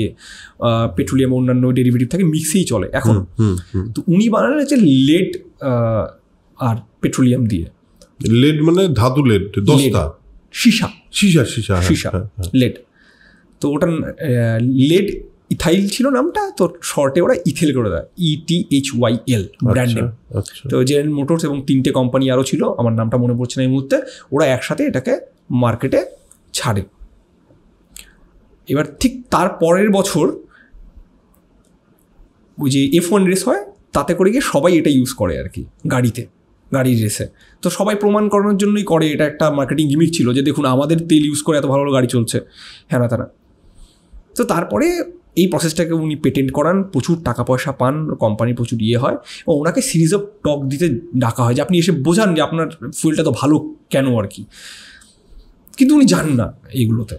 পেট্রোলিয়াম অন্যান্য ডেরিভেটিভ থাকে মিক্সেই চলে এখন। তো উনি বানালেন হচ্ছে লেড আর পেট্রোলিয়াম দিয়ে।
লেড মানে ধাতু লেড দস্তা।
সীসা।
সীসা সীসা হ্যাঁ,
সীসা
হ্যাঁ, হ্যাঁ।
লেড তো ওটা লেড ইথাইল ছিল নামটা তো শর্টে ওরা ইথেল করে দেয় E T H Y L brand name তো জেনারেল মোটরস এবং তিনটে কোম্পানি আরও ছিল আমার নামটা মনে পড়ছে না এই মুহূর্তে ওরা একসাথে এটাকে মার্কেটে ছাড়ে। এবার ঠিক তার পরের বছর ওই যে এফ ওয়ান রেস হয় তাতে করে গিয়ে সবাই এটা ইউজ করে আর কি গাড়িতে গাড়ির রেসে তো সবাই প্রমাণ করানোর জন্যই করে এটা একটা মার্কেটিং গিমিক ছিল যে দেখুন আমাদের তেল ইউজ করে এত ভালো ভালো গাড়ি চলছে। হ্যাঁ তারা তো তারপরে এই প্রসেসটাকে উনি পেটেন্ট করান প্রচুর টাকা পয়সা পান কোম্পানি প্রচুর ইয়ে হয় এবং ওনাকে সিরিজ অফ টক দিতে ডাকা হয় যে আপনি এসে বোঝান যে আপনার ফুয়েলটা তো ভালো কেন আর কি। কিন্তু উনি যান না এইগুলোতে।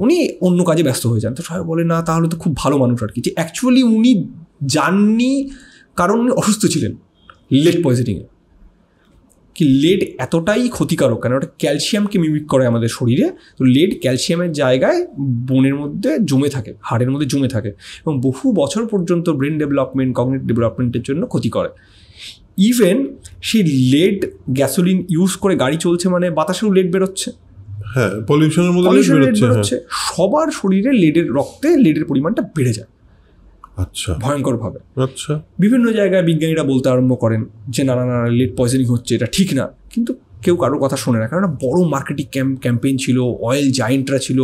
উনি অন্য কাজে ব্যস্ত হয়ে যান। তো সবাই বলে না তাহলে তো খুব ভালো মানুষ আর কি। যে অ্যাকচুয়ালি উনি যাননি কারণ উনি অসুস্থ ছিলেন লেট পয়জনিংয়ে কি লেড এতটাই ক্ষতিকারক কেন ওটা ক্যালসিয়ামকে মিমিক করে আমাদের শরীরে? তো লেড ক্যালসিয়ামের জায়গায় বোনের মধ্যে জমে থাকে হাড়ের মধ্যে জমে থাকে এবং বহু বছর পর্যন্ত ব্রেন ডেভেলপমেন্ট কগনেট ডেভেলপমেন্টের জন্য ক্ষতি করে। ইভেন সেই লেড গ্যাসোলিন ইউজ করে গাড়ি চলছে মানে বাতাসেও লেড বেরোচ্ছে।
হ্যাঁ পলিউশনের মধ্যে
লেড
হ্যাঁ।
বেরোচ্ছে। সবার শরীরে লেডের রক্তে লেডের পরিমাণটা বেড়ে যায়।
আচ্ছা।
ভয়ঙ্করভাবে।
আচ্ছা।
বিভিন্ন জায়গায় বিজ্ঞানীরা বলতে আরম্ভ করেন যে না না না লেড পয়জনিং হচ্ছে এটা ঠিক না। কিন্তু কেউ কারোর কথা শোনে না। কারণ বড় মার্কেটিং ক্যাম্প ক্যাম্পেইন ছিল অয়েল জায়েন্টরা ছিল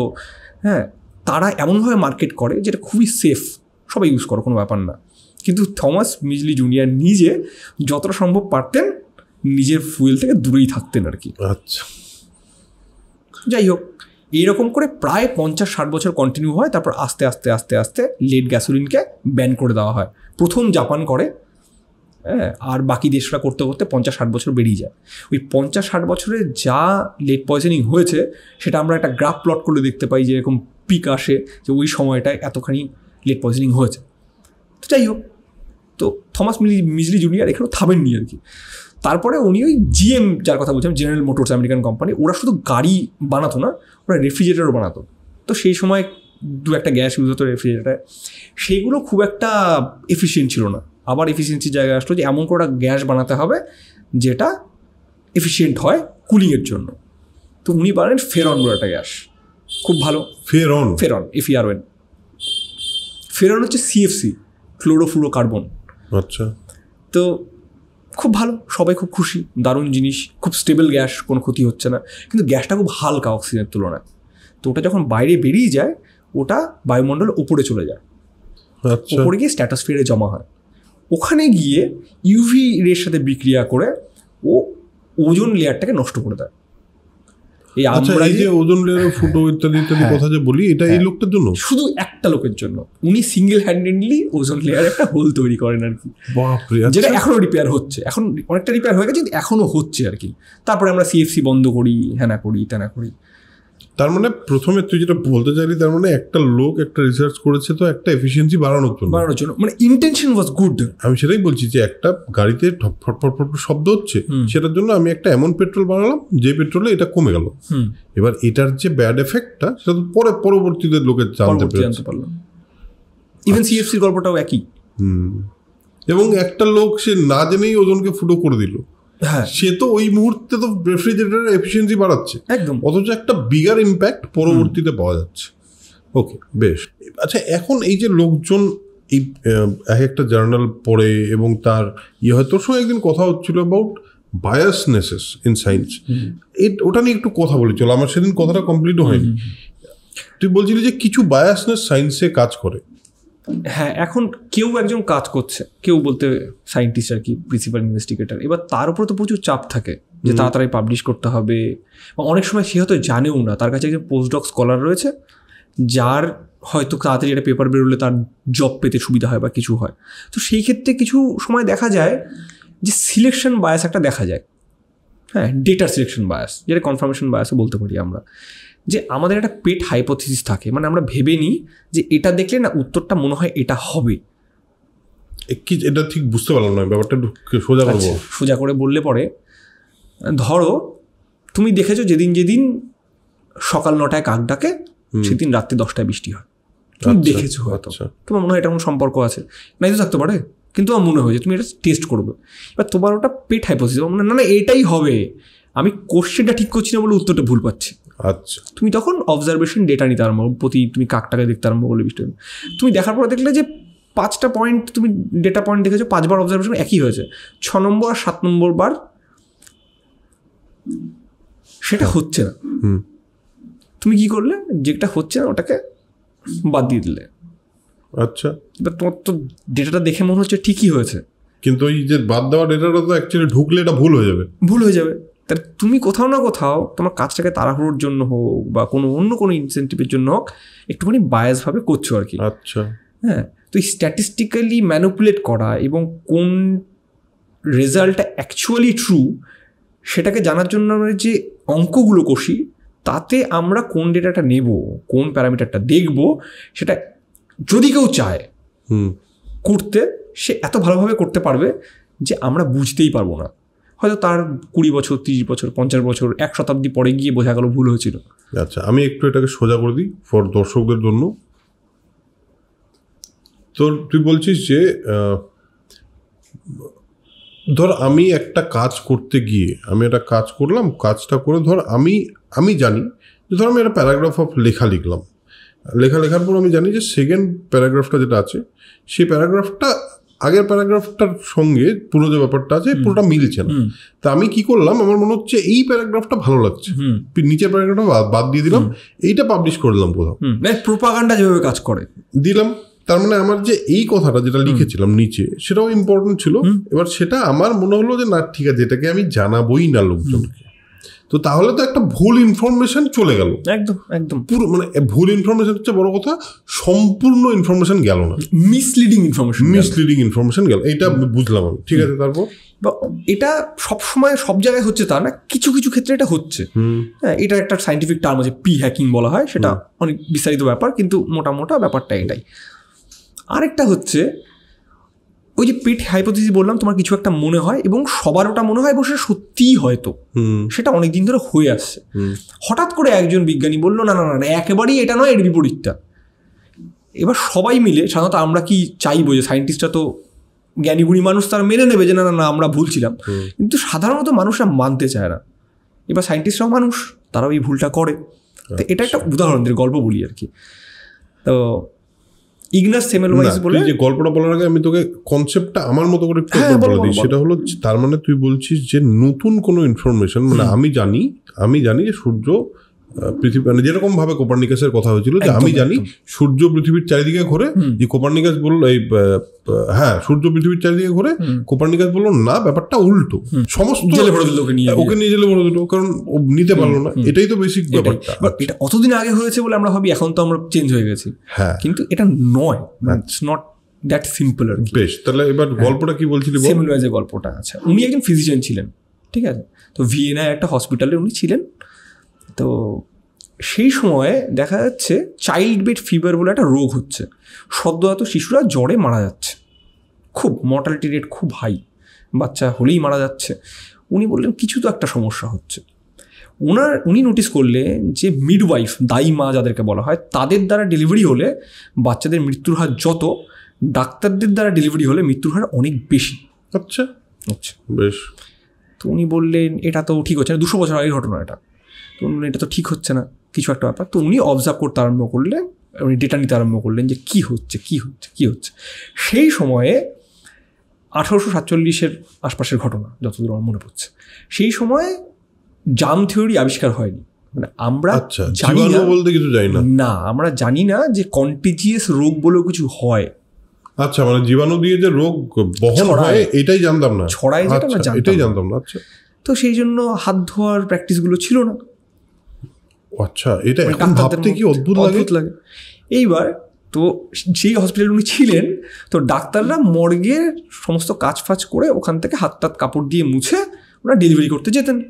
হ্যাঁ তারা এমনভাবে মার্কেট করে যেটা খুবই সেফ। সবাই ইউজ করো কোনো ব্যাপার না। কিন্তু থমাস মিজলি জুনিয়র নিজে যতটা সম্ভব পারতেন নিজের ফুয়েল থেকে দূরেই থাকতেন আর কি।
আচ্ছা।
যাই হোক এইরকম করে প্রায় পঞ্চাশ ষাট বছর কন্টিনিউ হয়, তারপর আস্তে আস্তে আস্তে আস্তে লেড গ্যাসোলিনকে ব্যান করে দেওয়া হয়। প্রথম জাপান করে হ্যাঁ আর বাকি দেশরা করতে করতে পঞ্চাশ ষাট বছর বেরিয়ে যায়। ওই পঞ্চাশ ষাট বছরে যা লেড পয়জনিং হয়েছে, সেটা আমরা একটা গ্রাফ প্লট করে দেখতে পাই যে এরকম পিক আসে, যে ওই সময়টায় এতখানি লেড পয়জনিং হয়েছে। তো যাই হোক, তো থমাস মিজলি জুনিয়র এখানেও থামেননি আর কি। তারপরে উনি ওই জিএম যার কথা বলছিলাম জেনারেল মোটরস আমেরিকান কোম্পানি ওরা শুধু গাড়ি বানাতো না ওরা রেফ্রিজারেটরও বানাতো। তো সেই সময় দু একটা গ্যাস ইউজ হতো রেফ্রিজারেটারে সেইগুলো খুব একটা এফিসিয়েন্ট ছিল না। আবার এফিসিয়েন্সির জায়গায় আসলো যে এমন করে গ্যাস বানাতে হবে যেটা এফিসিয়েন্ট হয় কুলিংয়ের জন্য। তো উনি বানালেন ফেরন বলে একটা গ্যাস খুব ভালো।
ফের অন
ফেরন এফিআরওএন ফেরন হচ্ছে সিএফসি ফ্লোরোফ্লুরো কার্বন
আচ্ছা।
তো খুব ভালো সবাই খুব খুশি। দারুণ জিনিস খুব স্টেবল গ্যাস কোনো ক্ষতি হচ্ছে না। কিন্তু গ্যাসটা খুব হালকা অক্সিজেনের তুলনায়। তো ওটা যখন বাইরে বেরিয়ে যায় ওটা বায়ুমণ্ডল ওপরে চলে যায়।
ওপরে
উপরে গিয়ে স্ট্যাটাসফিয়ারে জমা হয়। ওখানে গিয়ে ইউভি রের সাথে বিক্রিয়া করে ও ওজন লেয়ারটাকে নষ্ট করে দেয়। এই
আচ্ছা
আমরা যে
ওজন লেয়ারের ফুটো ইত্যাদি ইত্যাদি
হ্যাঁ।
কথা যে বলি এটা এই লোকটার জন্য?
শুধু একটা লোকের জন্য। উনি সিঙ্গেল হ্যান্ডেডলি ওজন লেয়ার একটা হোল তৈরি করেন আর কি।
বাপরে
যেটা
আচ্ছা
এখনও রিপেয়ার হচ্ছে। এখন অনেকটা রিপেয়ার হয়ে গেছে কিন্তু এখনও হচ্ছে আর কি। তারপরে আমরা সিএফসি বন্ধ করি হ্যানা করি তেনা করি।
তার মানে প্রথমে তুই যেটা বলতে চাইলি তার মানে একটা লোক একটা রিসার্চ করেছে তো একটা এফিসিয়েন্সি বাড়ানোর জন্য।
বানানোর জন্য। মানে ইন্টেনশন ওয়াজ গুড
আমি সেটাই বলছি যে একটা গাড়িতে ঠপ ফট ফট ফট শব্দ হচ্ছে সেটার জন্য আমি একটা এমন পেট্রোল বানালাম যে পেট্রোলে এটা কমে গেল। এবার এটার যে ব্যাড এফেক্টটা সেটা তো পরে পরবর্তীতে লোকে জানতে পেরেছে।
ইভেন সিএফসির গল্পটাও একই।
হুম। এবং একটা লোক সে না জেনেই ওজনকে ফুটো করে দিল। সে তো ওই মুহূর্তে তো রেফ্রিজারেটরের এফিসিয়েন্সি বাড়াচ্ছে।
একদম।
অথচ একটা বিগার ইম্প্যাক্ট পরবর্তীতে পাওয়া যাচ্ছে। ওকে বেশ। আচ্ছা এখন এই যে লোকজন এই এক একটা জার্নাল পড়ে এবং তার ইয়ে হয় তোর সঙ্গে একদিন কথা হচ্ছিল অ্যাবাউট বায়াসনেসেস ইন সায়েন্স ওটা নিয়ে একটু কথা বলি চলো আমার সেদিন কথাটা কমপ্লিট হয়নি। তুই বলছিলি যে কিছু বায়াসনেস সায়েন্সে কাজ করে।
হ্যাঁ এখন কেউ একজন কাজ করছে কেউ বলতে সায়েন্টিস্ট আর কি প্রিন্সিপাল ইনভেস্টিগেটর এবার তার উপর তো প্রচুর চাপ থাকে যে তাড়াতাড়ি পাবলিশ করতে হবে। বা অনেক সময় সে হয়তো জানেও না তার কাছে একজন পোস্টডক স্কলার রয়েছে যার হয়তো তাড়াতাড়ি একটা পেপার বেরোলে তার জব পেতে সুবিধা হয় বা কিছু হয়। তো সেই ক্ষেত্রে কিছু সময় দেখা যায় যে সিলেকশন বায়াস একটা দেখা যায়। হ্যাঁ ডেটার সিলেকশন বায়াস যেটা কনফার্মেশন বায়াসও বলতে পারি আমরা। যে আমাদের একটা পেট হাইপোথিসিস থাকে। মানে আমরা ভেবে নিই যে এটা দেখলে না উত্তরটা মনে হয় এটা হবে।
কি এটা ঠিক বুঝতে পারলাম না ব্যাপারটা সোজা করব
আচ্ছা, সোজা করে বললে পরে ধরো তুমি দেখেছ যেদিন যেদিন সকাল নটায় কাক ডাকে সেদিন রাত্রি দশটায় বৃষ্টি হয়। তুমি
আচ্ছা,
দেখেছ হয়তো।
আচ্ছা।
তোমার মনে হয় এটা কোনো সম্পর্ক আছে? নাই তো থাকতে পারে কিন্তু আমার মনে হয়েছে তুমি এটা টেস্ট করবে। এবার তোমার ওটা পেট হাইপোথিস মানে না না এটাই হবে। আমি কোশ্চেনটা ঠিক করছি না বলে উত্তরটা ভুল পাচ্ছি।
আচ্ছা।
তুমি তখন অবজারভেশন ডেটা নিতে আরম্ভ প্রতি তুমি কাকটাকে দেখতে আরম্ভ করলে বৃষ্টি তুমি দেখার পরে দেখলে যে পাঁচটা পয়েন্ট তুমি ডেটা পয়েন্ট দেখেছ পাঁচবার অবজারভেশন একই হয়েছে। ছ নম্বর আর সাত নম্বর বার সেটা হচ্ছে না। তুমি কি করলে? যেটা হচ্ছে না ওটাকে বাদ দিয়ে দিলে।
আচ্ছা।
এবার তোমার তো ডেটাটা দেখে মনে হচ্ছে ঠিকই হয়েছে।
কিন্তু ওই যে বাদ দেওয়া ডেটাটা তো অ্যাকচুয়ালি ঢুকলে এটা ভুল হয়ে যাবে।
ভুল হয়ে যাবে। তাহলে তুমি কোথাও না কোথাও তোমার কাজটাকে তাড়াহুড়োর জন্য হোক বা কোনো অন্য কোনো ইনসেন্টিভের জন্য হোক একটুখানি বায়াসভাবে করছ আর কি।
আচ্ছা।
হ্যাঁ তো এই স্ট্যাটিস্টিক্যালি ম্যানুপুলেট করা এবং কোন রেজাল্টটা অ্যাকচুয়ালি ট্রু সেটাকে জানার জন্য আমরা যে অঙ্কগুলো কষি তাতে আমরা কোন ডেটাটা নেব কোন প্যারামিটারটা দেখব সেটা যদি কেউ চায় করতে সে এত ভালোভাবে করতে পারবে যে আমরা বুঝতেই পারব না। হয়তো তার কুড়ি বছর, তিরিশ বছর, পঞ্চাশ বছর, এক শতাব্দী পরে গিয়ে বোঝা গেল ভুল হয়েছিল।
আচ্ছা আমি একটু এটাকে সোজা করে দিই ফর দর্শকদের জন্য। তোর তুই বলছিস যে ধর আমি একটা কাজ করতে গিয়ে, আমি একটা কাজ করলাম, কাজটা করে ধর আমি আমি জানি যে ধর আমি একটা প্যারাগ্রাফ অফ লেখা লিখলাম। লেখা লেখার পর আমি জানি যে সেকেন্ড প্যারাগ্রাফটা যেটা আছে, সেই প্যারাগ্রাফটা আগের প্যারাগ্রাফটার সঙ্গে পুরো যে ব্যাপারটা আছে পুরোটা মিলছে না। তা আমি কি করলাম? আমার মনে হচ্ছে এই প্যারাগ্রাফটা ভালো লাগছে। নিচের প্যারাগ্রাফটা বাদ- দিয়ে দিলাম। এইটা পাবলিশ করলাম কোথাও
হুম। প্রোপাগান্ডা যেভাবে কাজ করে।
দিলাম। তার মানে আমার যে এই কথাটা যেটা লিখেছিলাম নিচে সেটাও ইম্পর্টেন্ট ছিল। এবার সেটা আমার মনে হলো যে না ঠিক আছে এটাকে আমি জানাবোই না লোকজনকে। তো তাহলে তো একটা ভুল ইনফরমেশন চলে গেল।
একদম একদম।
পুরো মানে ভুল ইনফরমেশন হচ্ছে বড় কথা সম্পূর্ণ ইনফরমেশন গেল না।
মিসলিডিং ইনফরমেশন
মিসলিডিং ইনফরমেশন গেল এটা বুঝলাম আমি। ঠিক আছে তারপর?
বা এটা সব সময় সব জায়গায় হচ্ছে তা না কিছু কিছু ক্ষেত্রে এটা হচ্ছে। হ্যাঁ এটা একটা সাইন্টিফিক টার্ম আছে পি হ্যাকিং বলা হয় সেটা অনেক বিস্তারিত ব্যাপার কিন্তু মোটা মোটা ব্যাপারটা এটাই। আরেকটা হচ্ছে ওই যে পেট হাইপোথিসিস বললাম তোমার কিছু একটা মনে হয় এবং সবার ওটা মনে হয় এবং সেটা সত্যিই হয়তো। সেটা অনেক দিন ধরে হয়ে আসছে। হঠাৎ করে একজন বিজ্ঞানী বলল না না না না একেবারেই এটা নয় এর বিপরীতটা। এবার সবাই মিলে সাধারণত আমরা কি চাইব যে সায়েন্টিস্টরা তো জ্ঞানীগুণী মানুষ তারা মেনে নেবে যে না না না আমরা ভুলছিলাম। কিন্তু সাধারণত মানুষরা মানতে চায় না। এবার সায়েন্টিস্টরাও মানুষ তারাও এই ভুলটা করে। তো এটা একটা উদাহরণের গল্প বলি আর কি। তো ইগনাস সেমেলওয়াইজ বলে?
যে গল্পটা বলার আগে আমি তোকে কনসেপ্টটা আমার মতো করে
হ্যাঁ, বলো,
দিই। সেটা হলো তার মানে তুই বলছিস যে নতুন কোনো ইনফরমেশন মানে আমি জানি আমি জানি যে সূর্য পৃথিবী মানে যেরকম ভাবে কোপার্নিকাসের কথা হয়েছিল যে আমি জানি সূর্য পৃথিবীর চারিদিকে ঘোরে যে কোপার্নিকাস বলল এই হ্যাঁ সূর্য পৃথিবীর চারিদিকে ঘোরে। কোপার্নিকাস বলল না ব্যাপারটা উল্টো। সমস্ত
ওকে নিয়ে
জেলে ভরে দিল কারণ ও নিতে পারল না। এটাই তো বেসিক। ব্যাপারটা।
এটা অতদিন আগে হয়েছে বলে আমরা ভাবি এখন তো আমরা চেঞ্জ হয়ে গেছি।
হ্যাঁ।
কিন্তু এটা নয়। ইটস নট দ্যাট সিম্পল আর
বেশ তাহলে এবার গল্পটা কি বলছিলি বল?
সেমুলওয়াইজের গল্পটা আছে। উনি একজন ফিজিশিয়ান ছিলেন ঠিক আছে? তো ভিয়েনায় একটা হসপিটালে উনি ছিলেন। তো সেই সময়ে দেখা যাচ্ছে চাইল্ড বেড ফিভার বলে একটা রোগ হচ্ছে। সদ্যজাত শিশুরা জ্বরে মারা যাচ্ছে। খুব মর্টালিটি রেট খুব হাই বাচ্চা হলেই মারা যাচ্ছে। উনি বললেন কিছু তো একটা সমস্যা হচ্ছে। ওনার উনি নোটিস করলেন যে মিডওয়াইফ দায়ী মা যাদেরকে বলা হয় তাদের দ্বারা ডেলিভারি হলে বাচ্চাদের মৃত্যুর হার যত ডাক্তারদের দ্বারা ডেলিভারি হলে মৃত্যুর হার অনেক বেশি।
আচ্ছা।
আচ্ছা।
বেশ।
তো উনি বললেন এটা তো ঠিক হচ্ছে না। দুশো বছর আগের ঘটনা এটা। তো উনি এটা তো ঠিক হচ্ছে না কিছু একটা ব্যাপার। তো উনি অবজার্ভ করতে আরম্ভ করলেন উনি ডেটা নিতে আরম্ভ করলেন যে কি হচ্ছে কি হচ্ছে কি হচ্ছে। সেই সময়ে আঠারোশো সাতচল্লিশের আশপাশের ঘটনা যতদূর আমার মনে পড়ছে সেই সময়ে জাম থিওরি আবিষ্কার হয়নি। মানে আমরা
আচ্ছা
জানি না
বলতে কিছু যাই না।
না আমরা জানি না যে কন্টিজিয়াস রোগ বলেও কিছু হয়।
আচ্ছা মানে জীবাণু দিয়ে যে রোগ বহন হয় এটাই জানতাম না।
ছড়ায় যেটা না
আচ্ছা,
জানতাম
এটাই। জানতাম না আচ্ছা।
তো সেই জন্য হাত ধোয়ার প্র্যাকটিসগুলো ছিল না।
আচ্ছা এটা
মানে
এখন ভাবতে কি অদ্ভুত
অদ্ভুত লাগে। এইবার তো সেই হসপিটালে উনি ছিলেন তো ডাক্তাররা মর্গের সমস্ত কাজ ফাজ করে ওখান থেকে হাত টাত কাপড় দিয়ে মুছে ওরা ডেলিভারি করতে যেতেন।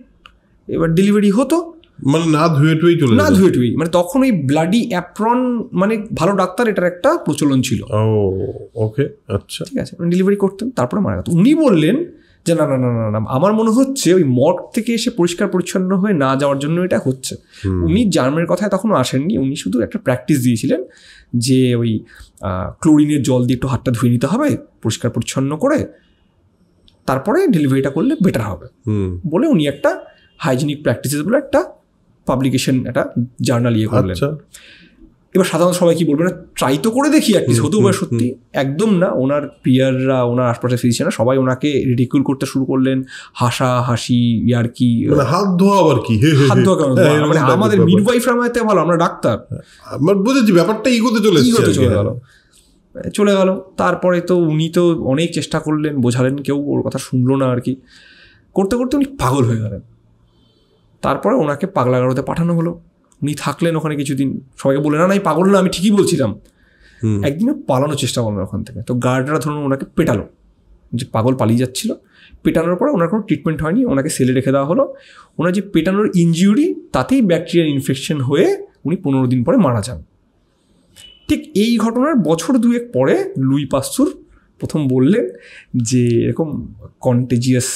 এবার ডেলিভারি হতো।
মানে না ধুয়ে টুয়েই চলে
না। ধুয়ে টুই মানে তখন ওই ব্লাডি অ্যাপ্রন মানে ভালো ডাক্তার এটার একটা প্রচলন ছিল।
ও ওকে আচ্ছা।
ঠিক আছে ডেলিভারি করতেন তারপরে মারা গেত উনি বললেন যে না না না না না আমার মনে হচ্ছে ওই মর্গ থেকে এসে পরিষ্কার পরিচ্ছন্ন হয়ে না যাওয়ার জন্য এটা হচ্ছে। উনি জার্মের কথায় তখনও আসেননি উনি শুধু একটা প্র্যাকটিস দিয়েছিলেন যে ওই ক্লোরিনের জল দিয়ে একটু হাতটা ধুয়ে নিতে হবে পরিষ্কার পরিচ্ছন্ন করে তারপরে ডেলিভারিটা করলে বেটার হবে। বলে উনি একটা হাইজিনিক প্র্যাকটিসেস বলে একটা পাবলিকেশন একটা জার্নাল ইয়ে করলেন।
আচ্ছা।
এবার সাধারণত সবাই কি বলবে না ট্রাই তো করে দেখি অ্যাটলিস্ট
হুম,
হতেও পারে সত্যি। একদম না ওনার পিয়াররা ওনার আশপাশের ফিজিশিয়ানরা সবাই ওনাকে রিডিকুল করতে শুরু করলেন। হাসা হাসি আর
কি হাত ধোয়া আবার কি?
হাত ধোয়া কেন?
হ্যাঁ,
মানে আমাদের। মিডওয়াইফরা আমাদের ভালো আমরা ডাক্তার।
আমার বুঝেছি ব্যাপারটা ইগোতে চলে
ইগোতে চলে
হ্যাঁ।
গেল। চলে গেল। তারপরে তো উনি তো অনেক চেষ্টা করলেন বোঝালেন কেউ ওর কথা শুনলো না আর কি। করতে করতে উনি পাগল হয়ে গেলেন। তারপরে ওনাকে পাগলাগারোতে পাঠানো হলো। উনি থাকলেন ওখানে কিছুদিন সবাইকে বললেন না না এই পাগল না আমি ঠিকই বলছিলাম। একদিনও পালানোর চেষ্টা করলেন ওখান থেকে। তো গার্ডরা ধরুন ওনাকে পেটালো যে পাগল পালিয়ে যাচ্ছিল। পেটানোর পরে ওনার কোনো ট্রিটমেন্ট হয়নি ওনাকে সেলে রেখে দেওয়া হলো। ওনার যে পেটানোর ইনজিউরি তাতেই ব্যাকটেরিয়ার ইনফেকশন হয়ে উনি পনেরো দিন পরে মারা যান। ঠিক এই ঘটনার বছর দুয়েক পরে লুই পাস্তুর প্রথম বললেন যে এরকম কন্টেজিয়াস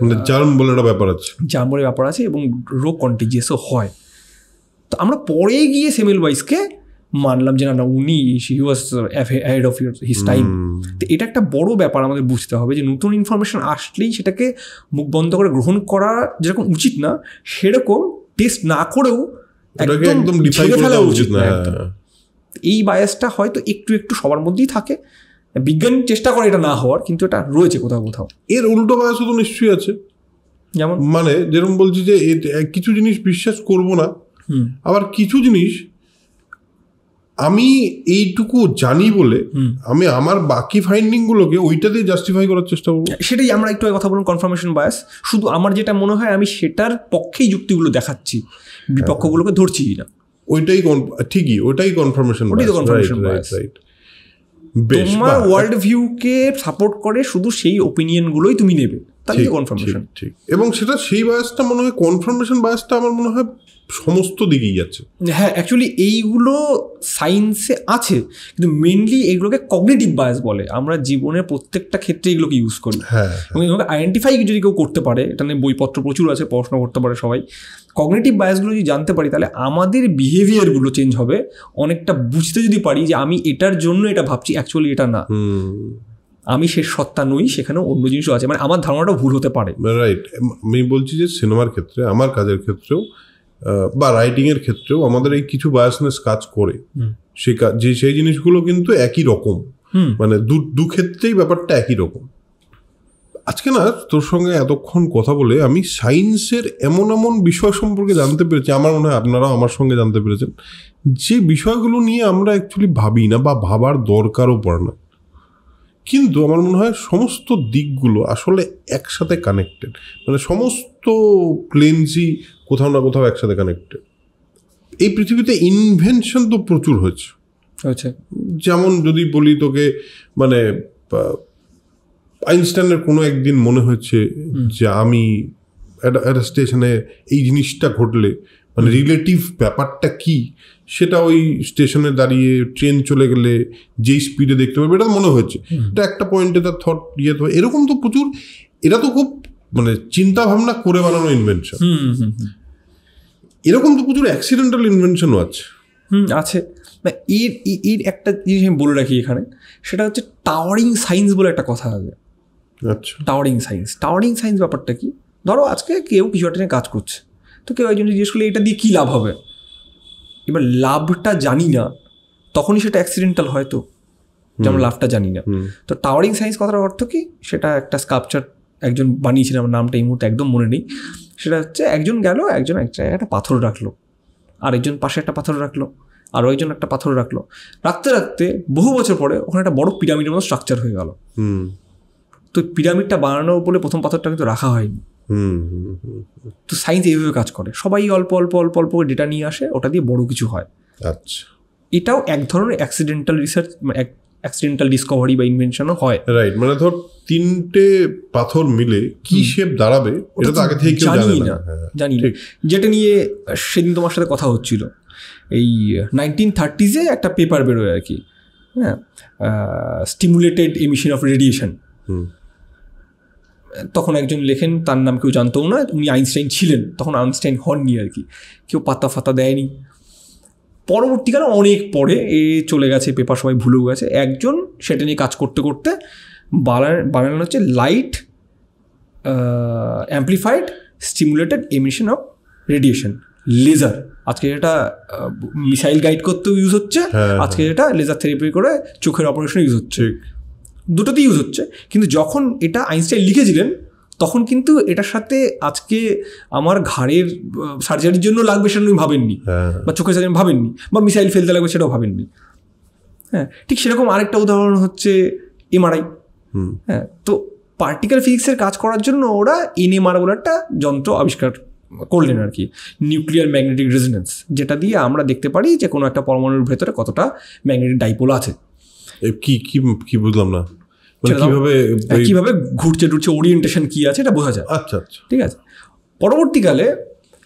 মানে জার্ম বলে একটা ব্যাপার আছে।
জার্ম বলে ব্যাপার আছে এবং রোগ কন্টেজিয়াসও হয়। তো আমরা পরে গিয়ে সেমেল ওয়াইসকে মানলাম যে না না উনি he was ahead of your his time তো এটা একটা বড় ব্যাপার আমাদের বুঝতে হবে যে নতুন ইনফরমেশন আসলেই সেটাকে মুখ বন্ধ করে গ্রহণ করা যেরকম উচিত না সেরকম টেস্ট না করেও
একদম
ফেলা
উচিত। না হ্যাঁ।
এই বায়াসটা হয়তো একটু একটু সবার মধ্যেই থাকে। বিজ্ঞান চেষ্টা করে এটা না হওয়ার কিন্তু এটা রয়েছে কোথাও কোথাও।
এর উল্টো বয়সও তো নিশ্চয়ই আছে।
যেমন?
মানে যেরকম বলছি যে কিছু জিনিস বিশ্বাস করব না আবার কিছু জিনিস আমি এইটুকু জানি বলে আমি আমার বাকি ফাইন্ডিং গুলোকে ওইটা দিয়ে জাস্টিফাই করার চেষ্টা করব।
সেটাই আমরা একটু কথা বলুন কনফার্মেশন বায়াস শুধু আমার যেটা মনে হয় আমি সেটার পক্ষেই যুক্তিগুলো দেখাচ্ছি। বিপক্ষগুলোকে ধরছি না
ওইটাই ঠিকই ওইটাই কনফার্মেশন
ওটাই
রাইট
তোমার ওয়ার্ল্ড ভিউকে সাপোর্ট করে শুধু সেই ওপিনিয়নগুলোই তুমি নেবে। তাই কনফার্মেশন
ঠিক এবং সেটা সেই বায়াসটা মনে হয় কনফার্মেশন বায়াসটা আমার মনে হয় সমস্ত দিকেই যাচ্ছে।
হ্যাঁ অ্যাকচুয়ালি এইগুলো সায়েন্সে আছে কিন্তু মেনলি এইগুলোকে কগনেটিভ বায়াস বলে। আমরা জীবনের প্রত্যেকটা ক্ষেত্রে এগুলোকে ইউজ করি।
হ্যাঁ
এবং এগুলোকে আইডেন্টিফাই যদি কেউ করতে পারে এটা নিয়ে বইপত্র প্রচুর আছে পড়াশোনা করতে পারে সবাই। কগনেটিভ বায়াসগুলো যদি জানতে পারি তাহলে আমাদের বিহেভিয়ারগুলো চেঞ্জ হবে। অনেকটা বুঝতে যদি পারি যে আমি এটার জন্য এটা ভাবছি অ্যাকচুয়ালি এটা না। আমি সে সত্তা নই সেখানে অন্য জিনিসও আছে। মানে আমার ধারণাটা ভুল হতে পারে।
রাইট আমি বলছি যে সিনেমার ক্ষেত্রে আমার কাজের ক্ষেত্রেও বা রাইটিং এর ক্ষেত্রেও আমাদের এই কিছু বায়াসনেস কাজ করে।
হুম।
সে কা- যে সেই জিনিসগুলো কিন্তু একই রকম। মানে দু দু ক্ষেত্রেই ব্যাপারটা একই রকম। আজকে না তোর সঙ্গে এতক্ষণ কথা বলে আমি সায়েন্সের এমন এমন বিষয় সম্পর্কে জানতে পেরেছি আমার মনে হয় আপনারাও আমার সঙ্গে জানতে পেরেছেন যে বিষয়গুলো নিয়ে আমরা অ্যাকচুয়ালি ভাবি না বা ভাবার দরকারও পড়ে না। কিন্তু আমার মনে হয় সমস্ত দিকগুলো আসলে একসাথে কানেক্টেড মানে সমস্ত প্লেন্সই কোথাও না কোথাও একসাথে কানেক্টেড এই পৃথিবীতে ইনভেনশন তো প্রচুর হয়েছে।
আচ্ছা।
যেমন যদি বলি তোকে মানে আইনস্টাইনের কোনো একদিন মনে হচ্ছে যে আমি একটা স্টেশনে এই জিনিসটা ঘটলে মানে রিলেটিভ ব্যাপারটা কি সেটা ওই স্টেশনে দাঁড়িয়ে ট্রেন চলে গেলে যেই স্পিডে দেখতে পাবে এটা মনে হচ্ছে এটা একটা পয়েন্টে তার থট ইয়ে তো এরকম তো প্রচুর এটা তো খুব মানে চিন্তা ভাবনা করে বানানো ইনভেনশন। এরকম তো প্রচুর অ্যাক্সিডেন্টাল ইনভেনশনও আছে।
হুম আছে। না এর এর একটা জিনিস আমি বলে রাখি এখানে সেটা হচ্ছে টাওয়ারিং সায়েন্স বলে একটা কথা আছে।
আচ্ছা।
টাওয়ারিং সায়েন্স টাওয়ারিং সায়েন্স ব্যাপারটা কি? ধরো আজকে কেউ কিছু একটা নিয়ে কাজ করছে তো কেউ একজন জিজ্ঞেস করলে এটা দিয়ে কী লাভ হবে? এবার লাভটা জানি না তখনই সেটা অ্যাক্সিডেন্টাল হয় তো যেমন লাভটা জানি না। তো টাওয়ারিং সায়েন্স কথার অর্থ কি? সেটা একটা স্কাপচার একজন বানিয়েছিলেন আমার নামটা এই মুহূর্তে একদম মনে নেই। সেটা হচ্ছে একজন গেল একজন এক জায়গায় একটা পাথর রাখল। আরেকজন পাশে একটা পাথর রাখল আরও একজন একটা পাথর রাখল। রাখতে রাখতে বহু বছর পরে ওখানে একটা বড় পিরামিডের মতো স্ট্রাকচার হয়ে গেল।
হুম।
তো পিরামিডটা বানানোর বলে প্রথম পাথরটা কিন্তু রাখা হয়নি।
হুম হুম, হুম।
তো সায়েন্স এইভাবে কাজ করে। সবাই অল্প অল্প অল্প অল্প ডেটা নিয়ে আসে ওটা দিয়ে বড় কিছু হয়।
আচ্ছা।
এটাও এক ধরনের অ্যাক্সিডেন্টাল রিসার্চ অ্যাক্সিডেন্টাল ডিসকভারি বা ইনভেনশনও হয়।
রাইট মানে ধর তিনটে পাথর মিলে কি শেপ দাঁড়াবে এটা তো আগে থেকে কেউ জানে না।
না।
হ্যাঁ,
জানি না। যেটা নিয়ে সেদিন তোমার সাথে কথা হচ্ছিল এই নাইনটিন থার্টিজে একটা পেপার বেরোয় আর কি হ্যাঁ stimulated emission of radiation
hmm.
তখন একজন লেখেন তার নাম কেউ জানতো না উনি আইনস্টাইন ছিলেন তখন আইনস্টাইন হননি আর কি কেউ পাতা ফাতা দেয়নি। পরবর্তীকালে অনেক পরে এ চলে গেছে পেপার সবাই ভুলেও গেছে। একজন সেটা নিয়ে কাজ করতে করতে বানান বানানো হচ্ছে light amplified stimulated emission of radiation laser আজকে এটা মিসাইল গাইড করতেও ইউজ হচ্ছে
হ্যাঁ,
আজকে এটা লেজার থেরাপি করে চোখের অপারেশন ইউজ হচ্ছে। দুটোতেই ইউজ হচ্ছে কিন্তু যখন এটা আইনস্টাইন লিখেছিলেন তখন কিন্তু এটার সাথে আজকে আমার ঘাড়ের সার্জারির জন্য লাগবে সেটা উনি ভাবেননি
হ্যাঁ।
বা চোখের সার্জারি ভাবেননি বা মিসাইল ফেলতে লাগবে সেটাও ভাবেননি হ্যাঁ ঠিক সেরকম আরেকটা উদাহরণ হচ্ছে এমআরআই
হুম।
হ্যাঁ তো পার্টিকেল ফিজিক্সের কাজ করার জন্য ওরা এনএমআর বলে একটা যন্ত্র আবিষ্কার করলেন আর কি নিউক্লিয়ার ম্যাগনেটিক রেজোনেন্স যেটা দিয়ে আমরা দেখতে পারি যে কোনো একটা পরমাণুর ভেতরে কতটা ম্যাগনেটিক ডাইপোল আছে।
কি কি কি বুঝলাম না। কীভাবে
হ্যাঁ, কীভাবে ঘুরছে টুরছে ওরিয়েন্টেশন কি আছে এটা বোঝা যায়।
আচ্ছা আচ্ছা।
ঠিক আছে? পরবর্তীকালে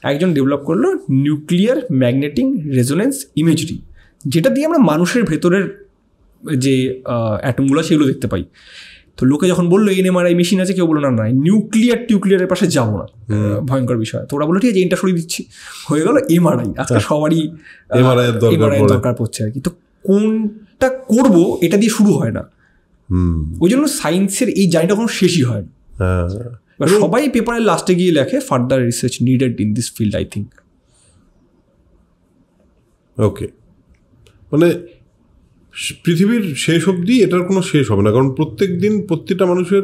একজন ডেভেলপ করল নিউক্লিয়ার ম্যাগনেটিং রেজোনেন্স ইমেজরি যেটা দিয়ে আমরা মানুষের ভেতরের যে অ্যাটমগুলো সেগুলো দেখতে পাই। তো লোকে যখন বলল এনএমআরআই মেশিন আছে কেউ বলল না না নিউক্লিয়ার টিউক্লিয়ারের পাশে যাব না। ভয়ঙ্কর বিষয়। তো ওরা বলল ঠিক আছে এইটা সরিয়ে দিচ্ছি। হয়ে গেল এমআরআই আজকে সবারই
এর দরকার
এমআরআই দরকার পড়ছে আর কি। তো কোনটা করব এটা দিয়ে শুরু হয় না। ওই জন্য সায়েন্সের এই জার্নিটা কোনো শেষই হয় না।
হ্যাঁ।
সবাই পেপারের লাস্টে গিয়ে লেখে further research needed in this field I think
okay মানে পৃথিবীর শেষ অবধি এটার কোনো শেষ হবে না কারণ প্রত্যেক দিন প্রত্যেকটা মানুষের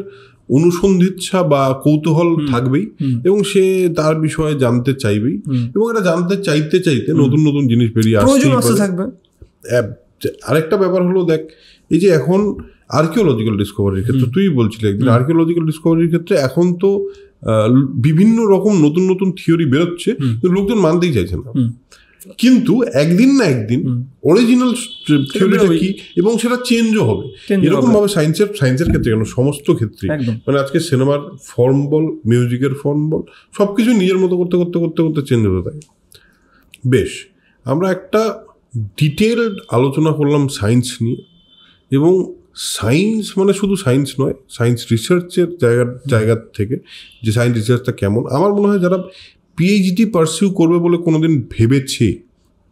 অনুসন্ধিচ্ছা বা কৌতূহল থাকবেই এবং সে তার বিষয়ে জানতে চাইবেই এবং এটা জানতে চাইতে চাইতে নতুন নতুন জিনিস বেরিয়ে
আসতে থাকবে।
আরেকটা ব্যাপার হলো দেখ এই যে এখন আর্কিওলজিক্যাল ডিসকভারির ক্ষেত্রে তুই বলছিলি একদিন আর্কিওলজিক্যাল ডিসকভারির ক্ষেত্রে এখন তো বিভিন্ন রকম নতুন নতুন থিওরি বেরোচ্ছে কিন্তু লোকজন মানতেই চাইছে না। কিন্তু একদিন না একদিন অরিজিনাল থিওরিটা কি এবং সেটা চেঞ্জও হবে। এরকম ভাবে সায়েন্সের সায়েন্সের ক্ষেত্রে কেন? সমস্ত ক্ষেত্রে মানে আজকে সিনেমার ফর্ম বল মিউজিকের ফর্ম বল সব কিছু নিজের মতো করতে করতে করতে করতে চেঞ্জ হতে থাকে। বেশ আমরা একটা ডিটেলড আলোচনা করলাম সায়েন্স নিয়ে এবং সায়েন্স মানে শুধু সায়েন্স নয় সায়েন্স রিসার্চের জায়গার জায়গার থেকে যে সায়েন্স রিসার্চটা কেমন আমার মনে হয় যারা পিএইচডি পারসিউ করবে বলে কোনোদিন ভেবেছে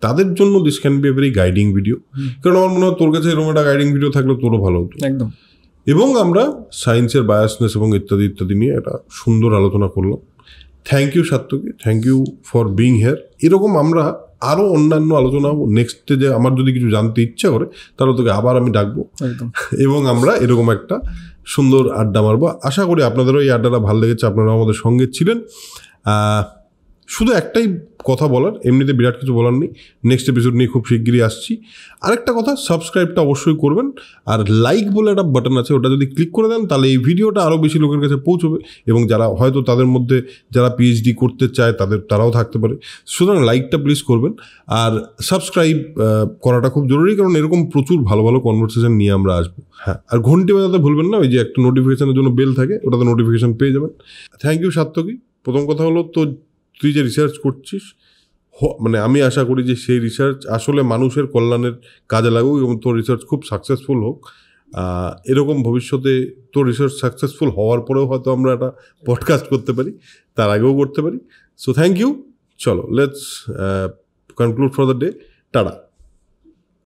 তাদের জন্য this can be a very guiding video কারণ আমার মনে হয় তোর কাছে এরকম একটা গাইডিং ভিডিও থাকলে তোরও ভালো হতো।
একদম।
এবং আমরা সায়েন্সের বায়াসনেস এবং ইত্যাদি ইত্যাদি নিয়ে একটা সুন্দর আলোচনা করলাম। Thank you Satyaki. Thank you for being here এরকম আমরা আরও অন্যান্য আলোচনা নেক্সটে যে আমার যদি কিছু জানতে ইচ্ছা করে তাহলে তোকে আবার আমি ডাকবো। এবং আমরা এরকম একটা সুন্দর আড্ডা মারবো। আশা করি আপনাদেরও এই আড্ডাটা ভালো লেগেছে। আপনারা আমাদের সঙ্গে ছিলেন। আহ, শুধু একটাই কথা বলার, এমনিতে বিরাট কিছু বলার নেই। নেক্সট এপিসোড নিয়ে খুব শিগগিরই আসছি। আরেকটা কথা সাবস্ক্রাইবটা অবশ্যই করবেন। আর লাইক বলে একটা বাটন আছে, ওটা যদি ক্লিক করে দেন, তাহলে এই ভিডিওটা আরও বেশি লোকের কাছে পৌঁছবে এবং যারা হয়তো তাদের মধ্যে যারা পিএইচডি করতে চায়, তাদের, তারাও থাকতে পারে। সুতরাং লাইকটা প্লিজ করবেন। আর সাবস্ক্রাইব করাটা খুব জরুরি, কারণ এরকম প্রচুর ভালো ভালো কনভারসেশন নিয়ে আমরা আসব। হ্যাঁ আর ঘন্টি বাজাতে ভুলবেন না, ওই যে একটা নোটিফিকেশনের জন্য বেল থাকে, ওটাতে নোটিফিকেশন পেয়ে যাবেন। থ্যাংক ইউ সাত্তকি প্রথম কথা হলো, তো তুই যে রিসার্চ করছিস মানে আমি আশা করি যে সেই রিসার্চ আসলে মানুষের কল্যাণের কাজে লাগুক এবং তোর রিসার্চ খুব সাকসেসফুল হোক। এরকম ভবিষ্যতে তোর রিসার্চ সাকসেসফুল হওয়ার পরেও হয়তো আমরা একটা পডকাস্ট করতে পারি, তার আগেও করতে পারি। সো থ্যাংক ইউ চলো let's conclude for the day tata.